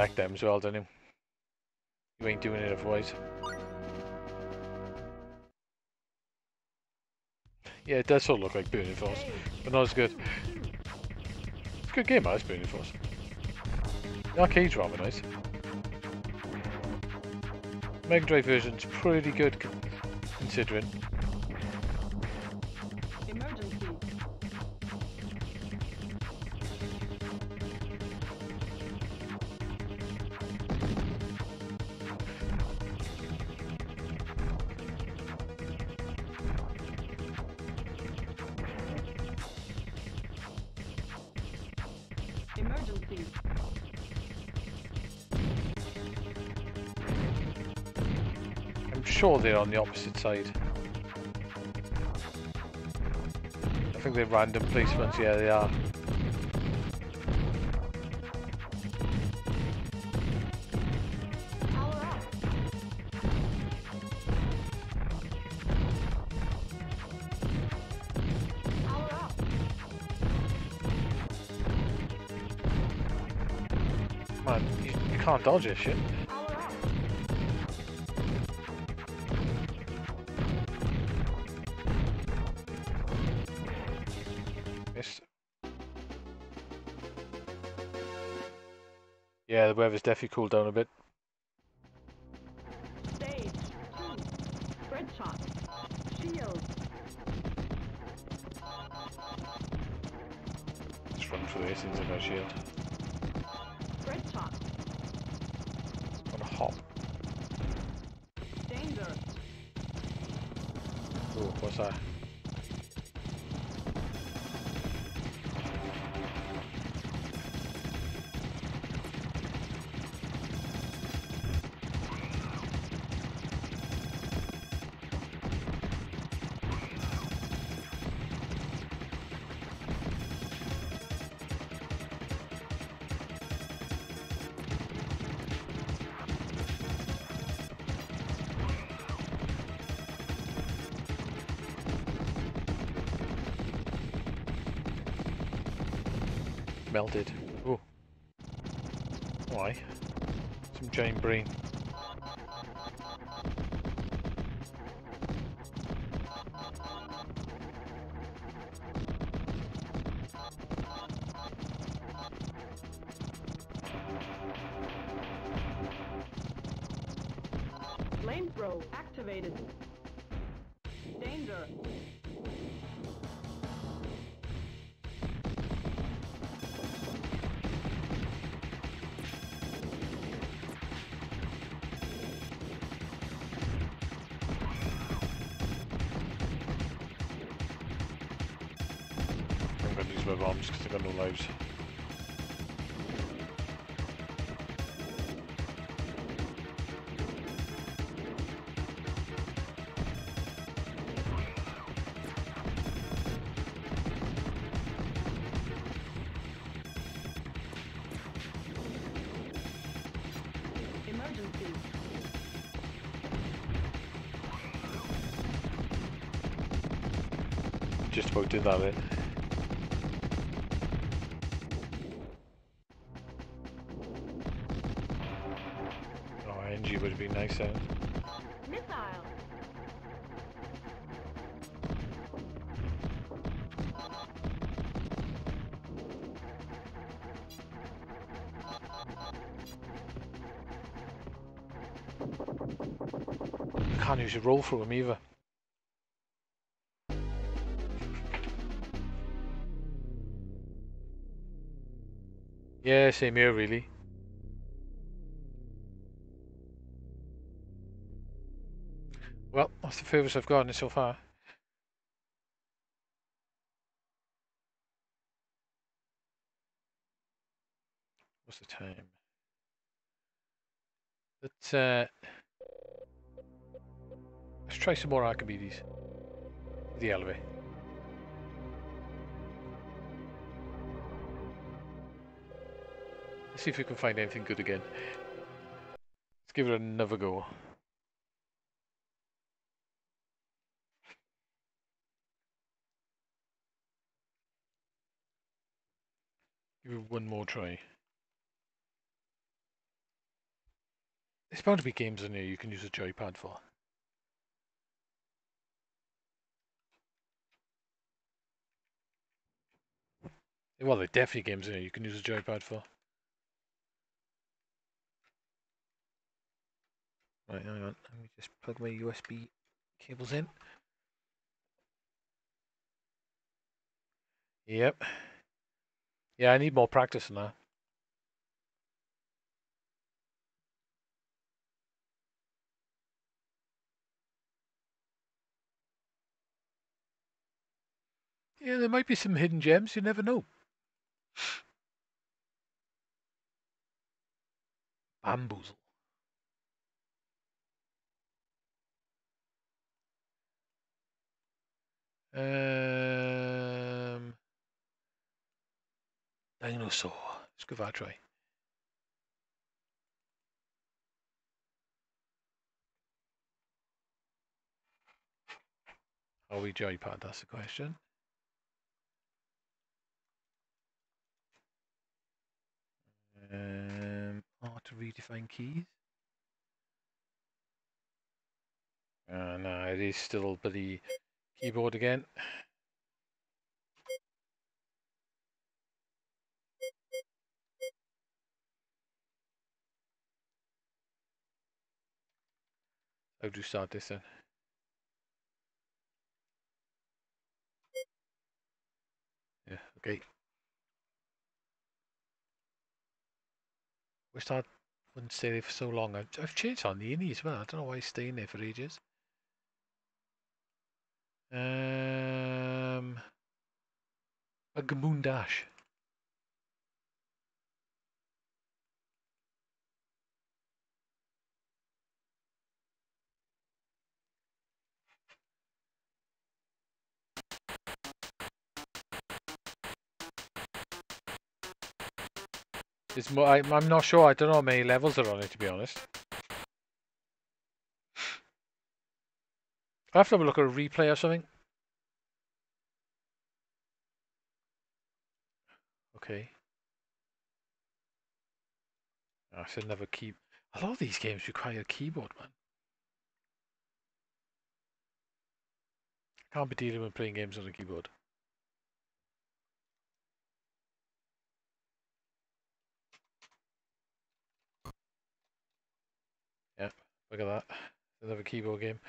[SPEAKER 1] Collect them as well, don't you? You ain't doing it otherwise. Yeah, it does sort of look like Burning Force, but not as good. It's a good game, that's Burning Force. The arcade's rather nice. Mega Drive version's pretty good considering. They're on the opposite side. I think they're random placements, yeah they are. Man, you, you can't dodge this shit. The weather's definitely cooled down a bit. Melted. Ooh. Why? Some giant brain. Just did that then. Oh, NG would been nice then.
[SPEAKER 3] Missile.
[SPEAKER 1] Can't use a roll through him either. Same here really. Well, that's the furthest I've gotten so far. What's the time? Let's uh let's try some more Archimedes. The elevator. See if we can find anything good again. Let's give it another go. Give it one more try. There's bound to be games in here you can use a joypad for. Well, there are definitely games in here you can use a joypad for. Right, hang on. Let me just plug my USB cables in. Yep. Yeah, I need more practice in that. Yeah, there might be some hidden gems, you never know. Bamboozle. Um, dinosaur. Let's give that a try. Are we joypad? That's the question. Um, oh, to redefine keys. Uh, no, it is still the keyboard again. How do you start this then? Yeah, okay. We start wouldn't stay there for so long. I've, I've changed on the innie as well. I don't know why it's staying there for ages. Um, a Gamoon. It's more, I, I'm not sure. I don't know how many levels are on it, to be honest. I have to have a look at a replay or something. Okay. Ah, I should never keep. A lot of these games require a keyboard, man. Can't be dealing with playing games on a keyboard. Yep, look at that. Another keyboard game.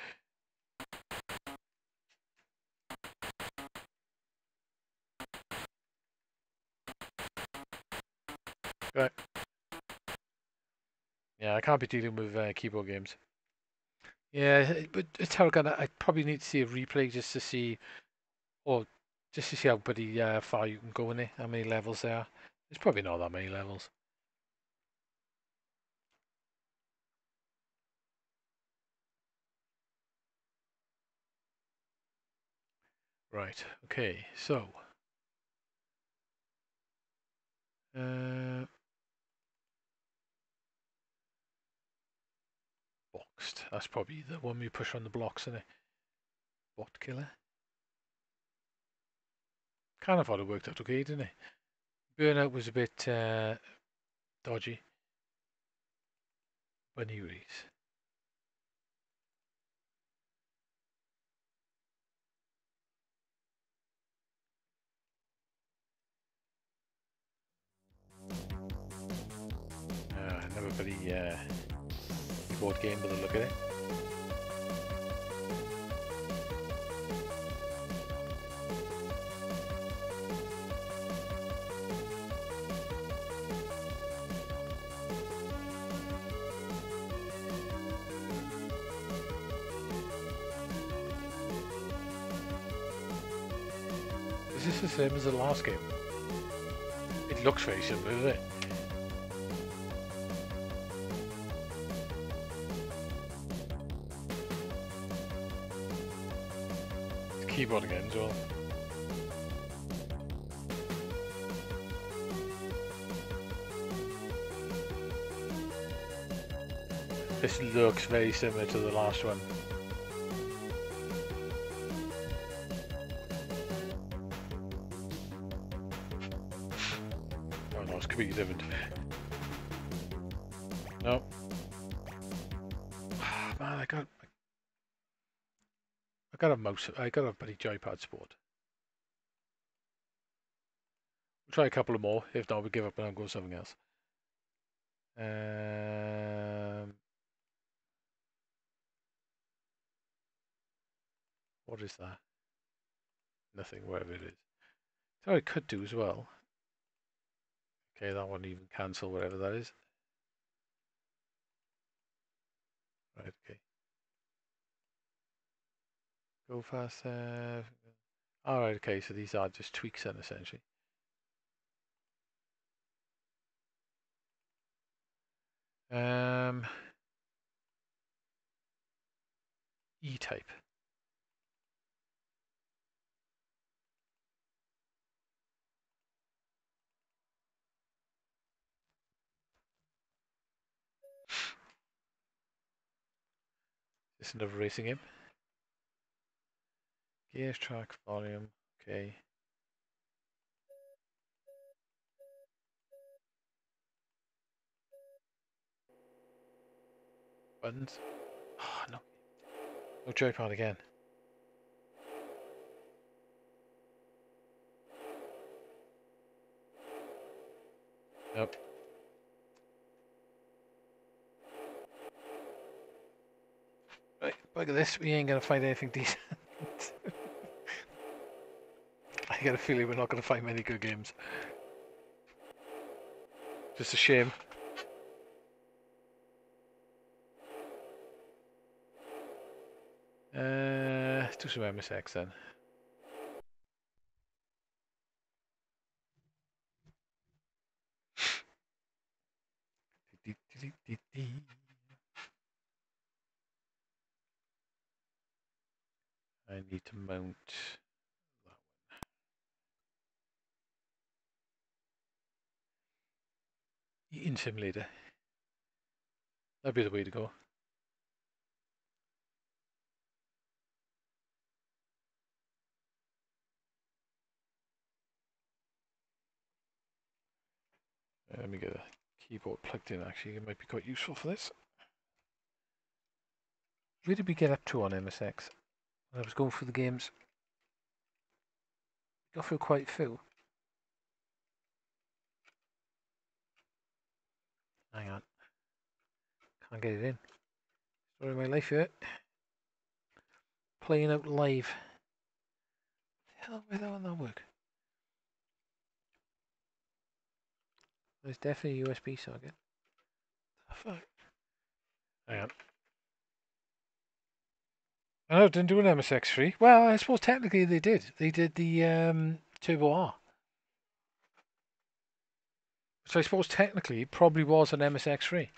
[SPEAKER 1] Right. Yeah, I can't be dealing with uh, keyboard games. Yeah, but gonna. I probably need to see a replay just to see, or just to see how pretty uh, far you can go in it. How many levels there are. There's probably not that many levels. Right. Okay. So. Uh, boxed. That's probably the one we push on the blocks, isn't it? Bot killer. Kind of thought it worked out okay, didn't it? Burnout was a bit uh, dodgy. Bunny race. Uh, never very uh, board game by the look of it. Is this the same as the last game? It looks very similar, doesn't it? Keyboard again well. This looks very similar to the last one. Oh no, it's completely different. Got a mouse I got a bloody joypad sport. We'll try a couple of more. If not, we give up and I'll go something else. Um What is that? Nothing, whatever it is. So I could do as well. Okay, that one even cancel whatever that is. Right, okay. Go faster. Alright, okay, so these are just tweaks then essentially. Um, E-type. This another racing game. Gears, track, volume, okay. Buttons. Oh, ah, no. No joypad again. Nope. Right, at this. We ain't gonna find anything decent. I got a feeling we're not gonna find many good games. Just a shame. Uh, do some MSX then. I need to mount that one. Eating simulator. That'd be the way to go. Let me get a keyboard plugged in actually, it might be quite useful for this. Where did we get up to on MSX? When I was going through the games. Got through quite a few. Hang on. Can't get it in. Sorry, my life here. Playing out live. The hell, where that not work? There's definitely a USB socket. The fuck? Hang on. Oh, didn't do an MSX3. Well, I suppose technically they did. They did the um, Turbo R. So I suppose technically it probably was an MSX3.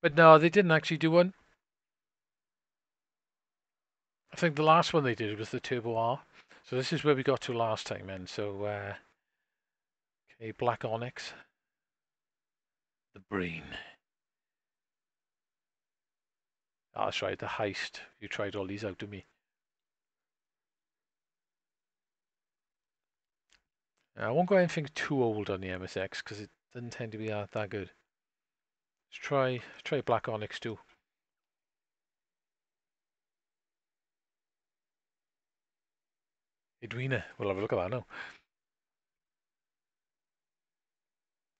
[SPEAKER 1] But no, they didn't actually do one. I think the last one they did was the Turbo R. So this is where we got to last time then. So, uh, okay, Black Onyx. The Brain. That's right, the Heist. You tried all these out to me. I won't go anything too old on the MSX because it doesn't tend to be that, that good. Let's try try Black Onyx too. Edwina, we'll have a look at that now.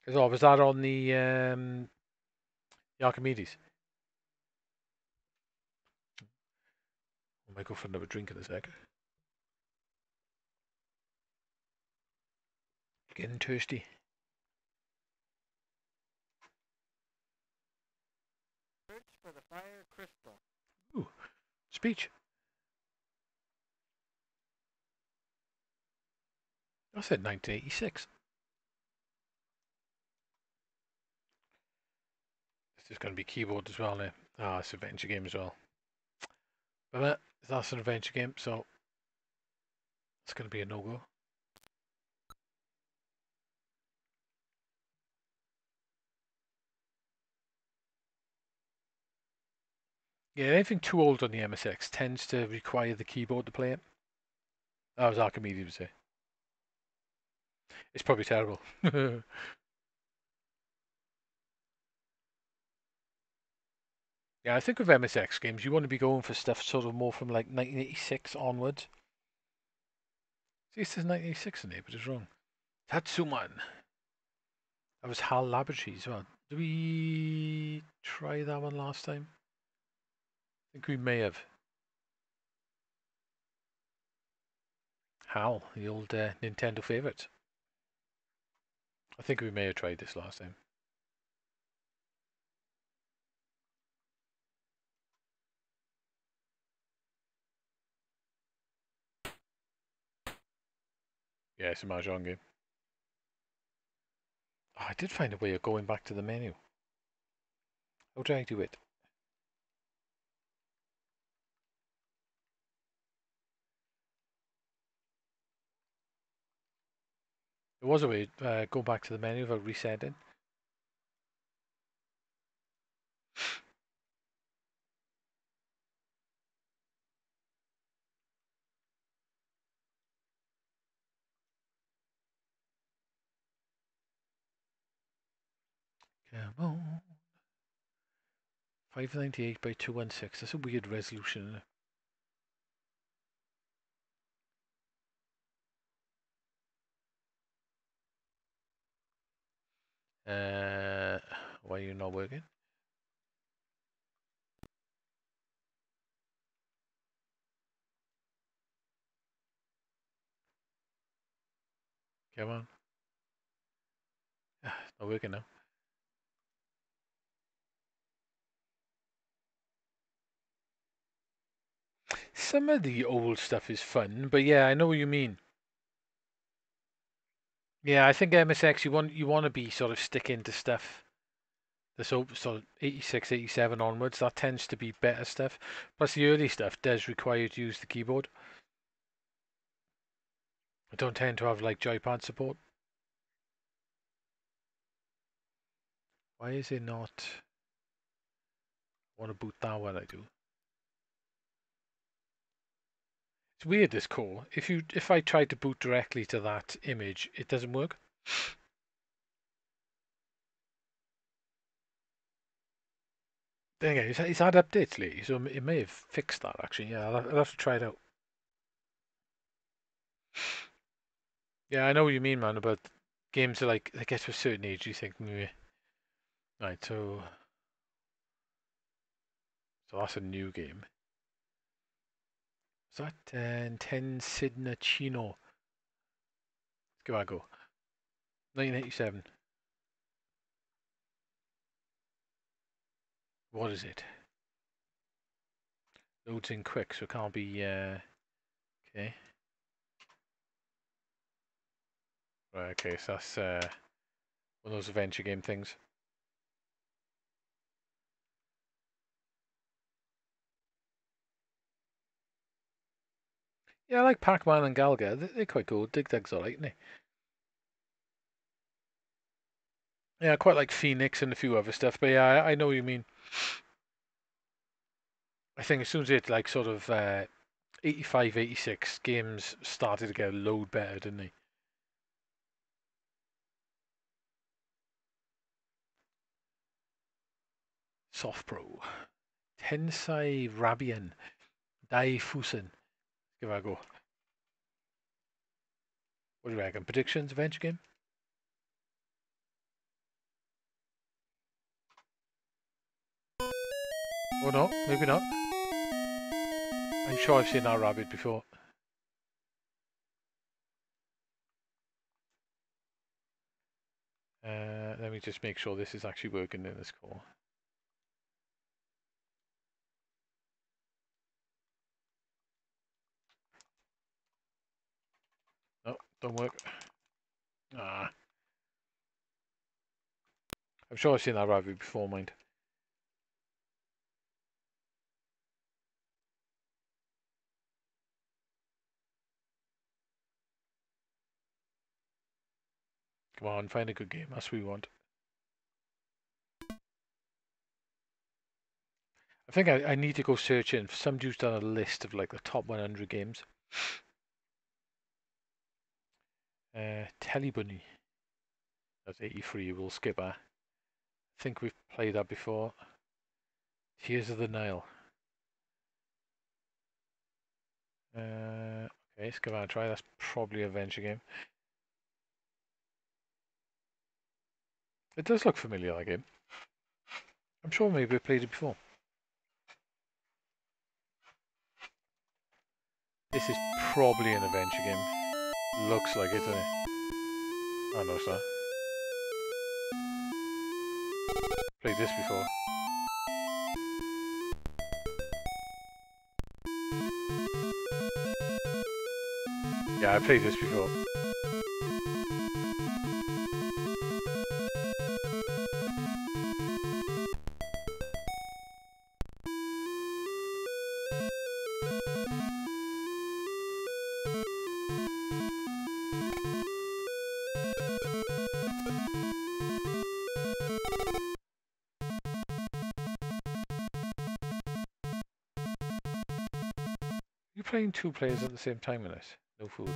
[SPEAKER 1] Oh, was that on the um, the Archimedes? Might go for another drink in a sec. Getting thirsty.
[SPEAKER 2] Search for the fire crystal.
[SPEAKER 1] Speech. I said 1986. This is going to be keyboard as well now. Ah, it's an adventure game as well. But that, that's an adventure game, so it's going to be a no-go. Yeah, anything too old on the MSX tends to require the keyboard to play it. That was Archimedes would say. It's probably terrible. yeah, I think with MSX games, you want to be going for stuff sort of more from like 1986 onwards. See, it says 1986 in there, but it's wrong. Tatsuman. That was HAL Laboratories as well. Did we try that one last time? I think we may have. HAL, the old uh, Nintendo favourite. I think we may have tried this last time. Yeah, it's a Mahjong game. Oh, I did find a way of going back to the menu. How do I do it? There was a way uh, go back to the menu without resetting. Come on. 598 by 216. That's a weird resolution. Uh, why are you not working? Come on. Ah, not working now. Some of the old stuff is fun, but yeah, I know what you mean. Yeah, I think MSX you want you want to be sort of sticking to stuff that's o- sort of 86, 87 onwards. That tends to be better stuff. Plus the early stuff does require you to use the keyboard. I don't tend to have like joypad support. Why is it not want to boot that one I do? It's weird this core. If you if I try to boot directly to that image, it doesn't work. Then again, it's, it's had updates lately, so it may have fixed that actually. Yeah, I'll, I'll have to try it out. Yeah, I know what you mean, man. About games that like they get to a certain age, you think. Right, so so that's a new game. That uh, Sidna Chino? Let's give that a go. 1987. What is it? Loads in quick, so it can't be. Uh, okay. Right, okay, so that's uh, one of those adventure game things. Yeah, I like Pac-Man and Galaga. They're quite cool. Dig Dug's alright, isn't he? Yeah, I quite like Phoenix and a few other stuff, but yeah, I, I know what you mean. I think as soon as it like sort of uh, 85, 86, games started to get a load better, didn't they? Soft Pro. Tensai Rabbian. dai Daifunsen. Give it a go. What do you reckon? Predictions, adventure game? Or not, maybe not. I'm sure I've seen that rabbit before. Uh, let me just make sure this is actually working in this core. No, don't work. Ah. I'm sure I've seen that rabbit before, mind. Come on, find a good game. That's what we want. I think I, I need to go searching. Somebody's done a list of like the top 100 games. Uh, Telebunny. That's 83. We'll skip that. I think we've played that before. Tears of the Nile. Uh, okay, let's give that a try. That's probably a venture game. It does look familiar, that game. I'm sure maybe we played it before. This is probably an adventure game. Looks like it, eh? doesn't it? Oh no, sir. Played this before. Yeah, I played this before. Two players at the same time in this? No food.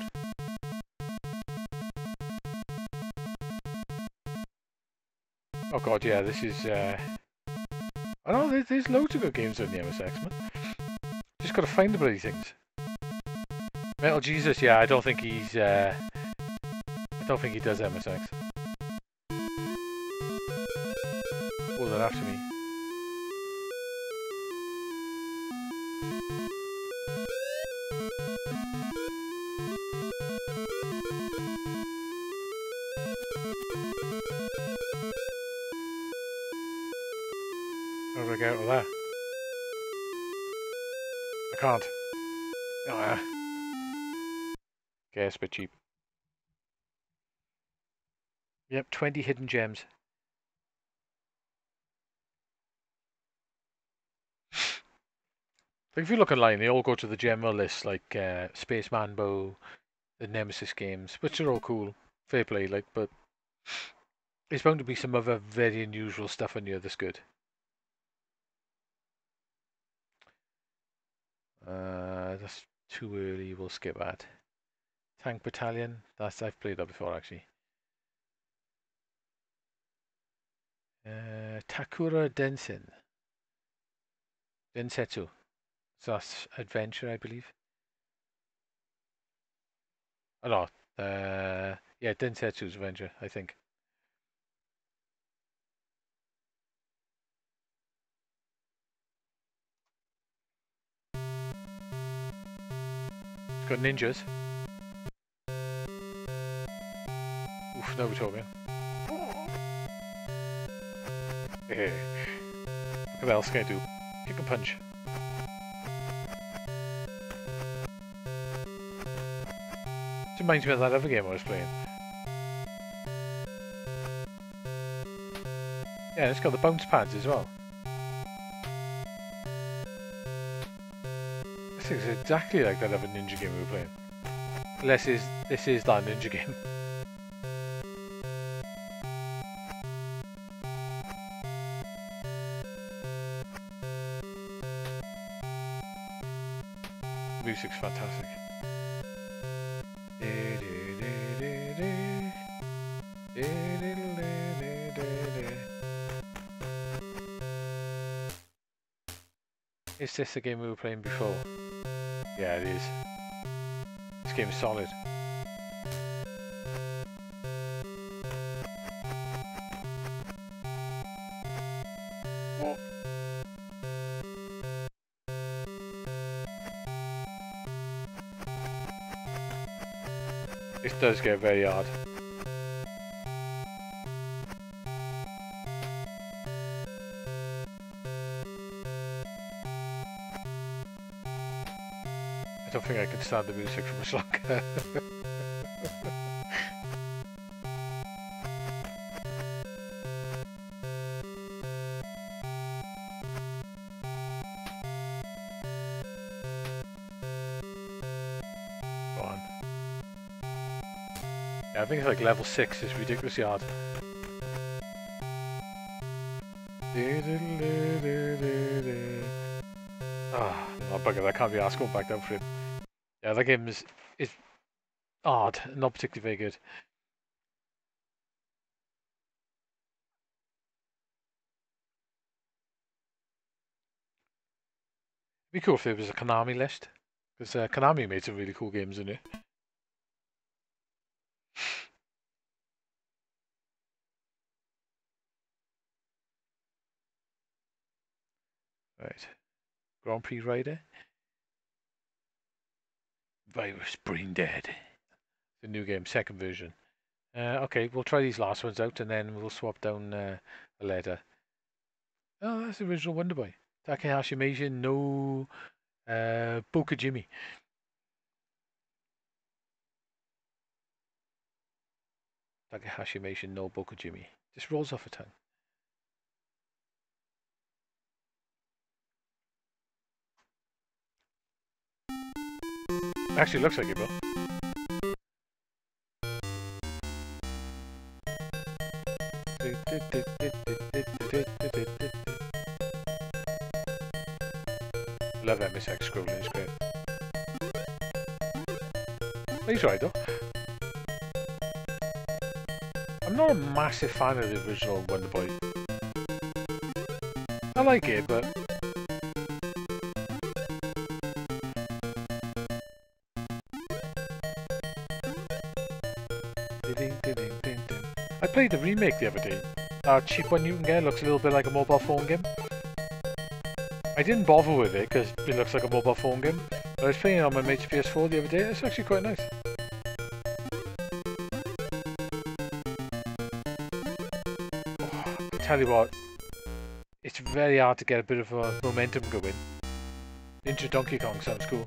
[SPEAKER 1] Oh god, yeah, this is... Uh... I know, there's, there's loads of good games on the MSX, man. Just gotta find the bloody things. Metal Jesus, yeah, I don't think he's... Uh... I don't think he does MSX. Oh, they're after me. Get out of there? I can't. Ah. Okay, it's a bit cheap. Yep, 20 hidden gems. if you look online, they all go to the general list, like uh, Space Manbow, the Nemesis games, which are all cool. Fair play, like, but there's bound to be some other very unusual stuff on here that's good. Uh, that's too early. We'll skip that. Tank Battalion. That's I've played that before actually. Uh, Takura Densen. Densetsu. So that's adventure, I believe. Oh no, Uh, yeah, Densetsu's adventure, I think. Got ninjas. Oof, no Utopia. Hey. What else can I do? Kick and punch. It reminds me of that other game I was playing. Yeah, it's got the bounce pads as well. Is exactly like that other ninja game we were playing. Unless is this is that ninja game. Music's fantastic. Is this the game we were playing before? Yeah, it is. This game is solid. This does get very hard. Don't think I can stand the music from much longer. Go on. Yeah, I think it's like level 6, it's ridiculously hard. Ah, oh, bugger, that can't be asked going back down for him. Yeah, that game is, is odd, not particularly very good. It'd be cool if it was a Konami list, because uh, Konami made some really cool games in it. Right. Grand Prix Rider. Virus Brain Dead. The new game, second version. Uh, okay, we'll try these last ones out and then we'll swap down uh, a letter. Oh, that's the original Wonder Boy. Takahashi Meiji no uh, Jimmy. Takahashi Meiji no Boka Jimmy. Just rolls off a tongue. Actually, looks like it, Bill. Love that MSX scrolling, it's great. He's right though. I'm not a massive fan of the original Wonder Boy. I like it, but played the remake the other day. That cheap one you can get looks a little bit like a mobile phone game. I didn't bother with it because it looks like a mobile phone game. But I was playing it on my mate's PS4 the other day. It's actually quite nice. Oh, tell you what, it's very hard to get a bit of a momentum going. Ninja Donkey Kong sounds cool.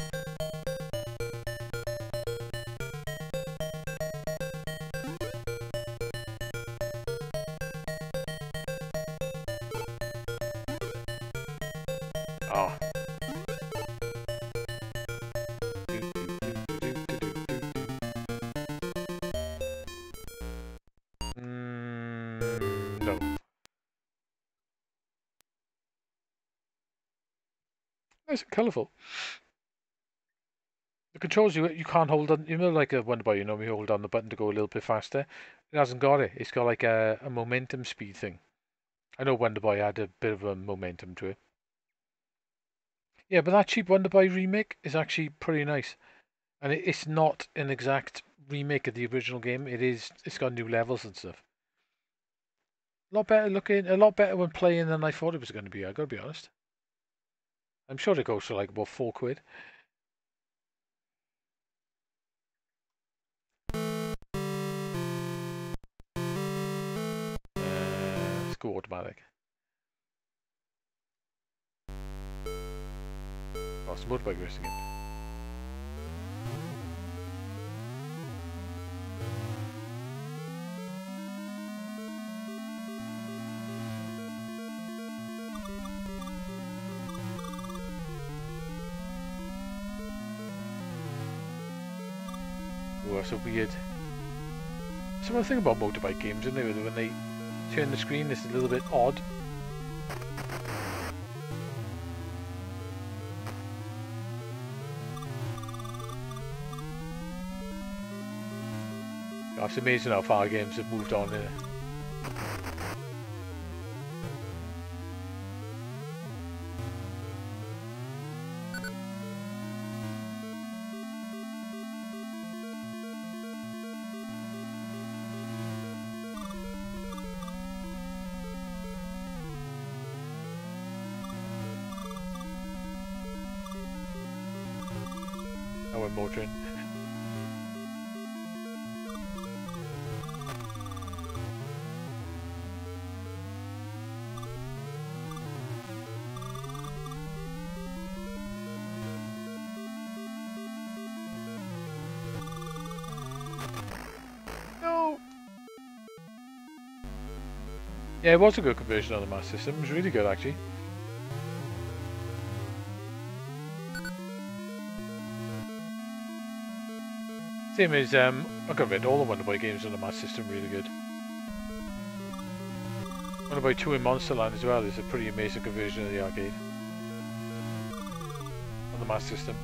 [SPEAKER 1] Controls you you can't hold on. You know, like uh, a Wonder Boy. You know, you hold on the button to go a little bit faster. It hasn't got it. It's got like a, a momentum speed thing. I know Wonder Boy had a bit of a momentum to it. Yeah, but that cheap Wonder Boy remake is actually pretty nice. And it, it's not an exact remake of the original game. It is. It's got new levels and stuff. A lot better looking. A lot better when playing than I thought it was going to be. I got to be honest. I'm sure it goes for like about four quid. Go automatic. Oh, it's motorbike race again. Oh, that's a weird. Of the thing about motorbike games, isn't it? When they turn the screen, this is a little bit odd. It's amazing how far games have moved on. Isn't Yeah, it was a good conversion on the Master System. It was really good, actually. Same as, um, I got rid all the Wonder Boy games on the Master System, really good. Wonder Boy 2 in Monsterland as well is a pretty amazing conversion of the arcade. On the Master System.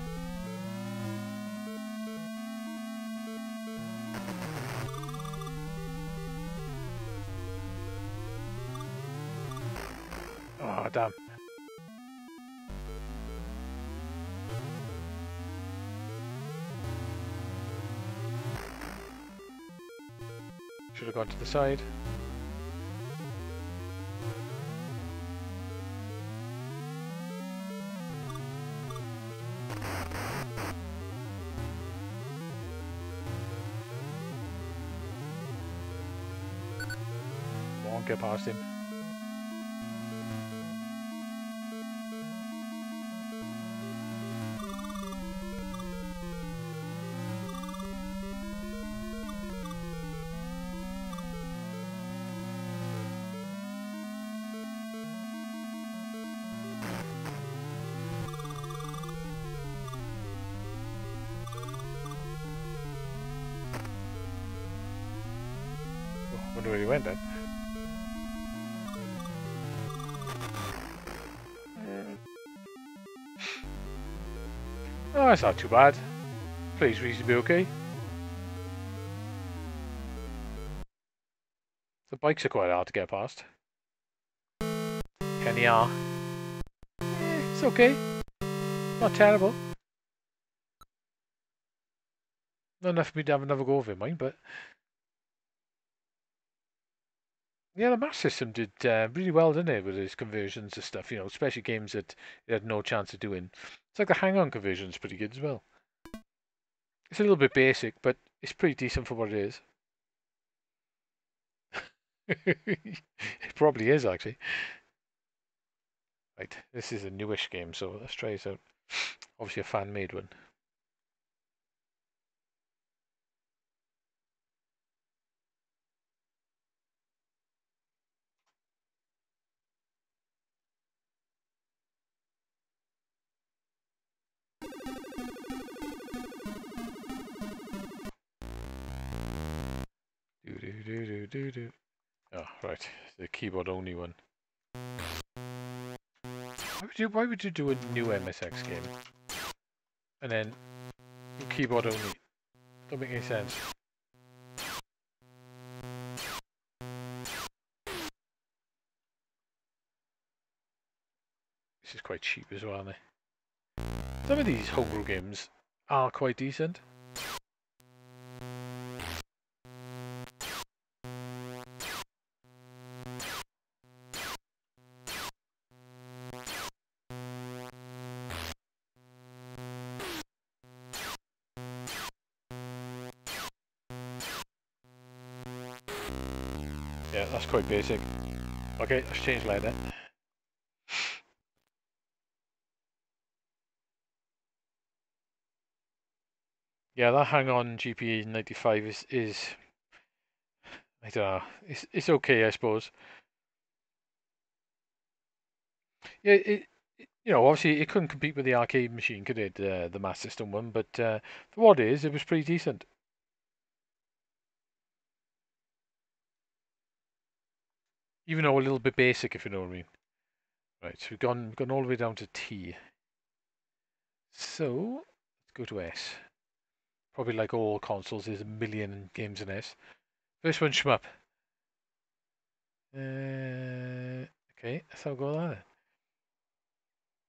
[SPEAKER 1] Should have gone to the side. On, get past him. That's not too bad. Plays reasonably okay. The bikes are quite hard to get past. Kenny are. Eh, it's okay. Not terrible. Not enough for me to have another go of it, mind, but yeah, the Master System did uh, really well, didn't it, with its conversions and stuff. You know, especially games that it had no chance of doing. It's like the Hang-On conversion's pretty good as well. It's a little bit basic, but it's pretty decent for what it is. it probably is actually. Right, this is a newish game, so let's try this out. Obviously a fan-made one. Do do do do do. Oh, right, the keyboard only one. Why would you? Why would you do a new MSX game and then keyboard only? Don't make any sense. This is quite cheap as well, aren't they? Some of these homebrew games are quite decent. Basic. Okay, let's change like that. Yeah, that hang on GPE 95 is, is I don't know, it's, it's okay, I suppose. Yeah, it, it- you know, obviously it couldn't compete with the arcade machine, could it? Uh, the Master System one, but uh, for what it is, it was pretty decent. Even though a little bit basic, if you know what I mean. Right, so we've gone gone all the way down to T. So let's go to S. Probably like all consoles, there's a million games in S. First one, shmup. Uh, okay, let's have a go at that.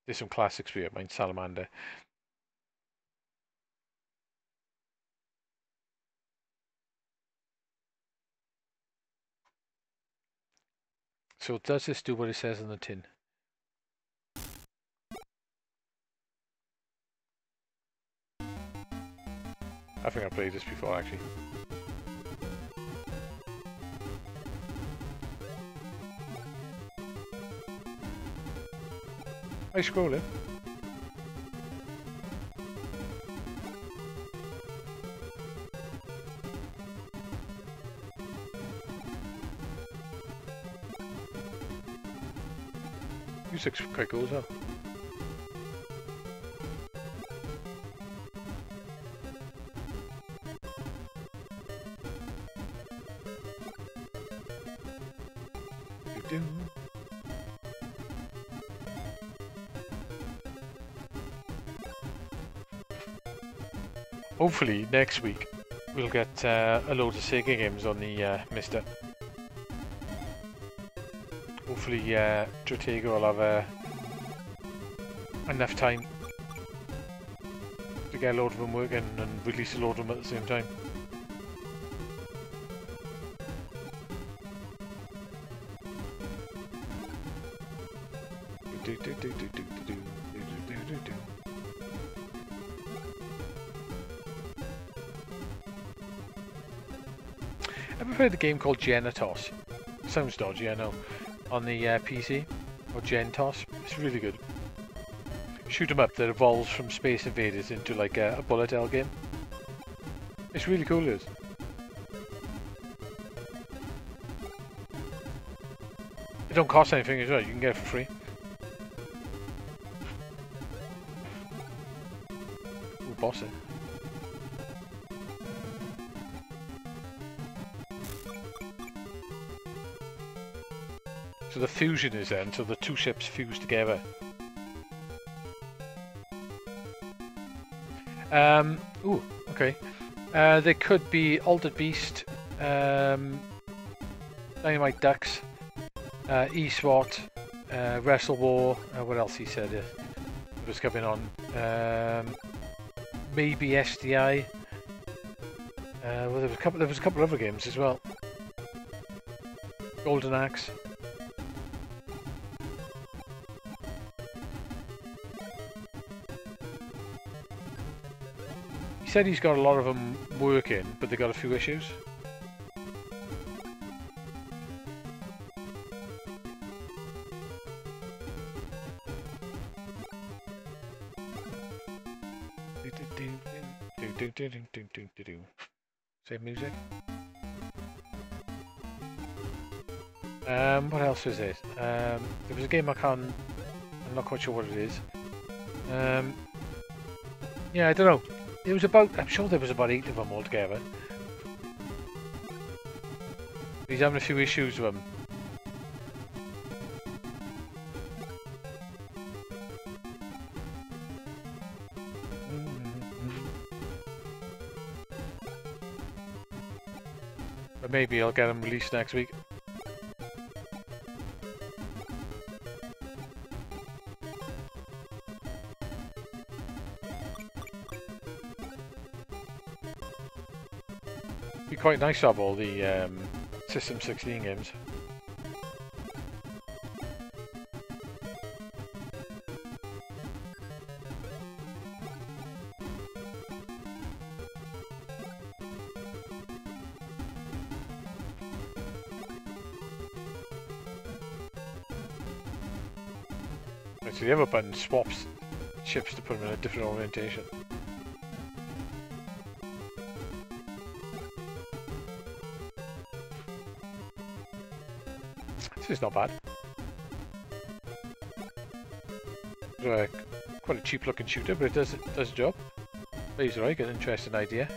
[SPEAKER 1] There's some classics for you. Mine Salamander. So does this do what it says on the tin? I think I played this before actually. I scroll it. Music's quite cool as well. Hopefully next week we'll get uh, a load of Sega games on the uh, MiSTer hopefully uh, Jotego will have uh, enough time to get a load of them working and release a load of them at the same time. I've played a game called Genetos. Sounds dodgy, I know. On the uh, PC or Genetos, it's really good. Shoot 'em up that evolves from Space Invaders into like a, a bullet hell game. It's really cool, it is. It don't cost anything as well. You can get it for free. Fusion is then, so the two ships fuse together. Um, ooh, okay. Uh, they could be Altered Beast, um, Dynamite Dux, uh, E-SWAT, uh, Wrestle War, uh, what else he said uh, was coming on? Um, maybe SDI. Uh, well, there was a couple. There was a couple other games as well. Golden Axe. Said he's got a lot of them working, but they got a few issues. Same music. Um, what else was it? Um, there was a game I can't. I'm not quite sure what it is. Um, yeah, I don't know. It was about. I'm sure there was about eight of them altogether. He's having a few issues with them. But maybe I'll get them released next week. quite nice to have all the um, System 16 games. So the other button swaps chips to put them in a different orientation. This is not bad. Quite a cheap looking shooter, but it does it does the job. Eye, get an interesting idea.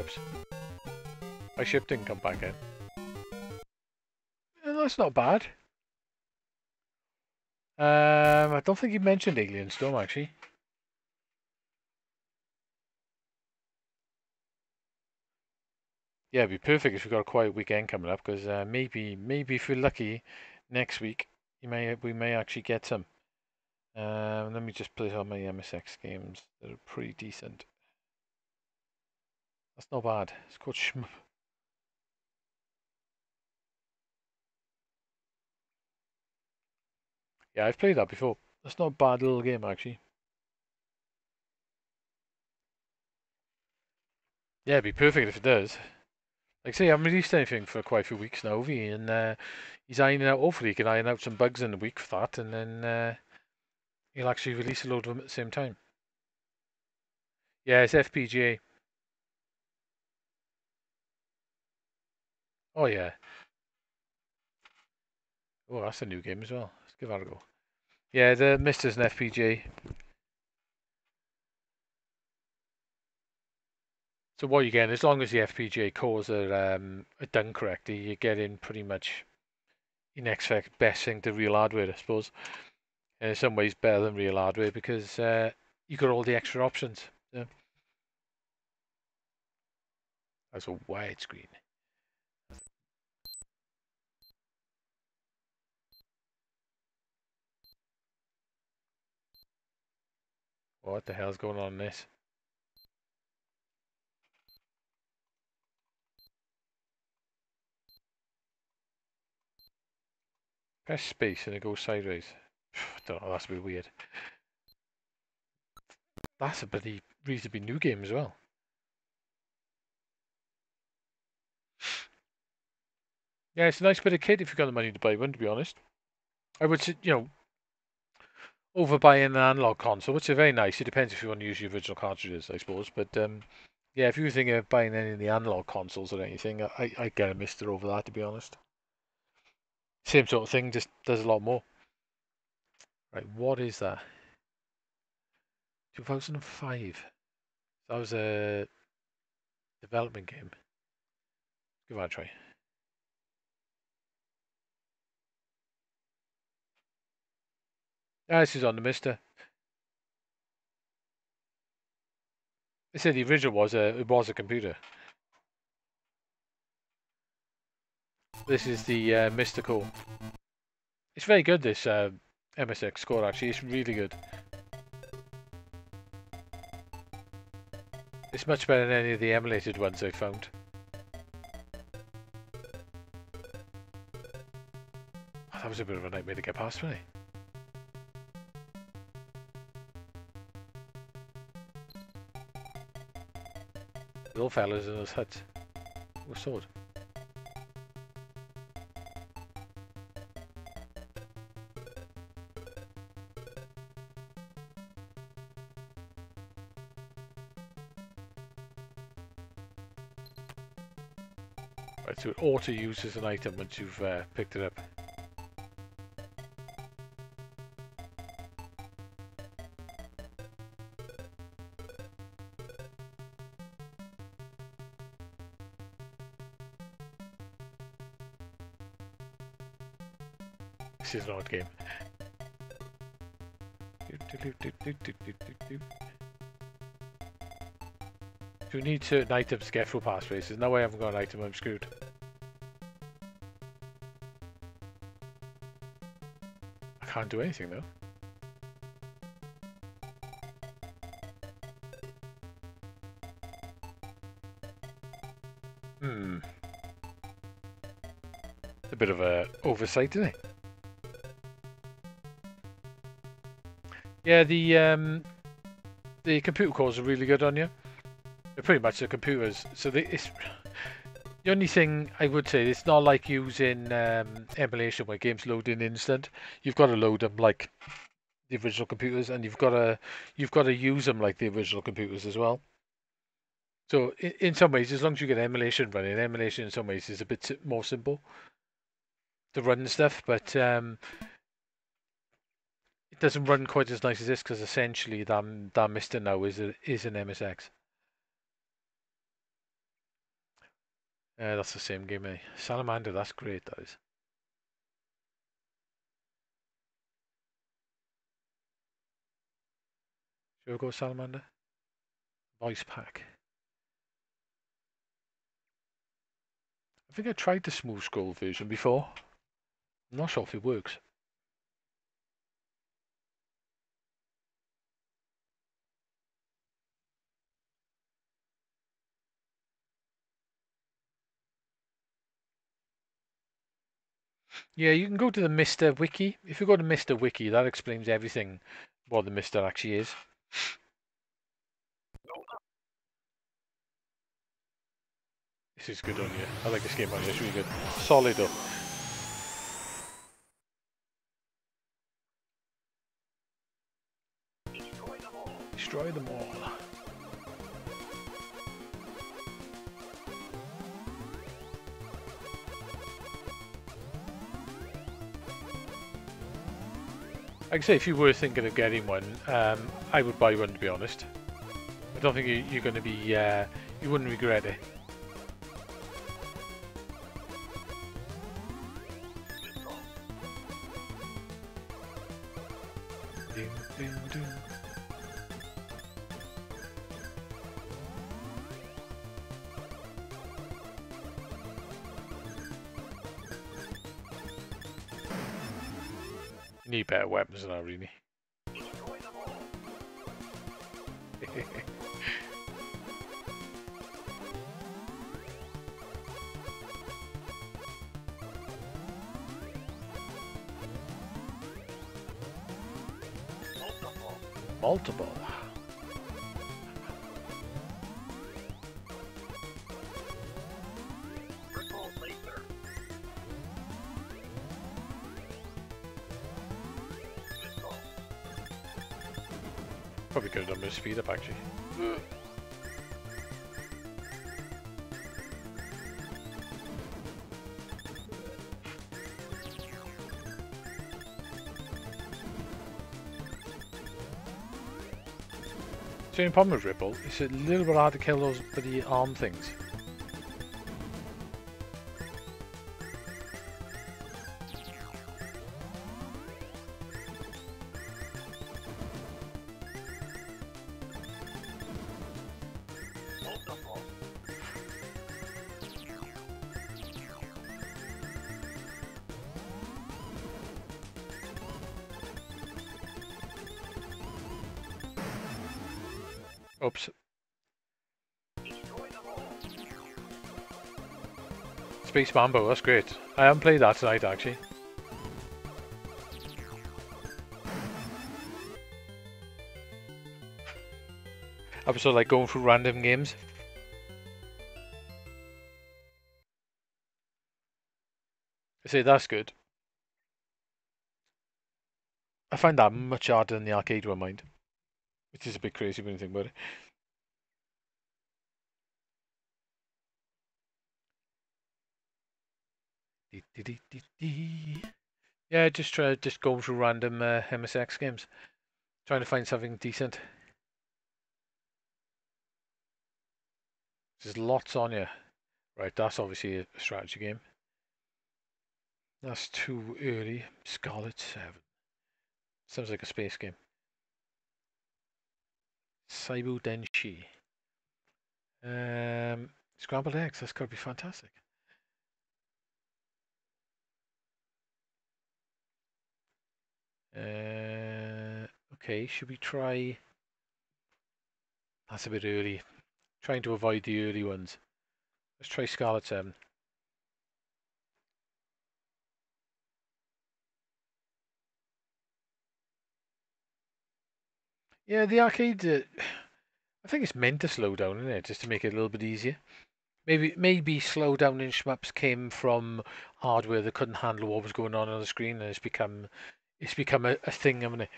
[SPEAKER 1] Oops. My ship didn't come back in. Yeah, that's not bad. Um, I don't think you mentioned Alien Storm actually. Yeah, it'd be perfect if we got a quiet weekend coming up because uh, maybe, maybe if we're lucky, next week you may we may actually get some. Um, let me just play all my MSX games that are pretty decent. That's not bad. It's called Shmup. Yeah, I've played that before. That's not a bad little game actually. Yeah, it'd be perfect if it does. Like I say, I haven't released anything for quite a few weeks now, V, and uh, he's ironing out. Hopefully, he can iron out some bugs in the week for that, and then uh, he'll actually release a load of them at the same time. Yeah, it's FPGA. Oh yeah. Oh, that's a new game as well. Let's give that a go. Yeah, the MiSTer's an FPGA. So what you get, as long as the FPGA cores are, um, are done correctly, you get in pretty much in effect best thing to real hardware, I suppose. And in some ways better than real hardware because uh, you got all the extra options. Yeah. That's a wide What the hell's going on in this? Press space and it goes sideways. don't know, that's a bit weird. That's a bloody reasonably new game as well. Yeah, it's a nice bit of kit if you've got the money to buy one, to be honest. I would say, you know, over buying an analog console, which are very nice. It depends if you want to use the original cartridges, I suppose. But um, yeah, if you were thinking of buying any of the analog consoles or anything, I, I get a MiSTer over that, to be honest. Same sort of thing, just does a lot more. Right, what is that? 2005. That was a development game. Give that a try. Ah, this is on the MiSTer. They said the original was a it was a computer. This is the uh, Mystical. It's very good. This uh, MSX core actually, it's really good. It's much better than any of the emulated ones I found. Oh, that was a bit of a nightmare to get past, wasn't it? Old fellas in those huts. With sword. Right, so it auto uses an item once you've uh, picked it up. Do we need certain items to get through passways? races? No, I haven't got an item, I'm screwed. I can't do anything though. Hmm. It's a bit of a oversight, isn't it? Yeah, the um, the computer cores are really good on you. They're pretty much the computers. So it's the only thing I would say. It's not like using um, emulation where games load in instant. You've got to load them like the original computers, and you've got to you've got to use them like the original computers as well. So in, in some ways, as long as you get emulation running, emulation in some ways is a bit more simple to run stuff, but um, doesn't run quite as nice as this because essentially that that MiSTer now is a, is an MSX. Uh, that's the same game, eh? Salamander, that's great, that is. Should we go Salamander? Voice pack. I think I tried the smooth scroll version before. I'm not sure if it works. Yeah, you can go to the MiSTer Wiki. If you go to MiSTer Wiki, that explains everything what the MiSTer actually is. This is good on you. I like this game on you. It's really good. Solid though. Destroy them all. Like I say, if you were thinking of getting one, um, I would buy one to be honest. I don't think you, you're going to be, uh, you wouldn't regret it. Weapons that, really. Only problem with Ripple it's a little bit hard to kill those bloody arm things. Space Manbow, that's great. I haven't played that tonight actually. I was sort of like going through random games. I say that's good. I find that much harder than the arcade one, mind. Which is a bit crazy when you think about it. Yeah, just try just going through random uh, MSX games, trying to find something decent. There's lots on you. Right, that's obviously a strategy game. That's too early. Scarlet 7. Sounds like a space game. Saibu Denshi. Um, scrambled eggs, that's got to be fantastic. Uh, okay, should we try... That's a bit early. Trying to avoid the early ones. Let's try Scarlet 7. Yeah, the arcade, uh, I think it's meant to slow down, isn't it? Just to make it a little bit easier. Maybe maybe slow down in shmups came from hardware that couldn't handle what was going on on the screen and it's become it's become a, a thing, haven't it?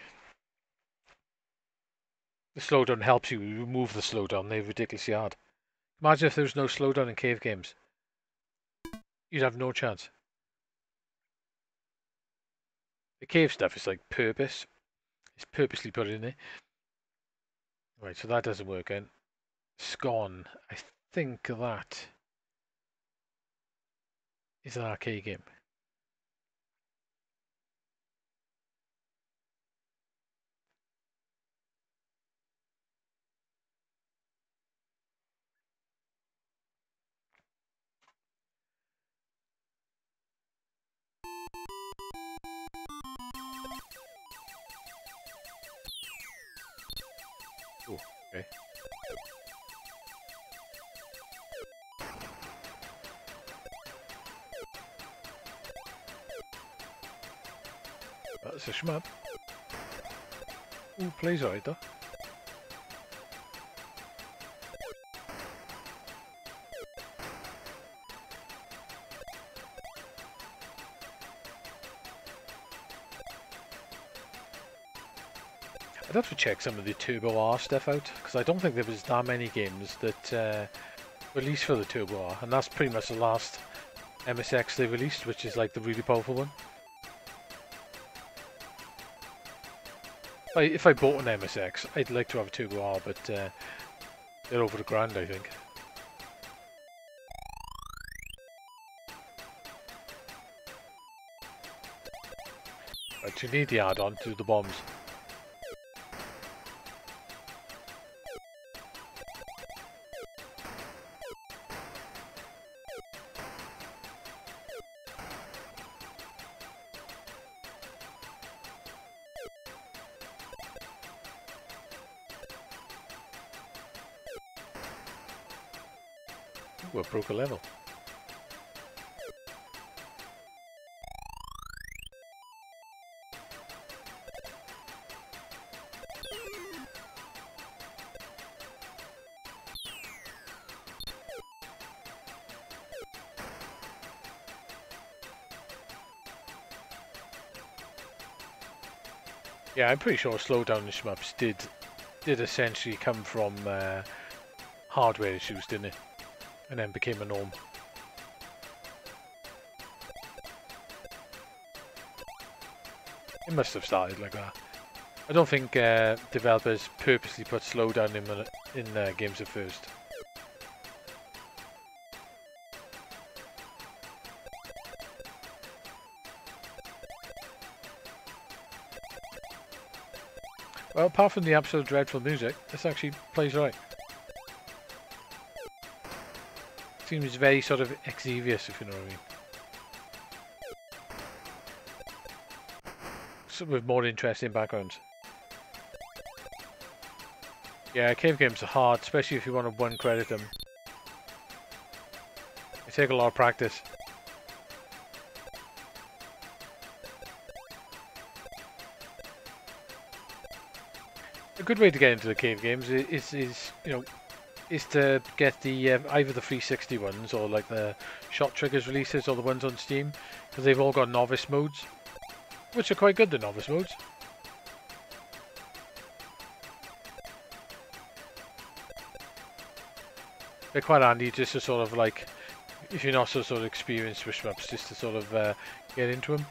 [SPEAKER 1] The slowdown helps you remove the slowdown. They're ridiculously hard. Imagine if there was no slowdown in cave games. You'd have no chance. The cave stuff is like purpose. It's purposely put in there. Right, so that doesn't work out. Scone. I think that is an arcade game. That's a shmup. Ooh, plays alright I'd have to check some of the Turbo R stuff out because I don't think there was that many games that uh, released for the Turbo R, and that's pretty much the last MSX they released, which is like the really powerful one. If I, if I bought an MSX, I'd like to have a Turbo R, but uh, they're over the grand, I think. But you need the add-on to the bombs. A level. Yeah, I'm pretty sure slowdown in shmups did did essentially come from uh, hardware issues, didn't it? And then became a norm. It must have started like that. I don't think uh, developers purposely put slowdown in in uh, games at first. Well, apart from the absolute dreadful music, this actually plays right. Seems very sort of Xevious, if you know what I mean. So with more interesting backgrounds. Yeah, cave games are hard, especially if you want to one credit them. They take a lot of practice. A good way to get into the cave games is, is you know, is to get the um, either the 360 ones or like the Shot Triggers releases or the ones on Steam because they've all got novice modes, which are quite good. The novice modes. They're quite handy just to sort of like, if you're not so sort of experienced with shmups, just to sort of uh, get into them.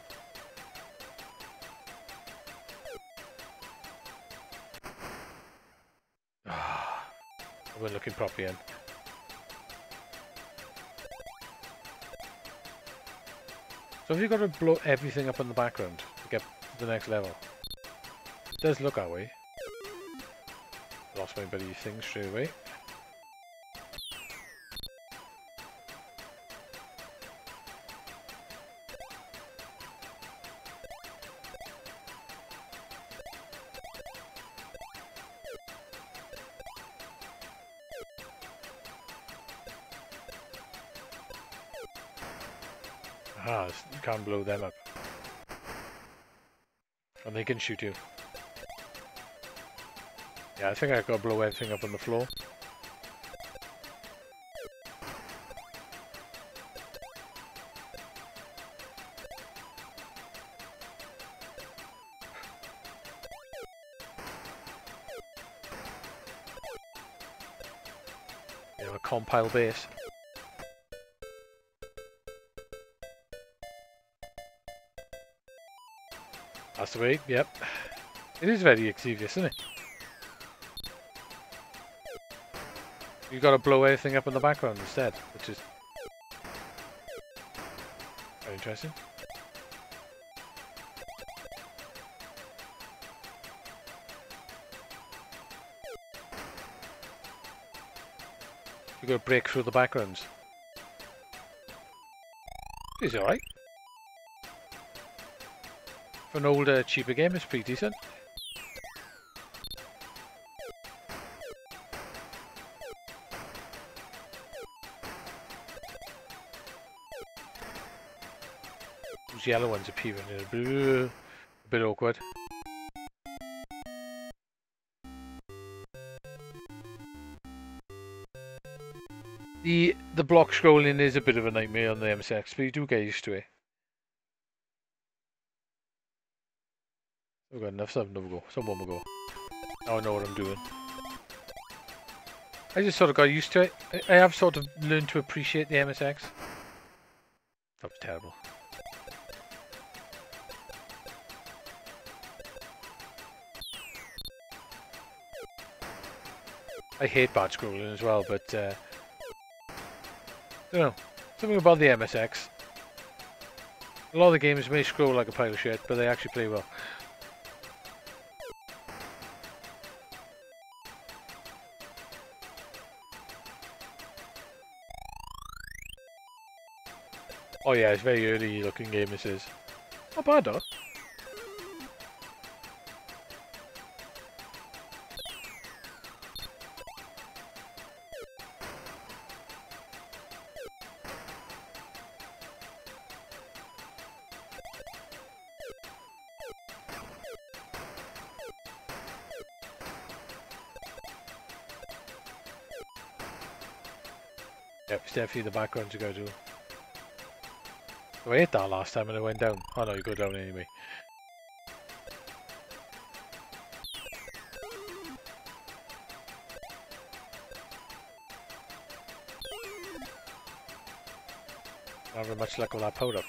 [SPEAKER 1] We're looking properly in. So have you got to blow everything up in the background to get to the next level? It does look that way. Lost my bloody thing straight away. They can shoot you. Yeah, I think I gotta blow everything up on the floor. Know, a compile base. That's yep. It is very Xevious, isn't it? You've got to blow everything up in the background instead, which is very interesting. You've got to break through the backgrounds. It's alright. For an older, uh, cheaper game, it's pretty decent. Those yellow ones appearing in a a bit awkward. The the block scrolling is a bit of a nightmare on the MSX, but you do get used to it. Got enough, so another go. Some more go. I know what I'm doing. I just sort of got used to it. I, I have sort of learned to appreciate the MSX. That was terrible. I hate bad scrolling as well, but uh, I don't know. Something about the MSX. A lot of the games may scroll like a pile of shit, but they actually play well. Oh yeah, it's very early looking game this is. Not bad though. Yep, it's definitely the background to go to. I hit that last time and I went down. Oh no, you go down anyway. Not very much luck with that powder.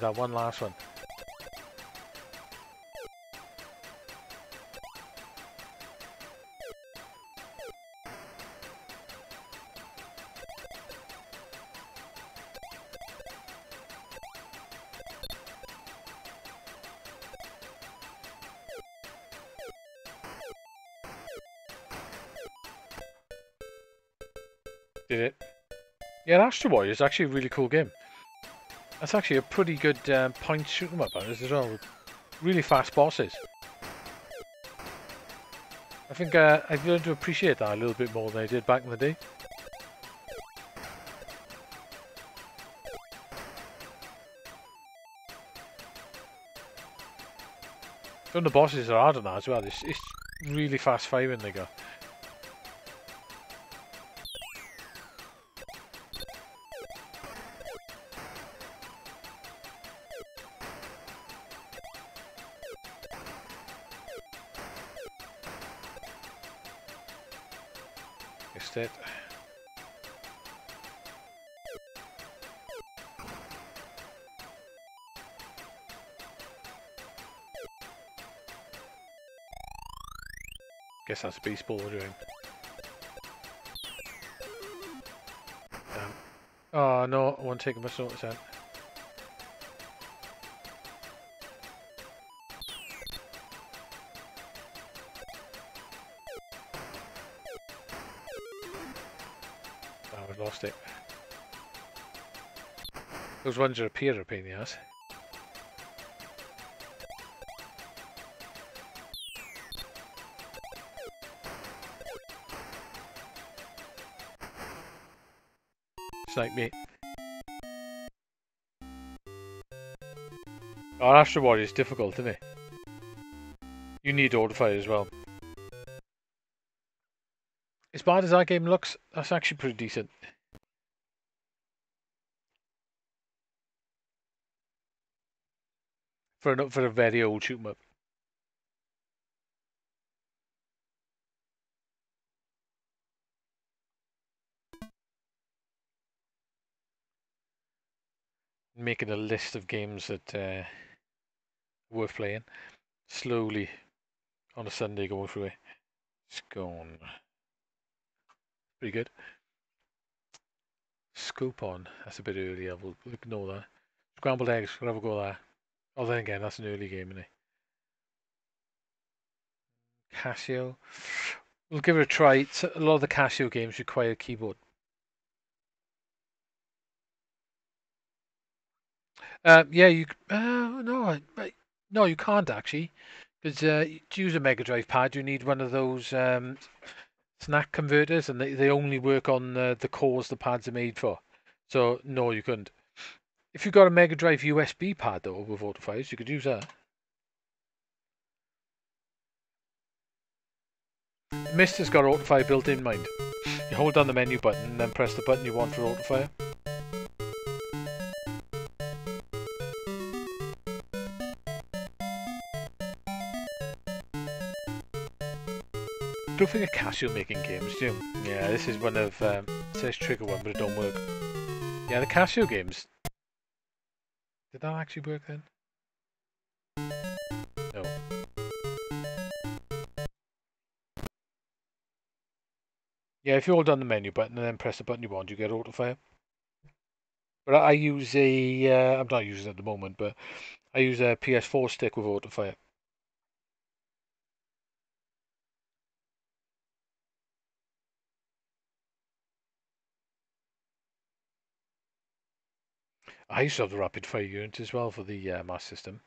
[SPEAKER 1] That one last one. Did it? Yeah, Astro Boy is actually a really cool game. That's actually a pretty good um, point shoot 'em this as well. Really fast bosses. I think uh, I've learned to appreciate that a little bit more than I did back in the day. Some of the bosses are hard harder now as well. It's, it's really fast firing they go. Guess that's beast ball we're doing. Oh no, I won't take much notice then. I've lost it. Those ones are a pain in the ass. Snipe me. Oh, Astro Warrior is difficult, isn't it? You need auto fire as well. As bad as that game looks, that's actually pretty decent. For for a very old shoot 'em up. Making a list of games that uh, worth playing. Slowly on a Sunday going through it. Scone. Pretty good. Scoop on. That's a bit early. I will ignore that. Scrambled eggs. We'll have a go there. Oh, then again, that's an early game, isn't it? Casio. We'll give it a try. A lot of the Casio games require a keyboard. Uh, yeah, you. Uh, no, no, you can't actually, because uh, to use a Mega Drive pad, you need one of those um, SNAC converters, and they, they only work on the cores the pads are made for. So no, you couldn't. If you've got a Mega Drive USB pad though with autofires, you could use that. MiSTer's got autofire built in mind. You hold down the menu button and then press the button you want for autofire. Think of Casio making games, you? Yeah, this is one of um, says trigger one, but it don't work. Yeah, the Casio games. Did that actually work then? No. Yeah, if you hold down the menu button and then press the button you want, you get autofire. But I use a, uh, I'm not using it at the moment, but I use a PS4 stick with autofire. I used to have the rapid fire unit as well for the uh, Master System.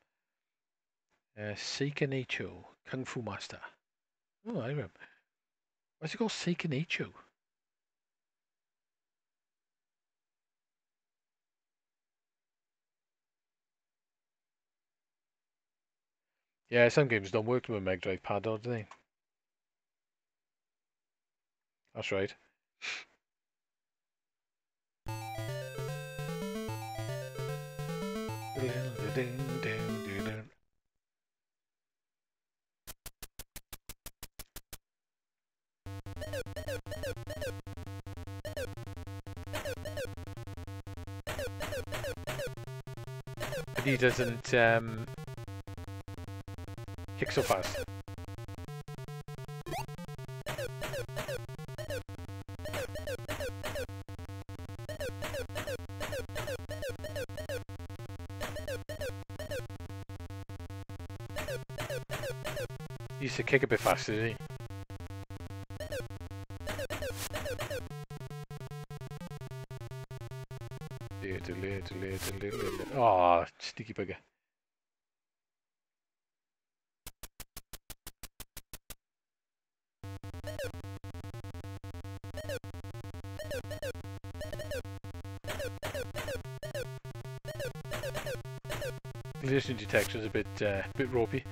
[SPEAKER 1] Uh, Seika Nicho, Kung Fu Master. Oh, I remember. What's it called? Seika Nicho. Yeah, some games don't work with a Mega Drive pad, do they? That's right. He doesn't um, kick so fast. Used to kick a bit faster, didn't he? Oh, sneaky bugger. Collision detection is a bit, uh, bit ropey.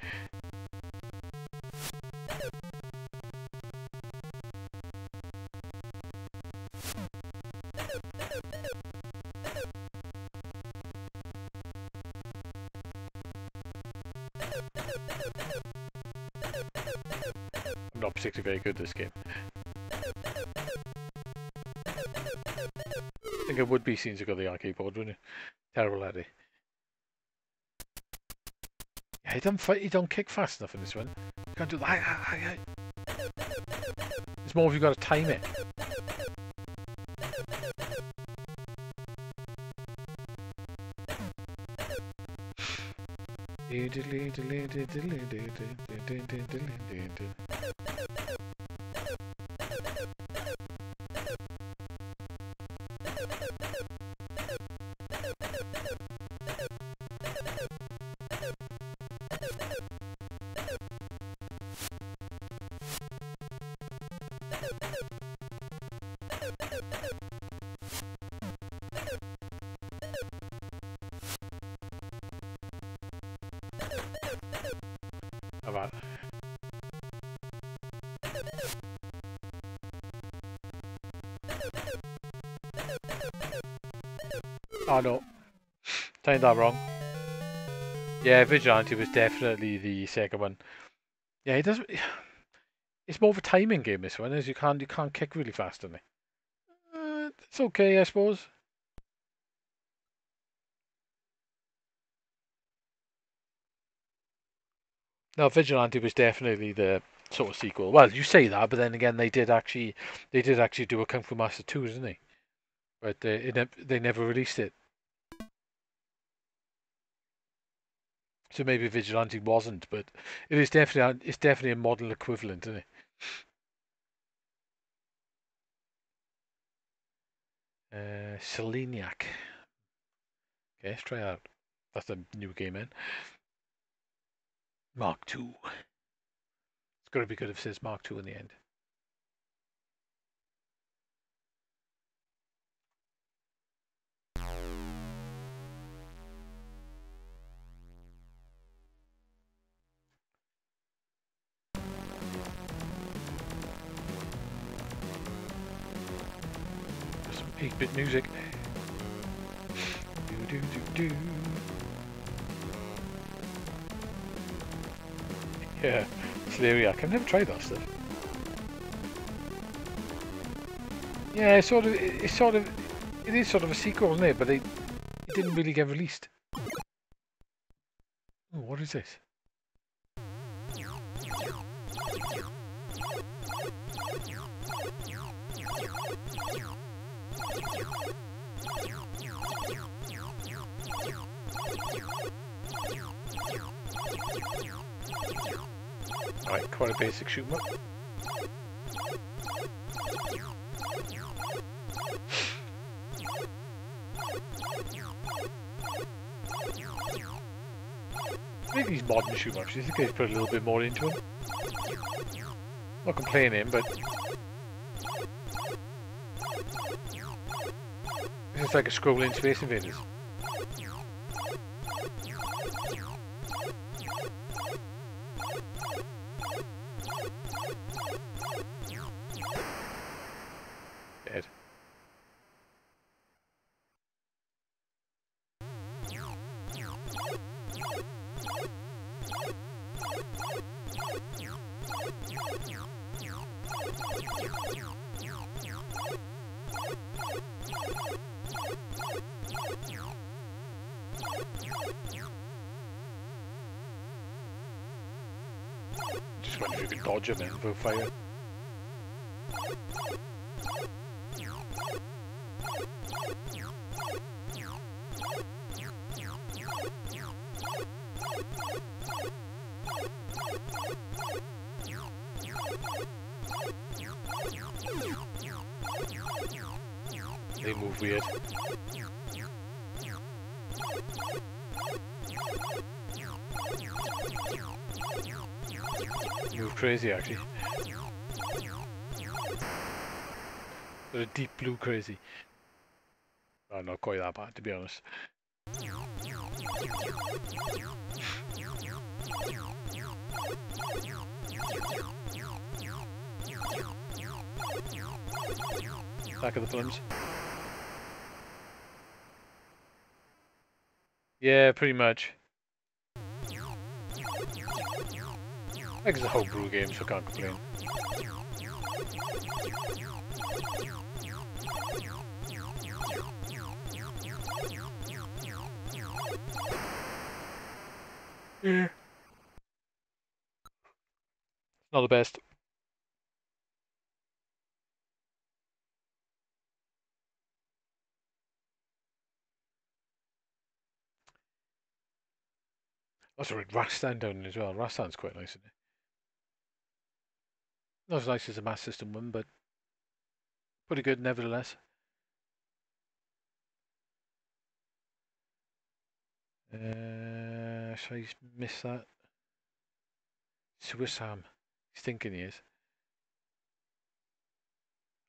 [SPEAKER 1] Particularly very good this game. I think I would be since I got the arcade board, wouldn't it? Terrible it. Yeah, he don't fight, he don't kick fast enough in this one. You can't do that. It's more if you've got to time it. How about? Oh no. Timed that wrong. Yeah, Vigilante was definitely the second one. Yeah, he doesn't. It's more of a timing game. This one is you can't you can't kick really fast on it. Uh, it's okay, I suppose. No, Vigilante was definitely the sort of sequel. Well, you say that, but then again, they did actually they did actually do a Kung Fu Master two, didn't they? But they they never released it. So maybe Vigilante wasn't, but it is definitely it's definitely a model equivalent, isn't it? Uh, Seleniac. Okay, let's try out. That's a new game in. Mark Two. It's got to be good if it says Mark Two in the end. Some 8-bit music. Do do do do. Yeah, Slariak. I've never tried that stuff. Yeah, it's sort of, it's sort of, it is sort of a sequel, isn't it? But it, it didn't really get released. Oh, what is this? Quite a basic shoot up. I these modern shoot ups, they put a little bit more into them. Not complaining, but it's like a scrolling Space Invaders. Fire. They move weird. Move crazy actually. Blue crazy. Oh, not quite that bad to be honest. Back of the plums. Yeah, pretty much. Think it's a homebrew game, so I can't complain. Yeah. Not the best. Also, read Rastan down as well. Rastan's quite nice, isn't it? Not as nice as a Master System one, but pretty good nevertheless. Uh shall I miss that? Swiss ham. He's thinking he is.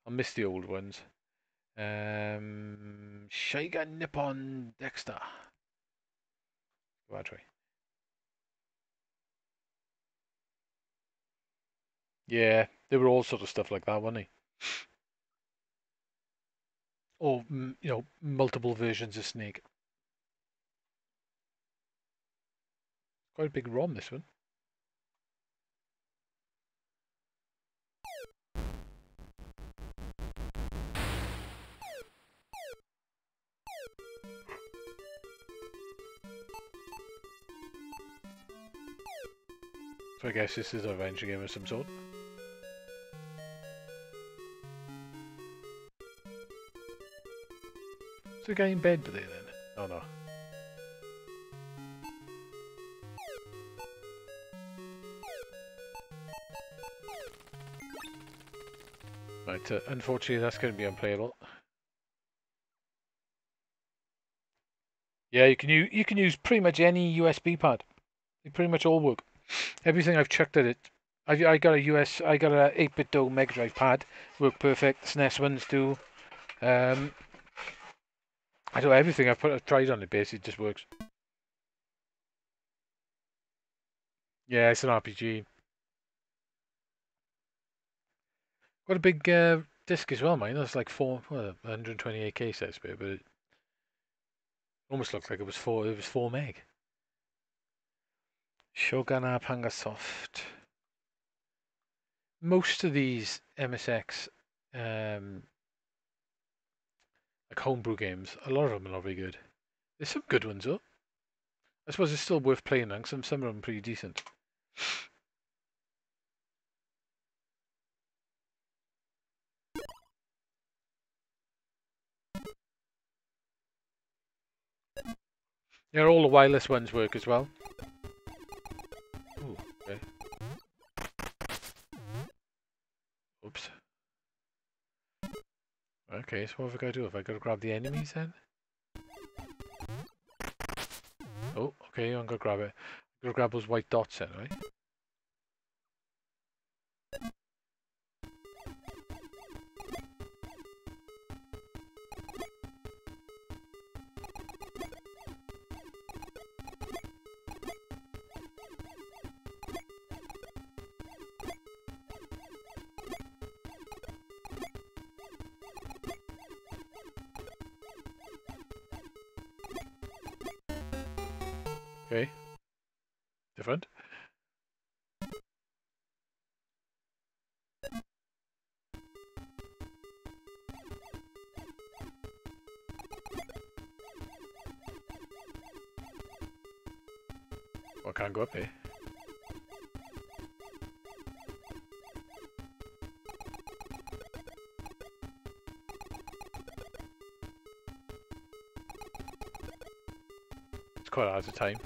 [SPEAKER 1] I'll miss the old ones. Um, Shiga Nippon Dexter. Try. Yeah, they were all sort of stuff like that, weren't they? Or, you know, multiple versions of Snake. Quite a big ROM, this one. So I guess this is an adventure game of some sort. Guy in bed today then? Oh no. Uh, unfortunately that's going to be unplayable. Yeah, you can use you can use pretty much any USB pad. They pretty much all work. Everything I've checked at it. I I got a US I got a 8BitDo Mega Drive pad. Work perfect. SNES ones do. Um, I do everything I've put I've tried on it basically just works. Yeah, it's an RPG. Got a big uh, disc as well, mine. That's like four, well, 128k says but it almost looked like it was four. It was four meg. Shogun Pangasoft. Most of these MSX, um, like homebrew games, a lot of them are not very good. There's some good ones though. I suppose it's still worth playing them. Some some of them are pretty decent. Yeah, all the wireless ones work as well. Ooh, okay. Oops. Okay, so what have I got to do? Have I got to grab the enemies then? Oh, okay, I'm going to grab it. I'm going to grab those white dots then, right? Go up here. It's quite hard to time.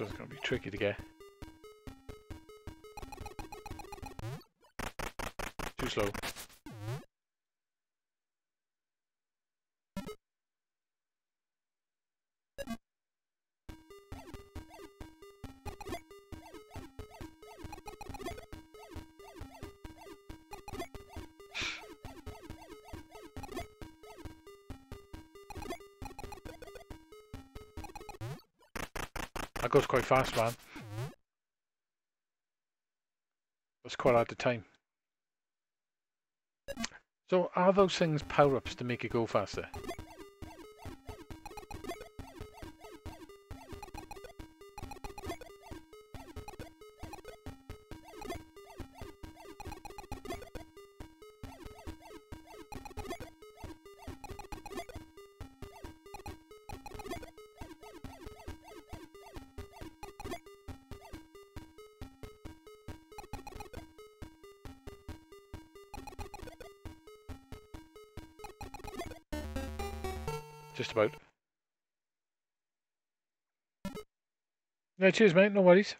[SPEAKER 1] It's going to be tricky to get. Goes quite fast, man. That's quite hard to time. So are those things power-ups to make it go faster? Cheers, mate. No worries.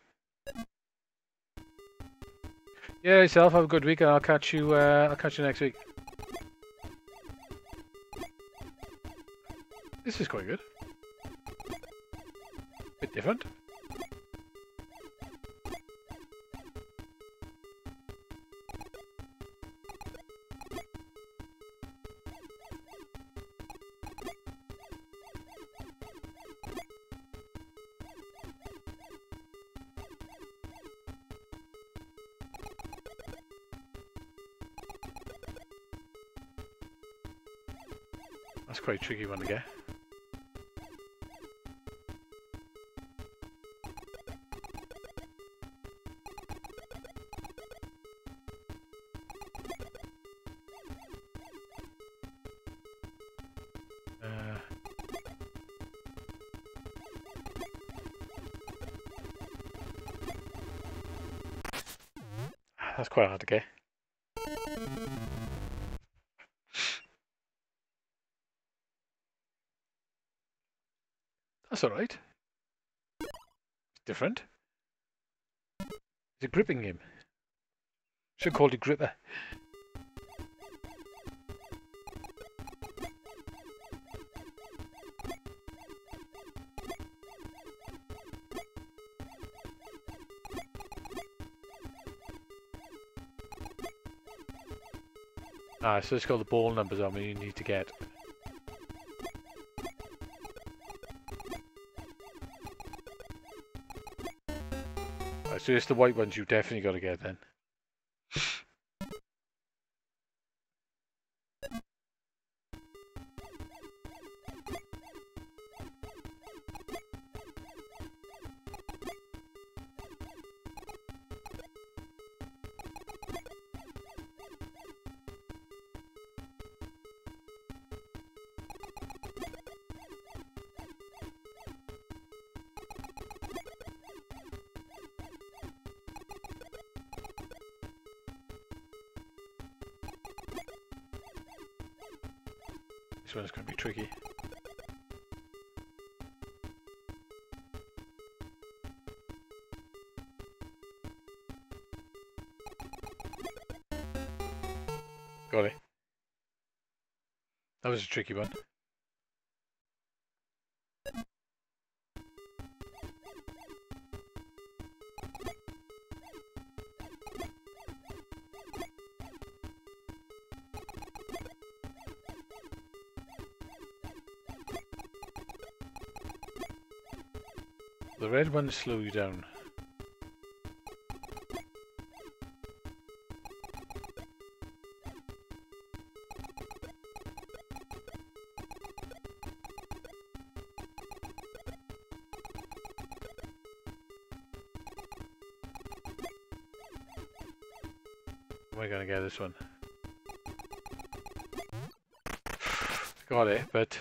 [SPEAKER 1] Yeah, yourself. Have a good week, and I'll catch you. Uh, I'll catch you next week. This is quite good. Bit different. Tricky one to get. Uh, That's quite hard to get. That's alright. It's different. It's a gripping game. Should call it gripper. Ah, so it's got the ball numbers on me you need to get. So it's the white ones you definitely got to get then. That was a tricky one. The red one slow you down. This one? Got it, but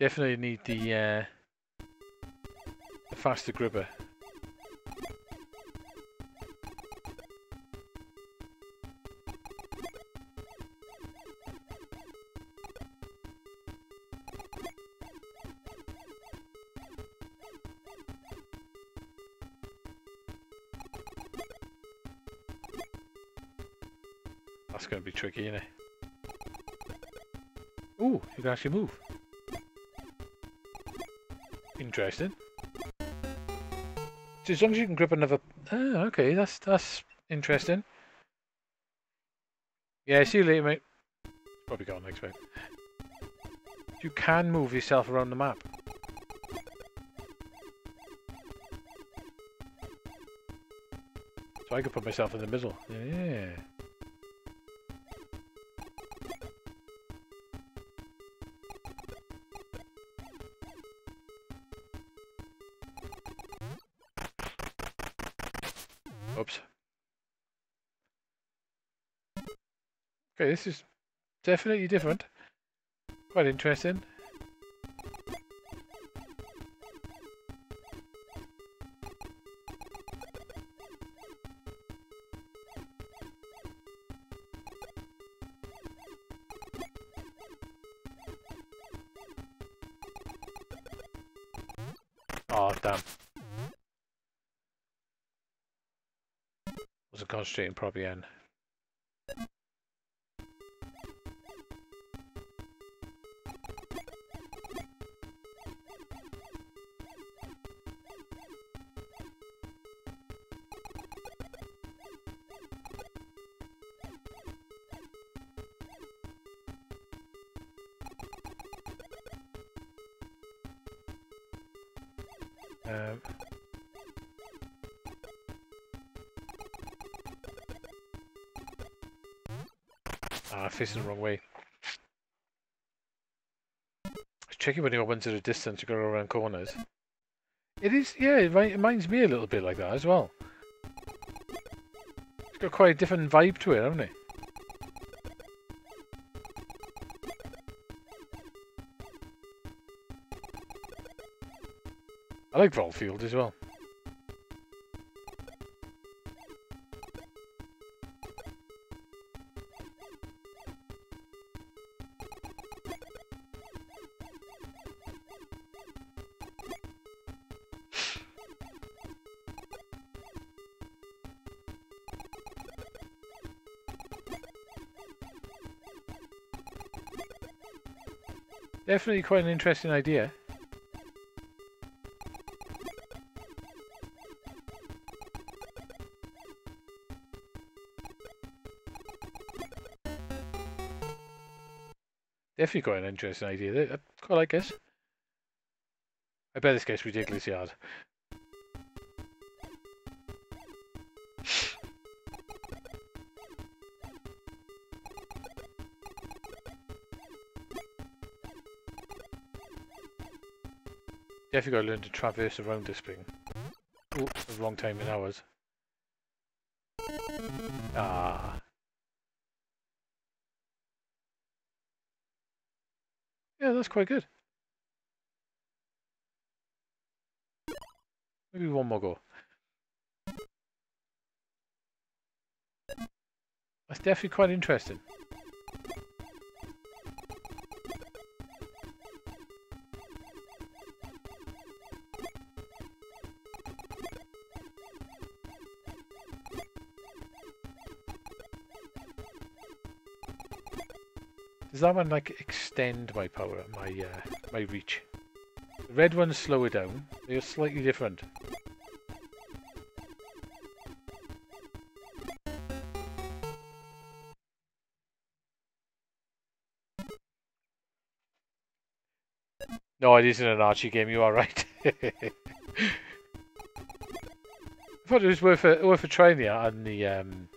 [SPEAKER 1] definitely need the uh, the faster gripper. Actually move. Interesting. So as long as you can grip another... Oh, okay, that's that's interesting. Yeah, see you later, mate. Probably gone next week. You can move yourself around the map. So I could put myself in the middle. Yeah. This is definitely different. Quite interesting. Oh, damn. Wasn't concentrating properly then. Facing the wrong way. It's tricky when you're ones at a distance, you gotta go around corners. It is, yeah, it reminds me a little bit like that as well. It's got quite a different vibe to it, hasn't it? I like Volfied as well. Definitely quite an interesting idea. Definitely quite an interesting idea. I quite like this. I bet this gets ridiculously hard. Definitely got to learn to traverse around this thing. Oops, the wrong time in hours. Ah. Yeah, that's quite good. Maybe one more go. That's definitely quite interesting. That one like extend my power, my uh, my reach? The red ones slow it down. They're slightly different. No, it isn't an Archie game. You are right. I thought it was worth a worth a try in the on the um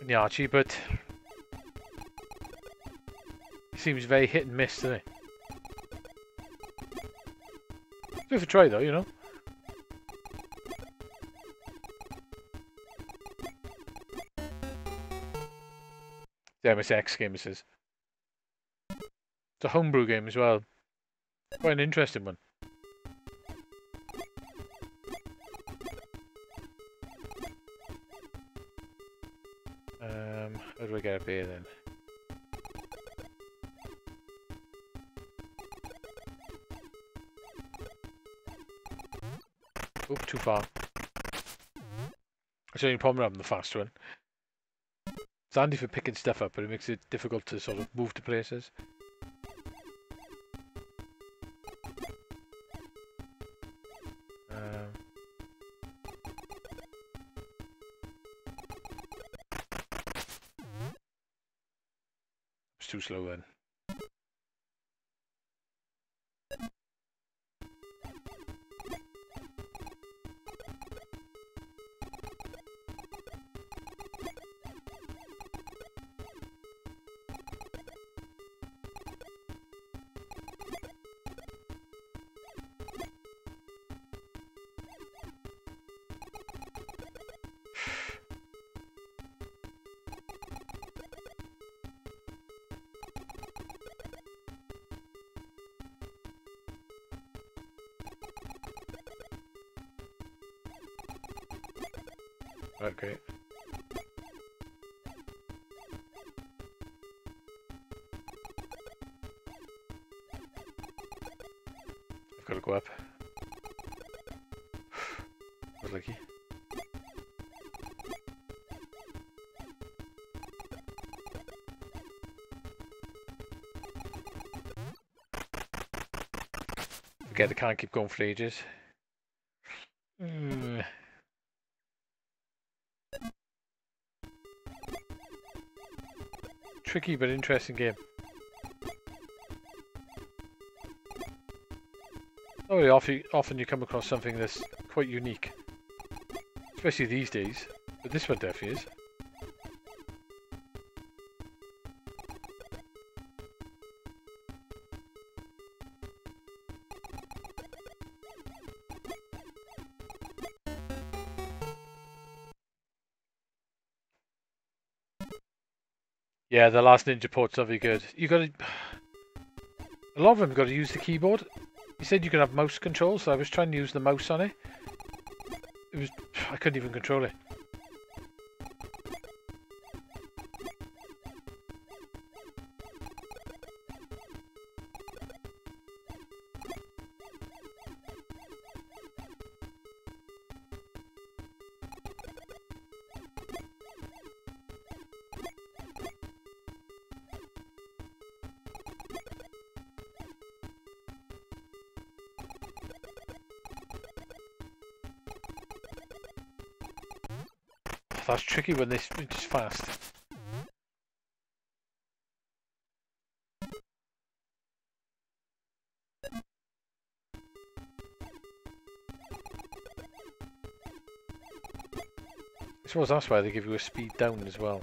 [SPEAKER 1] in the Archie, but it seems very hit and miss, doesn't it? Worth a try though, you know. The MSX game it says. It's a homebrew game as well. Quite an interesting one. Um, how do I get up here then? Too far. That's the only problem I'm the fast one. It's handy for picking stuff up, but it makes it difficult to sort of move to places. Um, it's too slow then. Forget I can't keep going for ages. Mm. Tricky but interesting game. Not very often, often you come across something that's quite unique. Especially these days. But this one definitely is. Yeah, the last Ninja port's not very good. You got to... A lot of them got to use the keyboard. You said you can have mouse control, so I was trying to use the mouse on it. It was... I couldn't even control it. Tricky when this is fast. I suppose that's why they give you a speed down as well.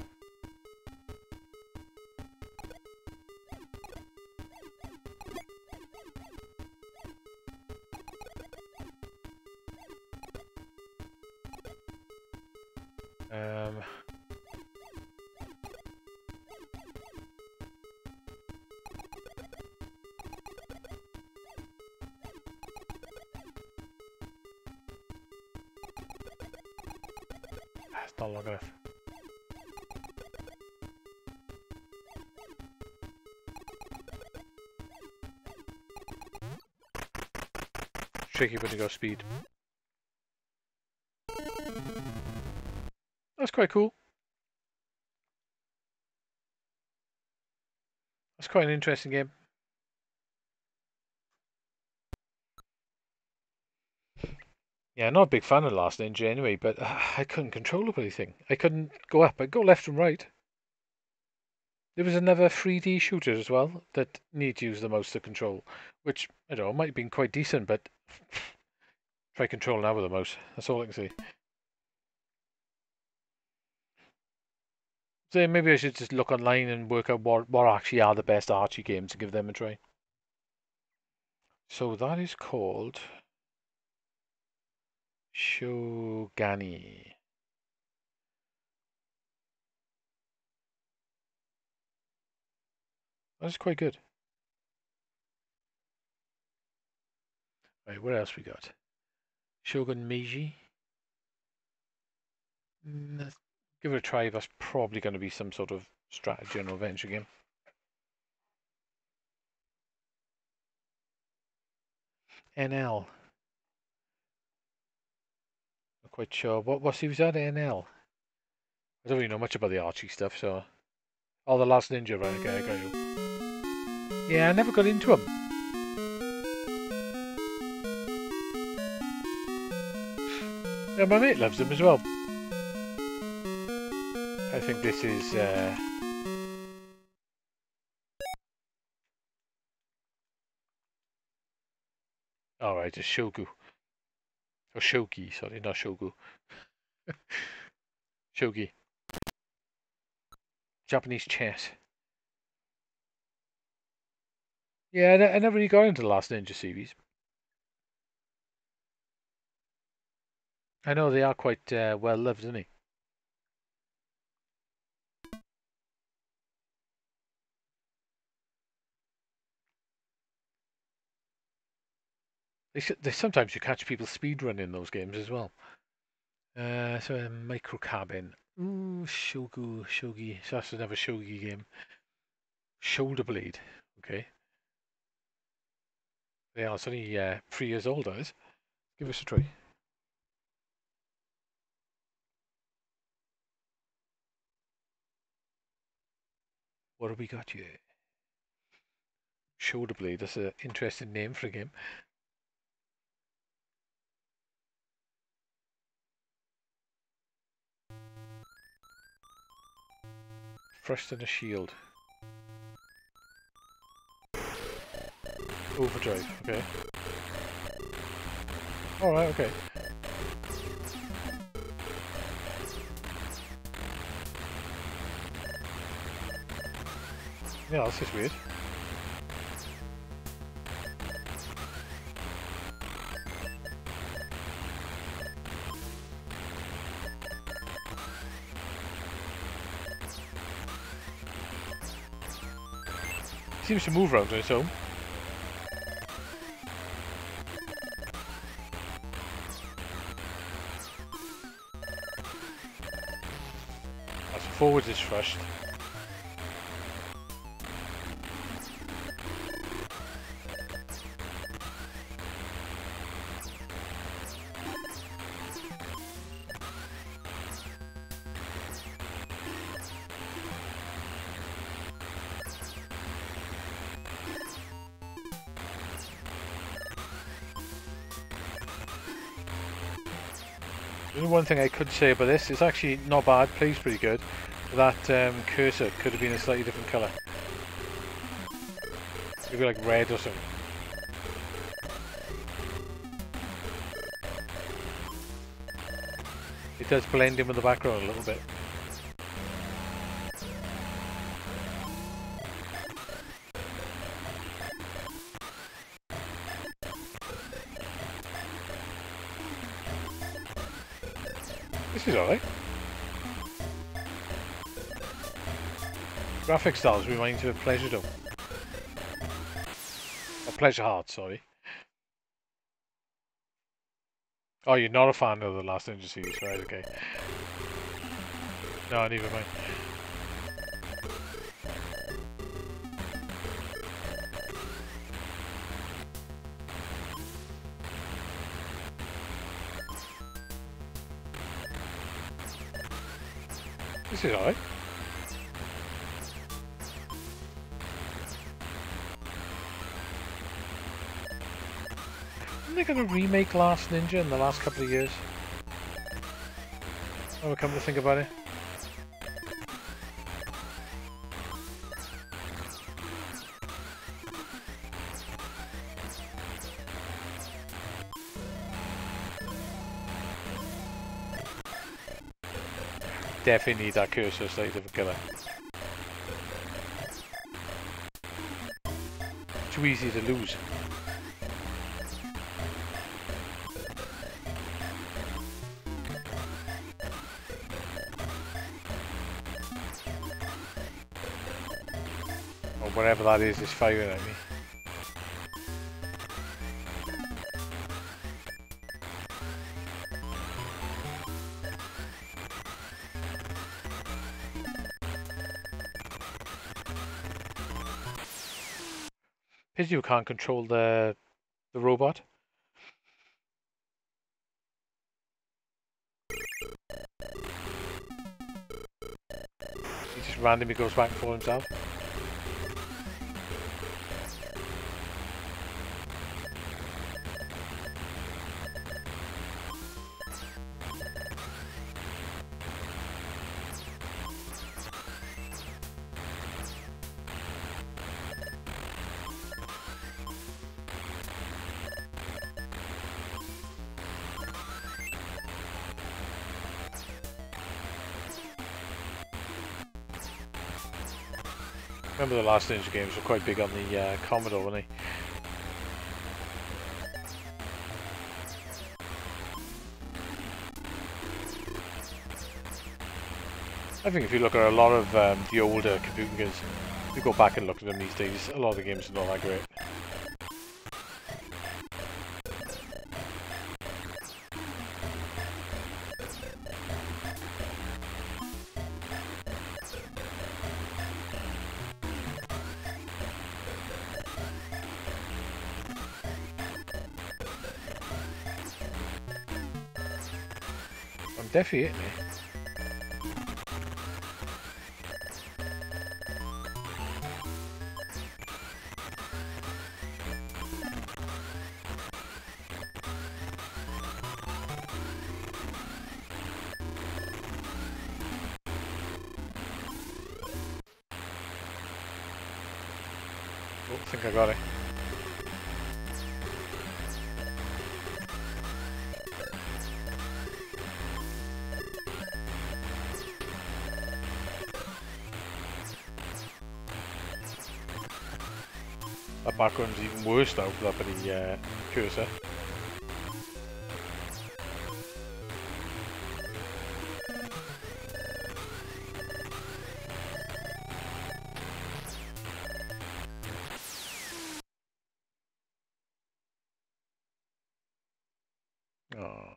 [SPEAKER 1] Tricky when you go speed. That's quite cool. That's quite an interesting game. Yeah, not a big fan of Last Ninja anyway, but uh, I couldn't control the bloody thing. I couldn't go up. I'd go left and right. There was another 3D shooter as well that need to use the mouse to control, which, I don't know, might have been quite decent, but try control now with the mouse. That's all I can say. So maybe I should just look online and work out what, what actually are the best Archie games and give them a try. So that is called Shogani. That's quite good. Right, what else we got? Shogun Meiji. Mm, Let's give it a try. That's probably going to be some sort of strategy and adventure game. NL. Not quite sure. What what series that? NL. I don't really know much about the Archie stuff, so. Oh, the Last Ninja, right? Okay, I got you. Yeah, I never got into them. Yeah, my mate loves them as well. I think this is. Uh... All right, it's Shogu. Or Shogi, sorry, not Shogu. Shogi. Japanese chess. Yeah, I, I never really got into the Last Ninja series. I know they are quite uh, well loved, isn't they? They, they sometimes you catch people speed running those games as well. Uh, so a micro cabin. Ooh, Shogu, Shogi. So that's another Shogi game. Shoulder Blade. Okay. Yeah, it's only uh, three years old, is. Give us a try. What have we got here? Shoulder blade. That's an interesting name for a game. Thrust and a shield. Overdrive, okay. Alright, okay. Yeah, that's just weird. Seems to move around on its own. That's forward is thrust. One thing I could say about this is actually not bad, plays pretty good. That um, cursor could have been a slightly different colour. Maybe like red or something. It does blend in with the background a little bit. Graphic styles remind me of Pleasure Dome. Or Pleasure Heart, sorry. Oh, you're not a fan of the Last Ninja series, right? Okay. No, am I. This is alright. They going to remake Last Ninja in the last couple of years? Oh, we come to think about it. Definitely need that cursor slightly different colour. Too easy to lose. Whatever that is is firing at me. Pity you can't control the the robot. He just randomly goes back forth himself. The last Ninja games were quite big on the uh, Commodore, weren't they? I think if you look at a lot of um, the older computing games, if you go back and look at them these days, a lot of the games are not that great. Definitely hitting it. Background's even worse now for that bloody uh, cursor. Oh.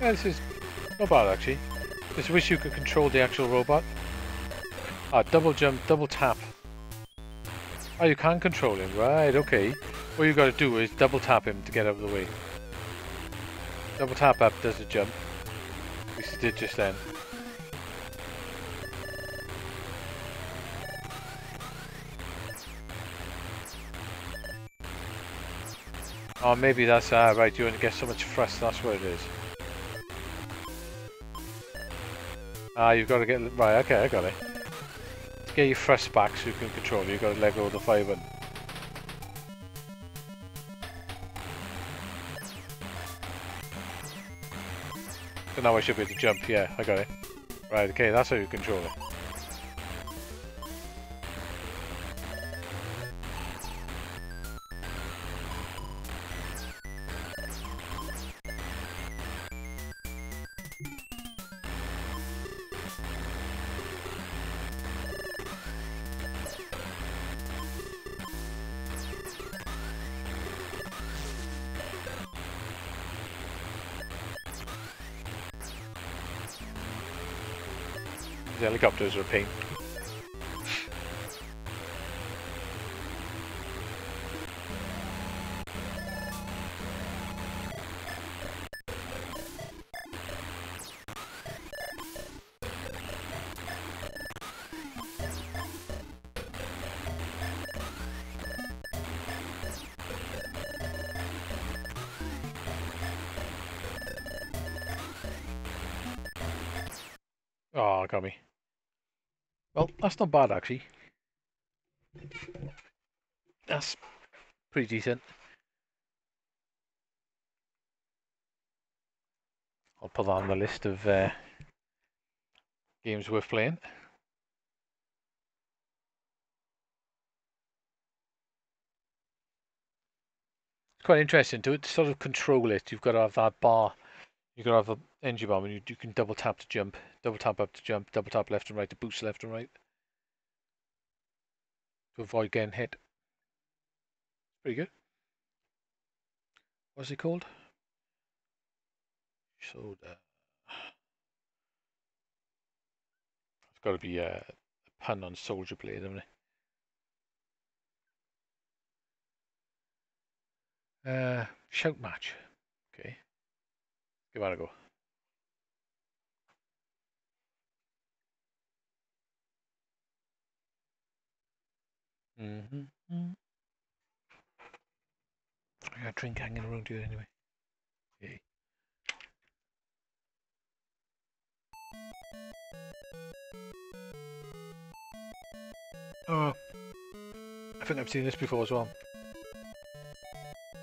[SPEAKER 1] This is not bad actually. Just wish you could control the actual robot. Ah, double jump, double tap. Oh, you can control him, right, okay. All you gotta do is double tap him to get out of the way. Double tap up does the jump. Which he did just then. Oh, maybe that's, uh, right, you want to get so much thrust, that's what it is. Ah, you've got to get, right, okay, I got it. Get your thrust back so you can control you've got to let go of the fire button. So now I should be able to jump, yeah, I got it. Right, okay, that's how you control it. Helicopters are a that's not bad actually. That's pretty decent. I'll put that on the list of uh, games worth playing. It's quite interesting to sort of control it. You've got to have that bar. You've got to have the energy bomb, and you, you can double tap to jump, double tap up to jump, double tap left and right to boost left and right to avoid getting hit. Pretty good. What's it called? Soda. It's got to be uh, a pun on Soldier Blade, hasn't it? Uh, shout match. Okay. Give that a go. Mm-hmm. I got a drink hanging around here anyway. Yay. Oh, I think I've seen this before as well.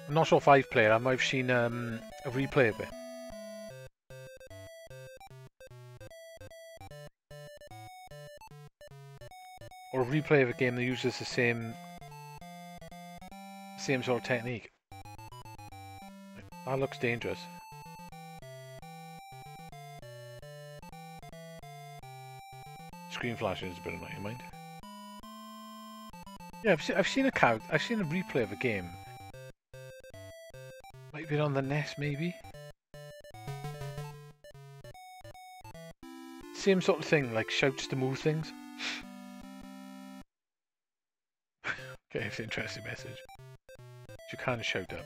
[SPEAKER 1] I'm not sure if I've played. I might have seen um, a replay of it. Replay of a game that uses the same same sort of technique. That looks dangerous. Screen flashing is a bit annoying, mind. Yeah, I've seen, I've seen a count. I've seen a replay of a game. Might be on the NES, maybe. Same sort of thing, like shouts to move things. It's an interesting message. She kind of showed up.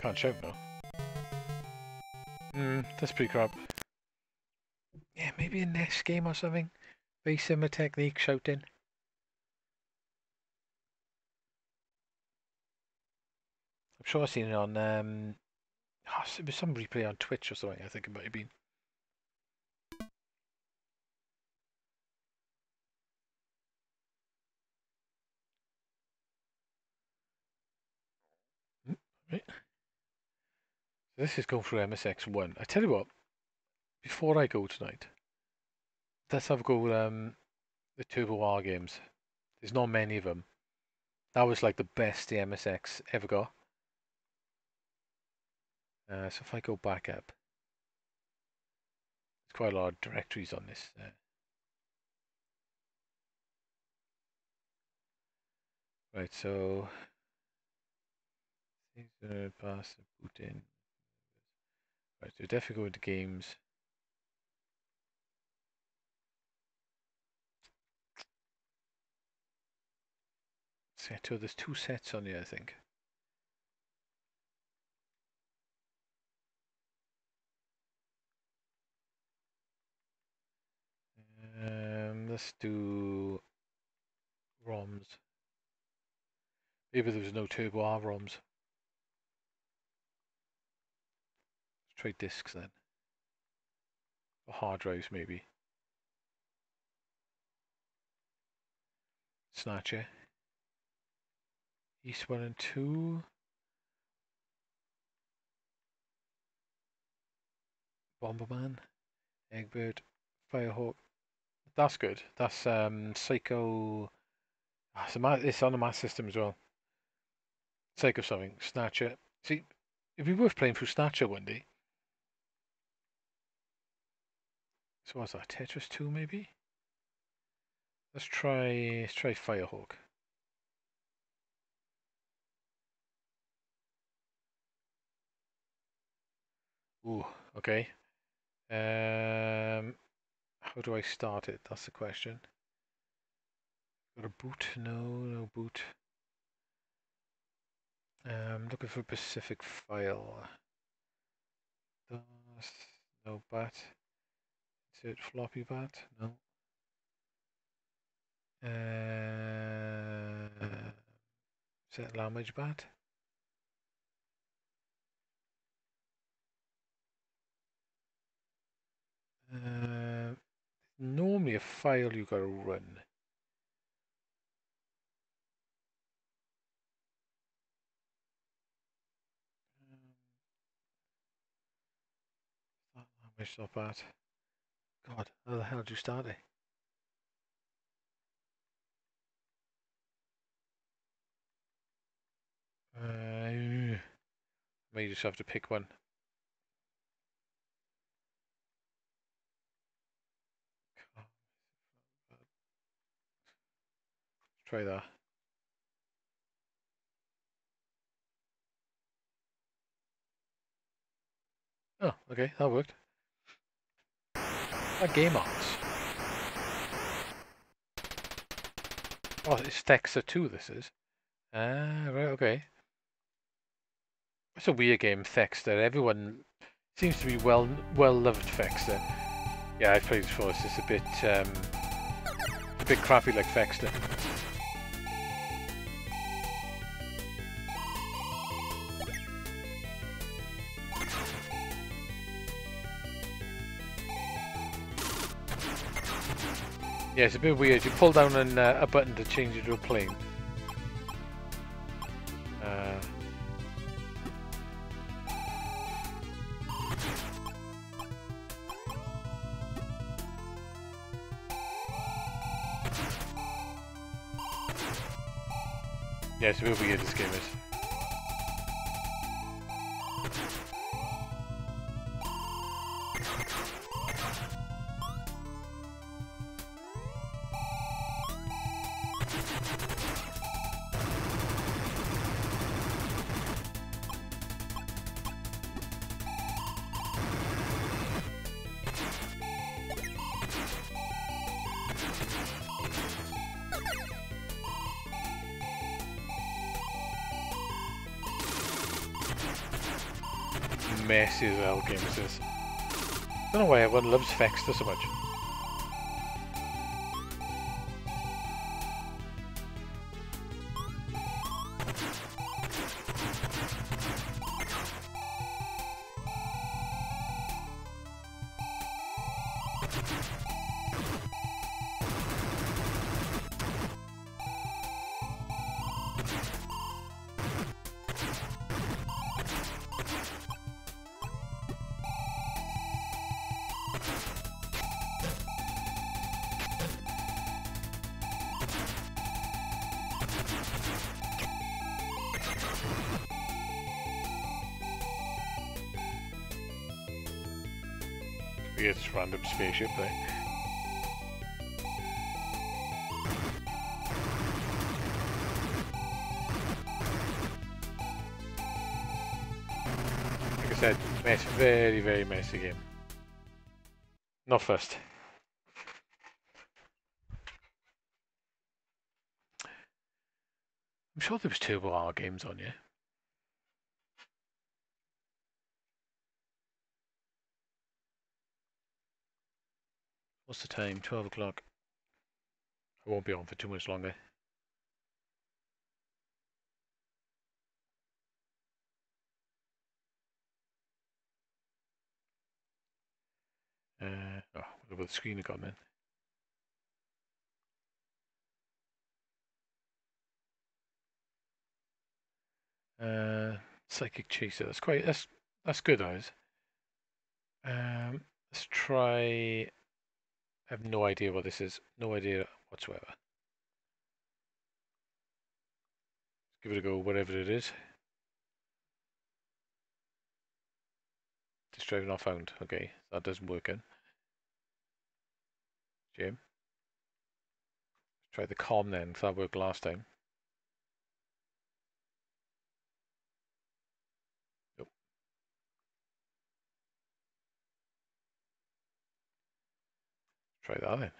[SPEAKER 1] Can't shout now. Hmm, that's pretty crap. Yeah, maybe a NES game or something. Very similar technique shouting. Sure I've seen it on um ah, it was some replay on Twitch or something, I think it might have been. Mm, Right. This is going through MSX1. I tell you what, before I go tonight, let's have a go um, the Turbo R games. There's not many of them. That was like the best the MSX ever got. Uh, so if I go back up, there's quite a lot of directories on this. Uh, right, so things are pass boot in. Right, so definitely go into games. Set so there's two sets on here, I think. Um, let's do ROMs. Maybe there was no Turbo R ROMs. Let's try discs then. Or hard drives maybe. Snatcher. Ys 1 and 2. Bomberman. Eggbird. Firehawk. That's good. That's um, Psycho. ah, It's, ma- it's on mass system as well. Psycho something. Snatcher. See, it'd be worth playing through Snatcher one day. So what's that? Tetris 2 maybe? Let's try let's try Firehawk. Ooh, okay. Um how do I start it? That's the question. Got a boot? No, no boot. Um looking for a Pacific file. No bat. Insert floppy bat? No. Uh, set language bat. Uh, normally a file you got to run. Um, That not bad. God, how the hell did you start it? Uh, may just have to pick one. Try that. Oh, okay, that worked. A game arts. Oh, it's Thexder 2, this is. Ah, right, okay. It's a weird game, Thexder. Everyone seems to be well well loved Thexder. Yeah, I've played it before. It's just a bit um, a bit crappy like Thexder. Yeah, it's a bit weird. You pull down an, uh, a button to change it to a plane. Uh, yeah, it's a bit weird this game is. Game is this. Don't know why everyone loves Thexder so much. Messy game. Not first. I'm sure there was Turbo R games on, yeah? What's the time? 12 o'clock. I won't be on for too much longer. Uh, about the screen then? Uh, psychic chaser. That's quite. That's that's good, guys. Um, let's try. I have no idea what this is. No idea whatsoever. Let's Give it a go, whatever it is. Just driver not found. Okay, that doesn't work in. Jim. Try the com then, if that worked last time. Nope. Try that then.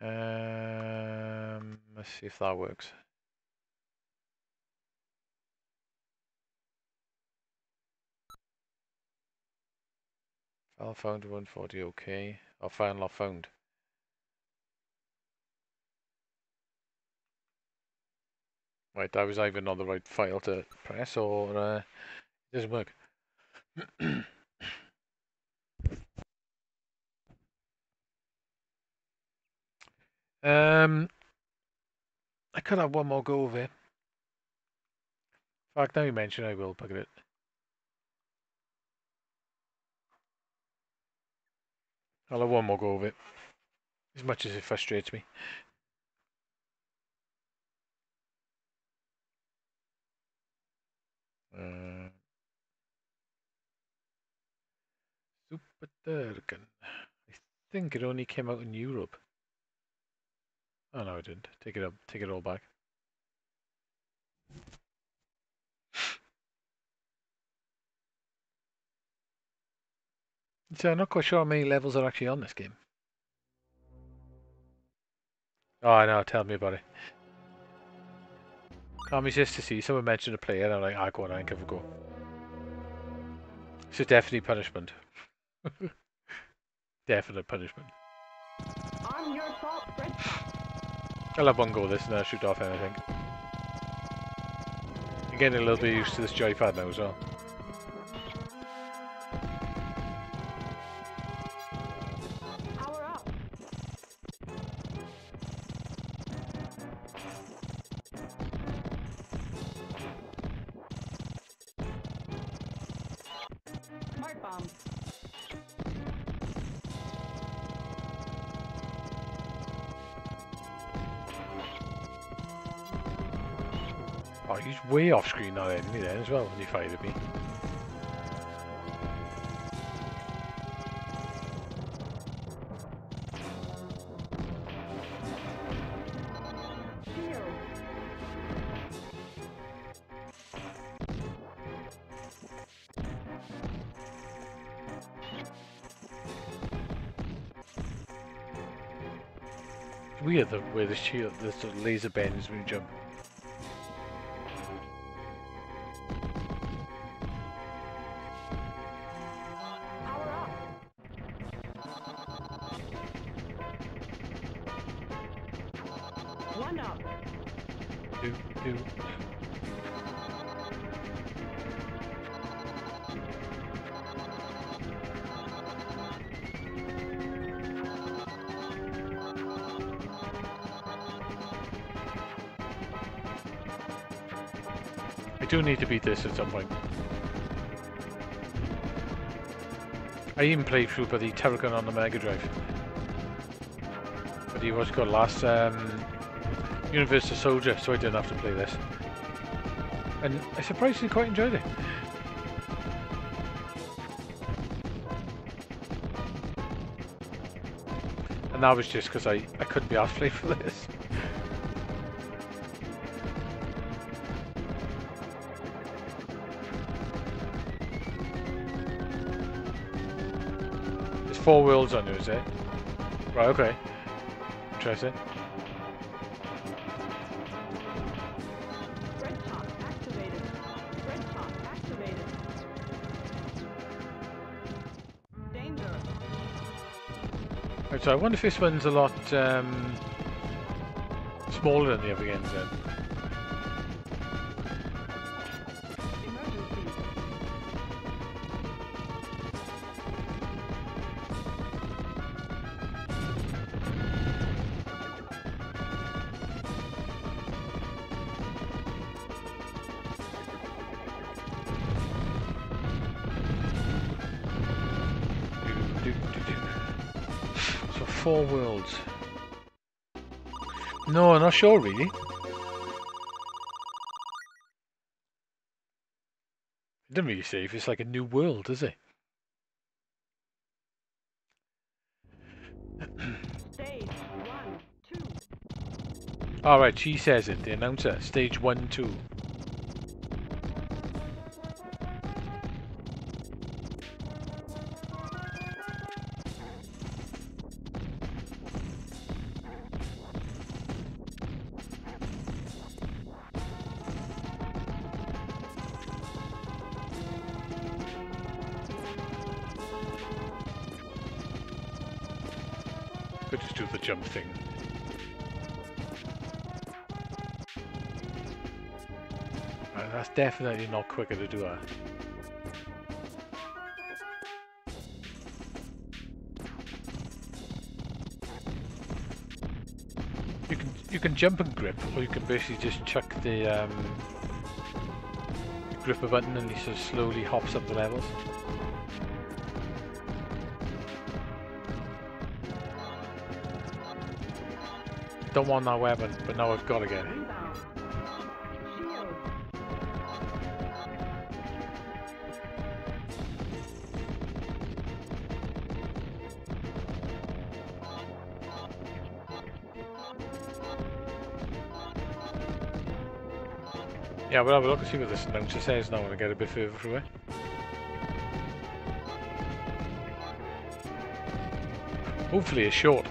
[SPEAKER 1] Um, let's see if that works. File found 140, okay. Our file not found. Right, that was either not the right file to press or uh, it doesn't work. um, I could have one more go of it. In fact, now you mention I will bugger it. I'll have one more go of it. As much as it frustrates me. Uh, Super Turrican. I think it only came out in Europe. Oh no, it didn't. Take it up. Take it all back. So I'm not quite sure how many levels are actually on this game. Oh, I know. Tell me about it. Can't resist to see someone mention a player and I'm like, ah, go on, I can give a go. It's a definitely punishment. Definite punishment.
[SPEAKER 3] On your salt spread.
[SPEAKER 1] I'll have one go of this and then I'll shoot off anything. I'm getting a little bit used to this joypad now as well. Off screen now, isn't he, then, as well, when he fired at me. It's weird the way the shield, the sort of laser bends when you jump. this at some point. I even played through by the Turrican on the Mega Drive. But he was got last um, Universal Soldier, so I didn't have to play this. And I surprisingly quite enjoyed it. And that was just because I, I couldn't be asked for this. Four wheels on you, is it? Right, okay. Interesting.
[SPEAKER 3] Red top activated. Red top activated. Danger.
[SPEAKER 1] Right, so I wonder if this one's a lot um, smaller than the other games then. sure, really. It doesn't really say if it's like a new world, does it? Alright, she says it, the announcer. Stage 1, 2. Definitely not quicker to do that. You can you can jump and grip, or you can basically just chuck the um, gripper button and he sort of slowly hops up the levels. Don't want that weapon, but now I've got to get it. Yeah, we'll have a look and see what this announcer says now when I get a bit further through it. Hopefully it's short.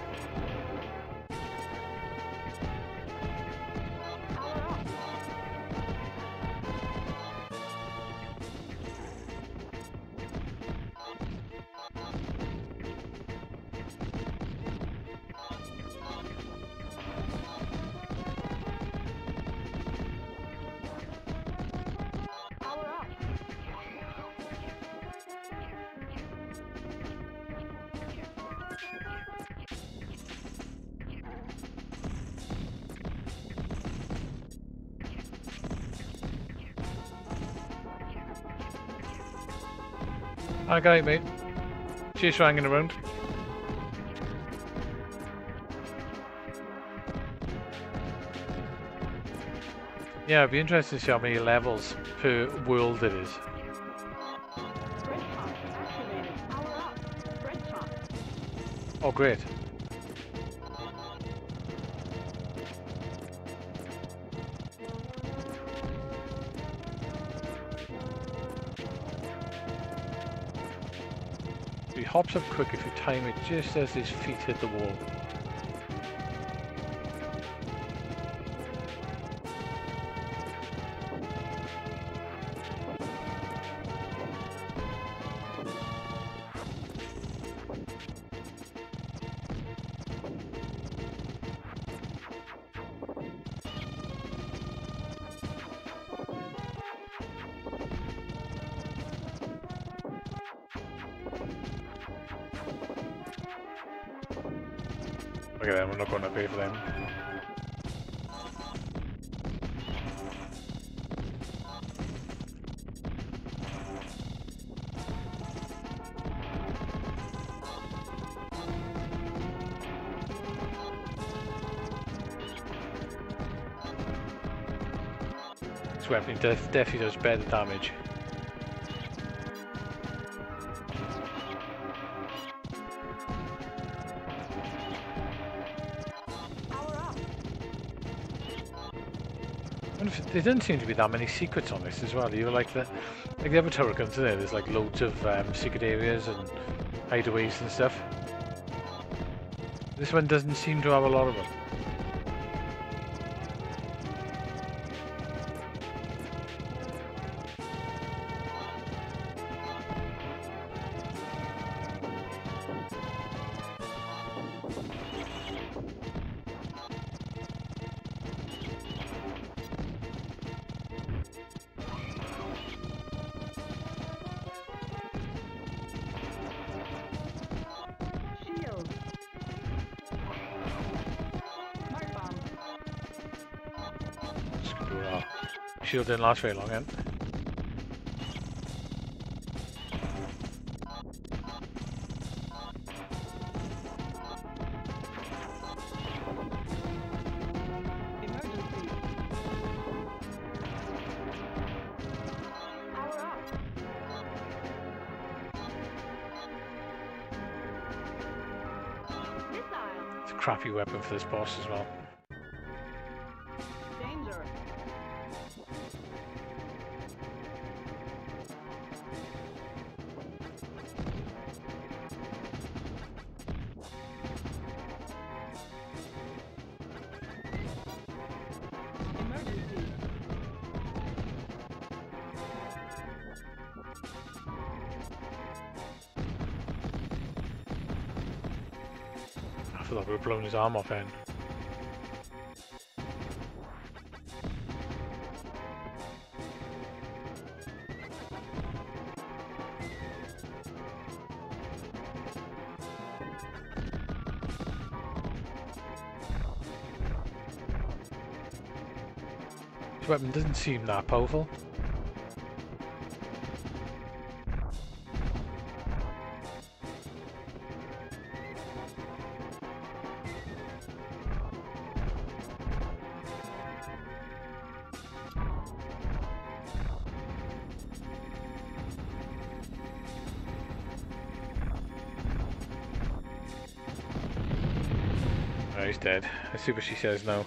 [SPEAKER 1] I got it, mate. Cheers for hanging around. Yeah, it'd be interesting to see how many levels per world it is.
[SPEAKER 3] Red top activated. Power up. Red top.
[SPEAKER 1] Oh, great. Hops up quick if you time it just as his feet hit the wall. mean, def definitely does better damage. there didn't seem to be that many secrets on this as well. You were like the like the other guns there. There's like loads of um, secret areas and hideaways and stuff. This one doesn't seem to have a lot of them.
[SPEAKER 3] Shield
[SPEAKER 1] didn't last very long.
[SPEAKER 3] Missile.
[SPEAKER 1] It's a crappy weapon for this boss as well. Then. This weapon doesn't seem that powerful. Let's see what she says now.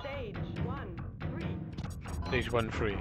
[SPEAKER 3] Stage one. Three.
[SPEAKER 1] Stage 1 free.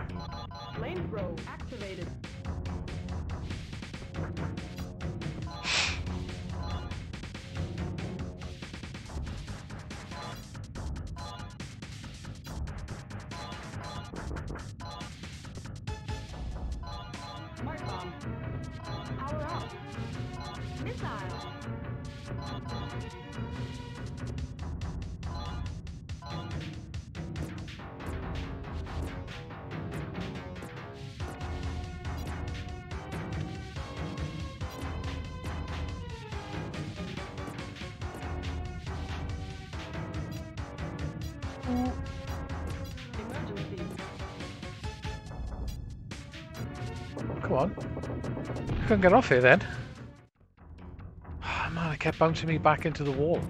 [SPEAKER 1] Couldn't get off here then. Ah, man, it kept bouncing me back into the wall.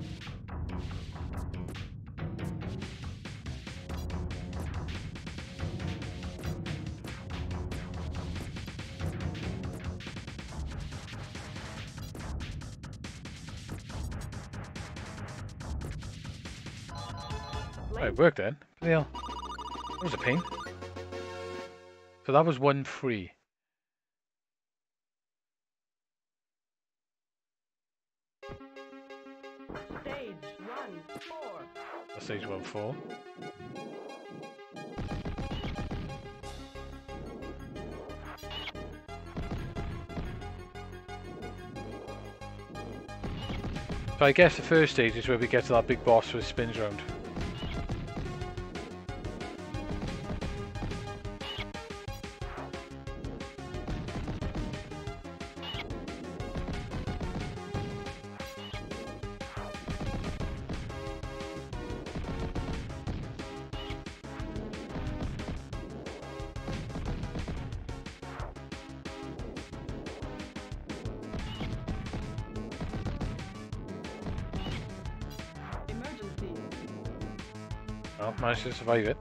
[SPEAKER 1] Right, it worked then. Hell. That was a pain. So that was one free. So I guess the first stage is where we get to that big boss with spins round. To survive it.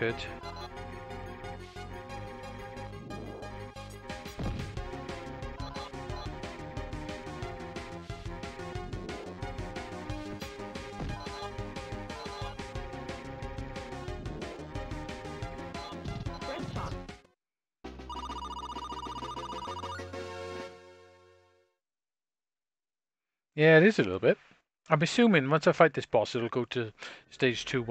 [SPEAKER 3] Shot.
[SPEAKER 1] Yeah, it is a little bit. I'm assuming once I fight this boss, it'll go to stage 2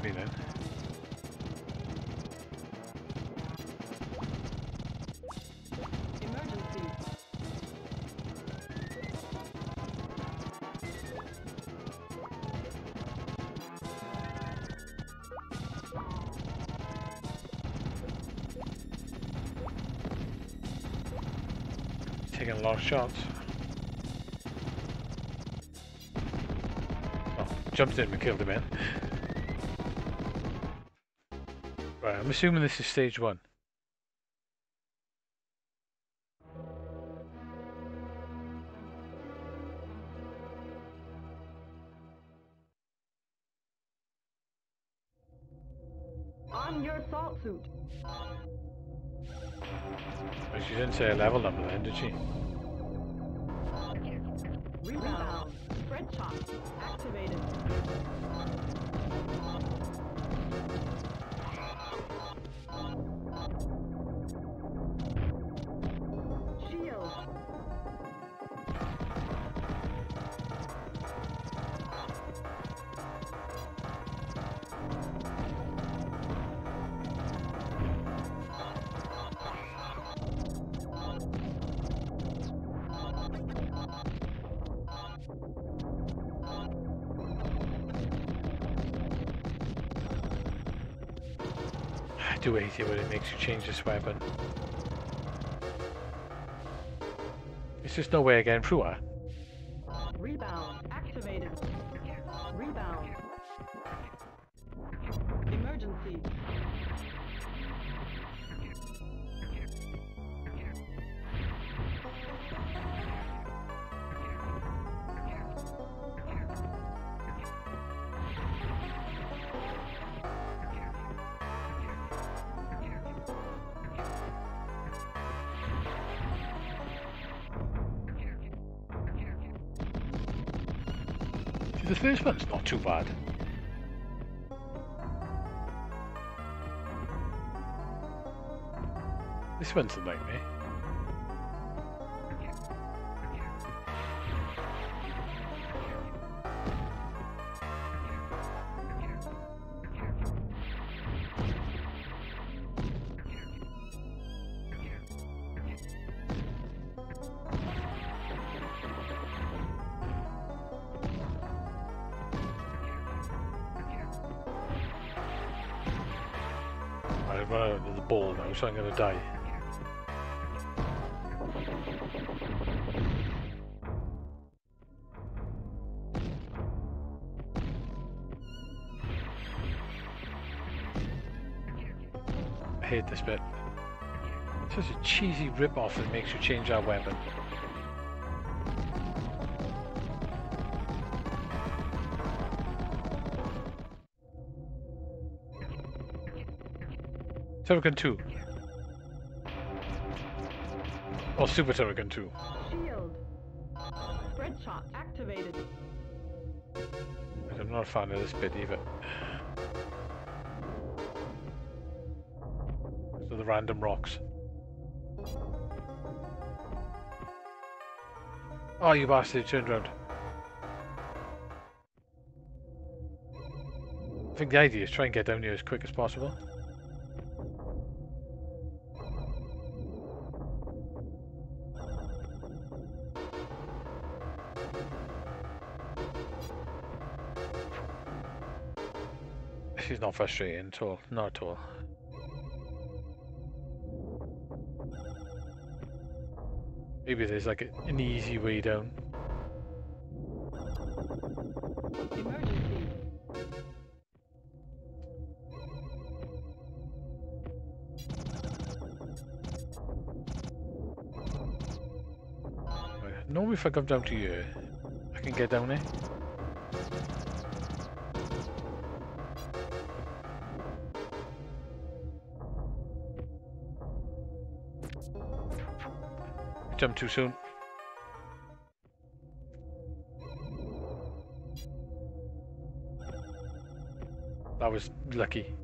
[SPEAKER 1] Then. Taking a lot of shots. Oh, jumped in and killed him in. Right, I'm assuming this is stage 1.
[SPEAKER 3] On your salt suit.
[SPEAKER 1] But she didn't say a level number then, did she? I do hate it makes you change this weapon. It's just no way getting through her. First one's not too bad. This one's a nightmare. Die. I hate this bit. It's Such a cheesy rip-off that makes you change our weapon. Turrican 2. Or Super Turrican 2.
[SPEAKER 3] Shield. Spread shot activated.
[SPEAKER 1] I'm not a fan of this bit either. So the random rocks. Oh, you bastard, turned around. I think the idea is try and get down here as quick as possible. Frustrating at all, not at all. Maybe there's like a, an easy way down.
[SPEAKER 3] Emergency.
[SPEAKER 1] Normally if I come down to here, I can get down there. Jump too soon. That was lucky.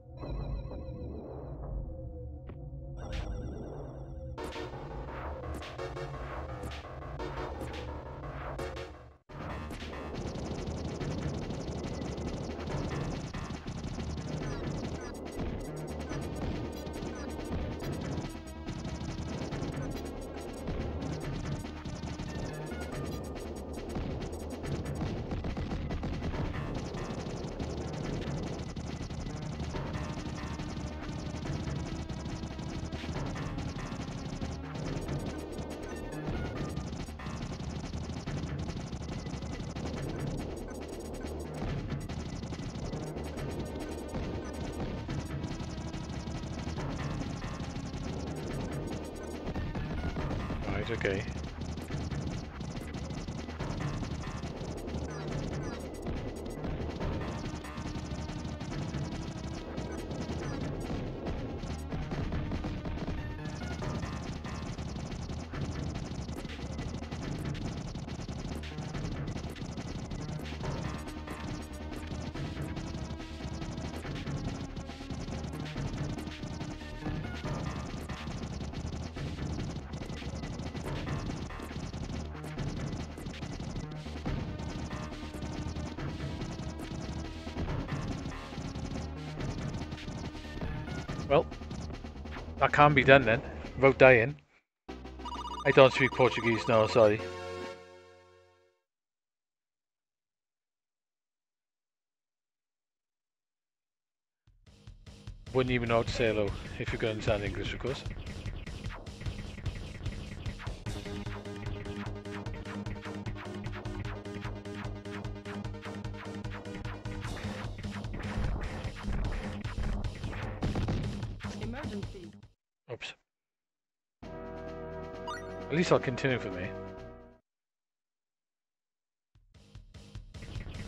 [SPEAKER 1] Can be done then, without dying. I don't speak Portuguese now, sorry. Wouldn't even know how to say hello, if you can understand English, of course. Least I'll continue for me.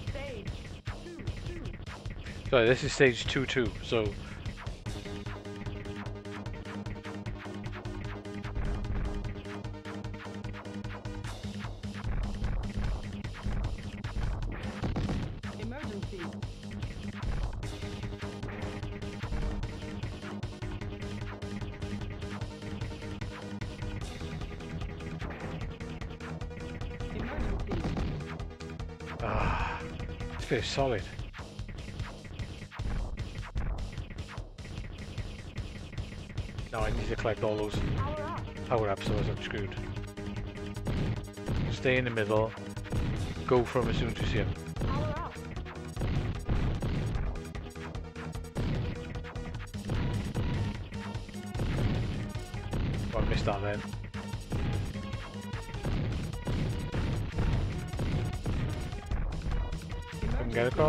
[SPEAKER 3] Stage. Two. Two.
[SPEAKER 1] Sorry, this is stage 2-2, so... solid. Now I need to collect all those
[SPEAKER 3] Power up.
[SPEAKER 1] power ups, otherwise I'm screwed. Stay in the middle. Go for 'em as soon as you see them.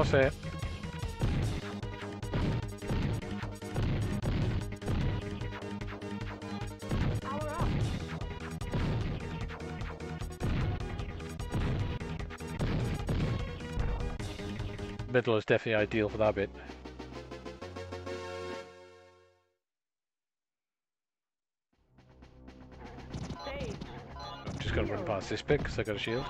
[SPEAKER 3] sé.
[SPEAKER 1] Middle is definitely ideal for that bit. I'm just gonna run past this bit because I got a shield.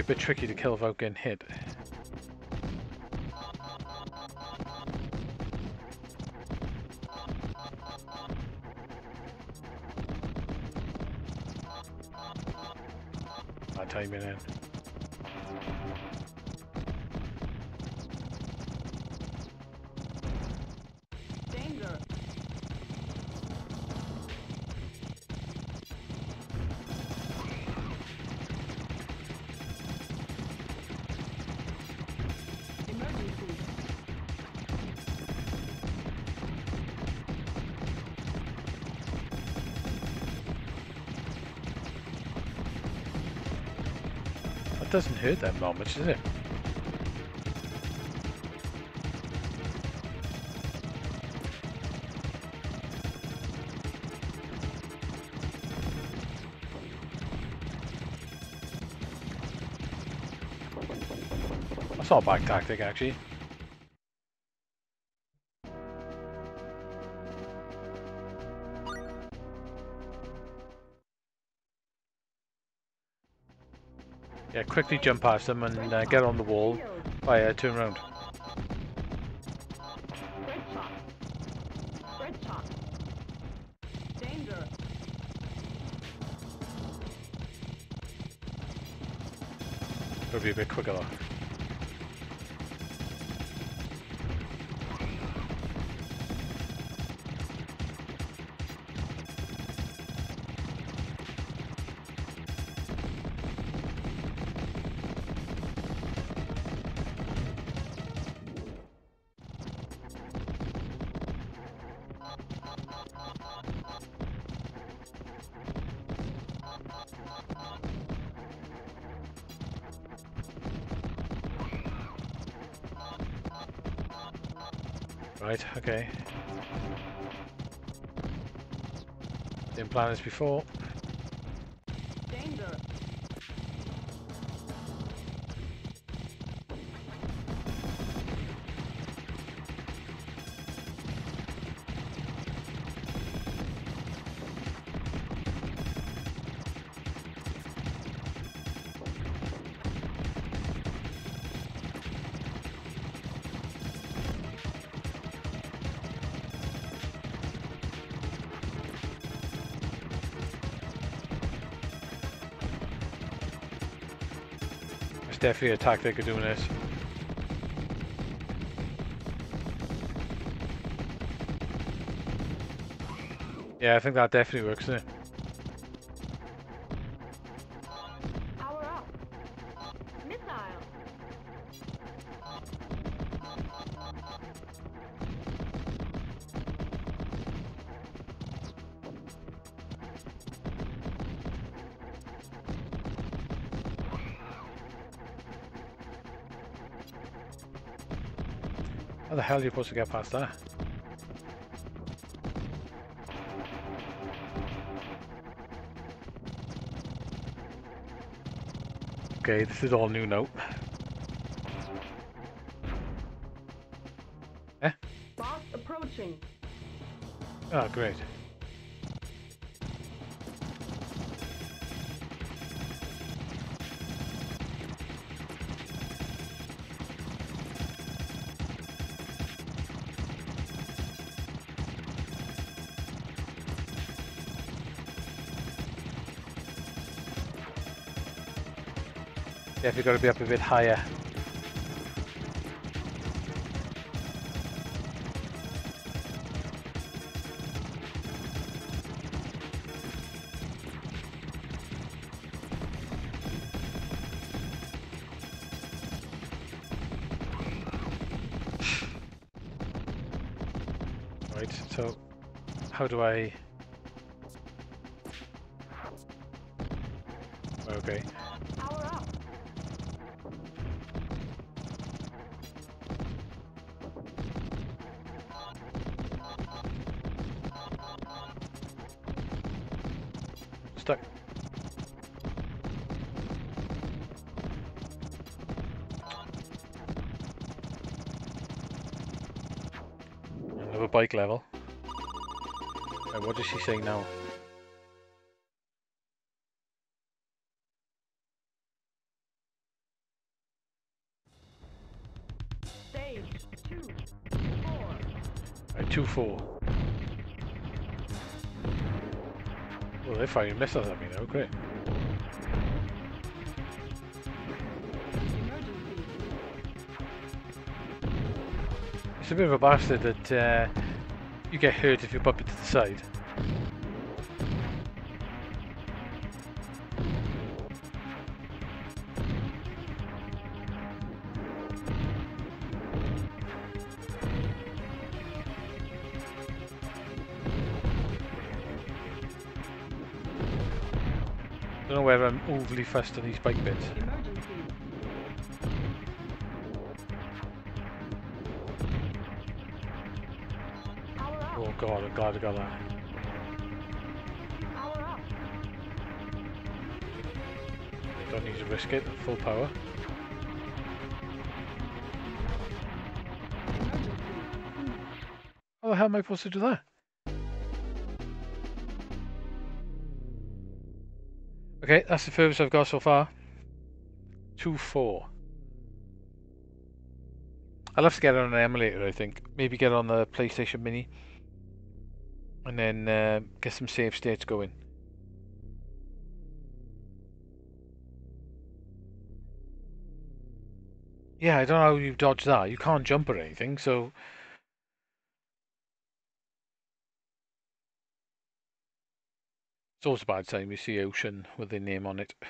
[SPEAKER 1] Be a bit tricky to kill without getting hit. Doesn't hurt that much, does it? That's not a bad tactic, actually. Quickly jump past them and uh, get on the wall.
[SPEAKER 3] Shield.
[SPEAKER 1] Fire, turn around. It'll be a bit quicker though. This before. Definitely a tactic of doing this. Yeah, I think that definitely works, doesn't it? Hell are you supposed to get past that? Okay, this is all new now.
[SPEAKER 3] Boss approaching.
[SPEAKER 1] Oh, great. We've got to be up a bit higher. Right, so how do I... Bike level. Right, what does she say now?
[SPEAKER 3] Stage two. Four.
[SPEAKER 1] 2 4. Well, they're firing missiles at me now, great. It's a bit of a bastard that uh, you get hurt if you bump it to the side. I Don't know whether I'm overly fussed on these bike bits. Oh glad I got that.
[SPEAKER 3] Power up.
[SPEAKER 1] Don't need to risk it, full power.
[SPEAKER 3] Emergency.
[SPEAKER 1] How am I supposed to do that? Okay, that's the furthest I've got so far. 2-4. I'll have to get it on an emulator, I think. Maybe get it on the PlayStation Mini. And then uh, get some save states going. Yeah, I don't know how you dodge that. You can't jump or anything, so... It's always a bad time you see ocean with their name on it. In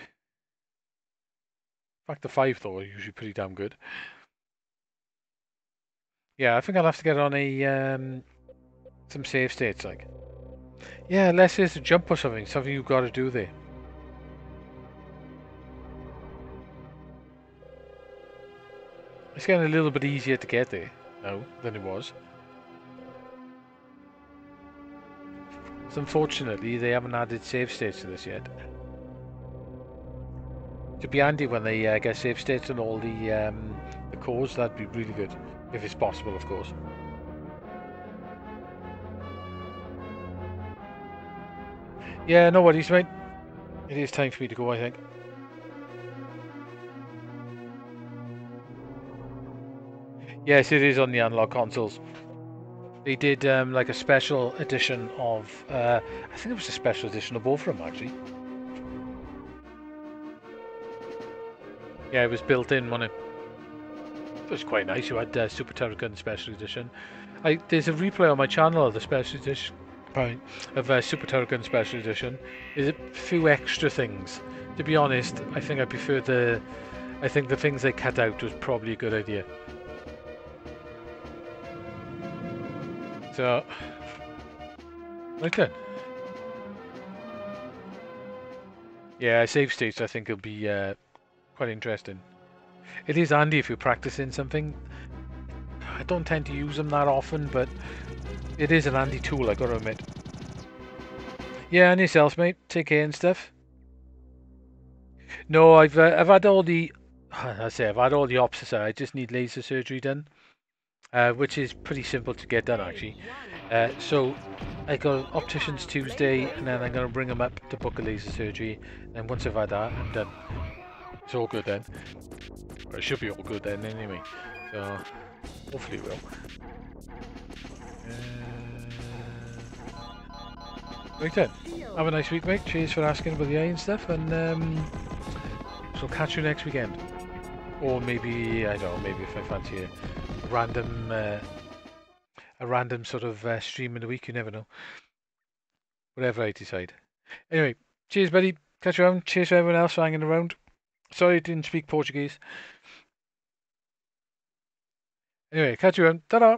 [SPEAKER 1] fact, the five though are usually pretty damn good. Yeah, I think I'll have to get on a um, some save states like. Yeah, unless there's a jump or something, something you've got to do there. It's getting a little bit easier to get there now than it was. So unfortunately, they haven't added save states to this yet. It'd be handy when they uh, get save states and all the um, the cores. That'd be really good, if it's possible, of course. Yeah, no worries, mate. It is time for me to go, I think. Yes, it is on the Analogue consoles. They did um, like a special edition of, uh, I think it was a special edition of both of them actually. Yeah, it was built in, wasn't it? It was quite nice. You had uh, Super Turrican Special Edition. I, there's a replay on my channel of the Special Edition pardon, of uh, Super Turrican Special Edition. is a few extra things. To be honest, I think I prefer the. I think the things they cut out was probably a good idea. So, right then. Yeah, save states I think it'll be uh, quite interesting. It is handy if you're practicing something. I don't tend to use them that often, but it is an handy tool, I gotta admit. Yeah, and yourself, mate. Take care and stuff. No, I've uh, I've had all the I say I've had all the options. I just need laser surgery done, uh, which is pretty simple to get done actually. Uh, so I got opticians Tuesday, and then I'm gonna bring them up to book a laser surgery. And once I've had that, I'm done. It's all good then. Or it should be all good then anyway. So hopefully it will. Right then. Have a nice week, mate. Cheers for asking about the eye and stuff, and um, so catch you next weekend. Or maybe I don't know. Maybe if I fancy a random, uh, a random sort of uh, stream in the week, you never know. Whatever I decide. Anyway, cheers, buddy. Catch you around. Cheers for everyone else hanging around. Sorry I didn't speak Portuguese. Anyway, catch you around. Ta-da!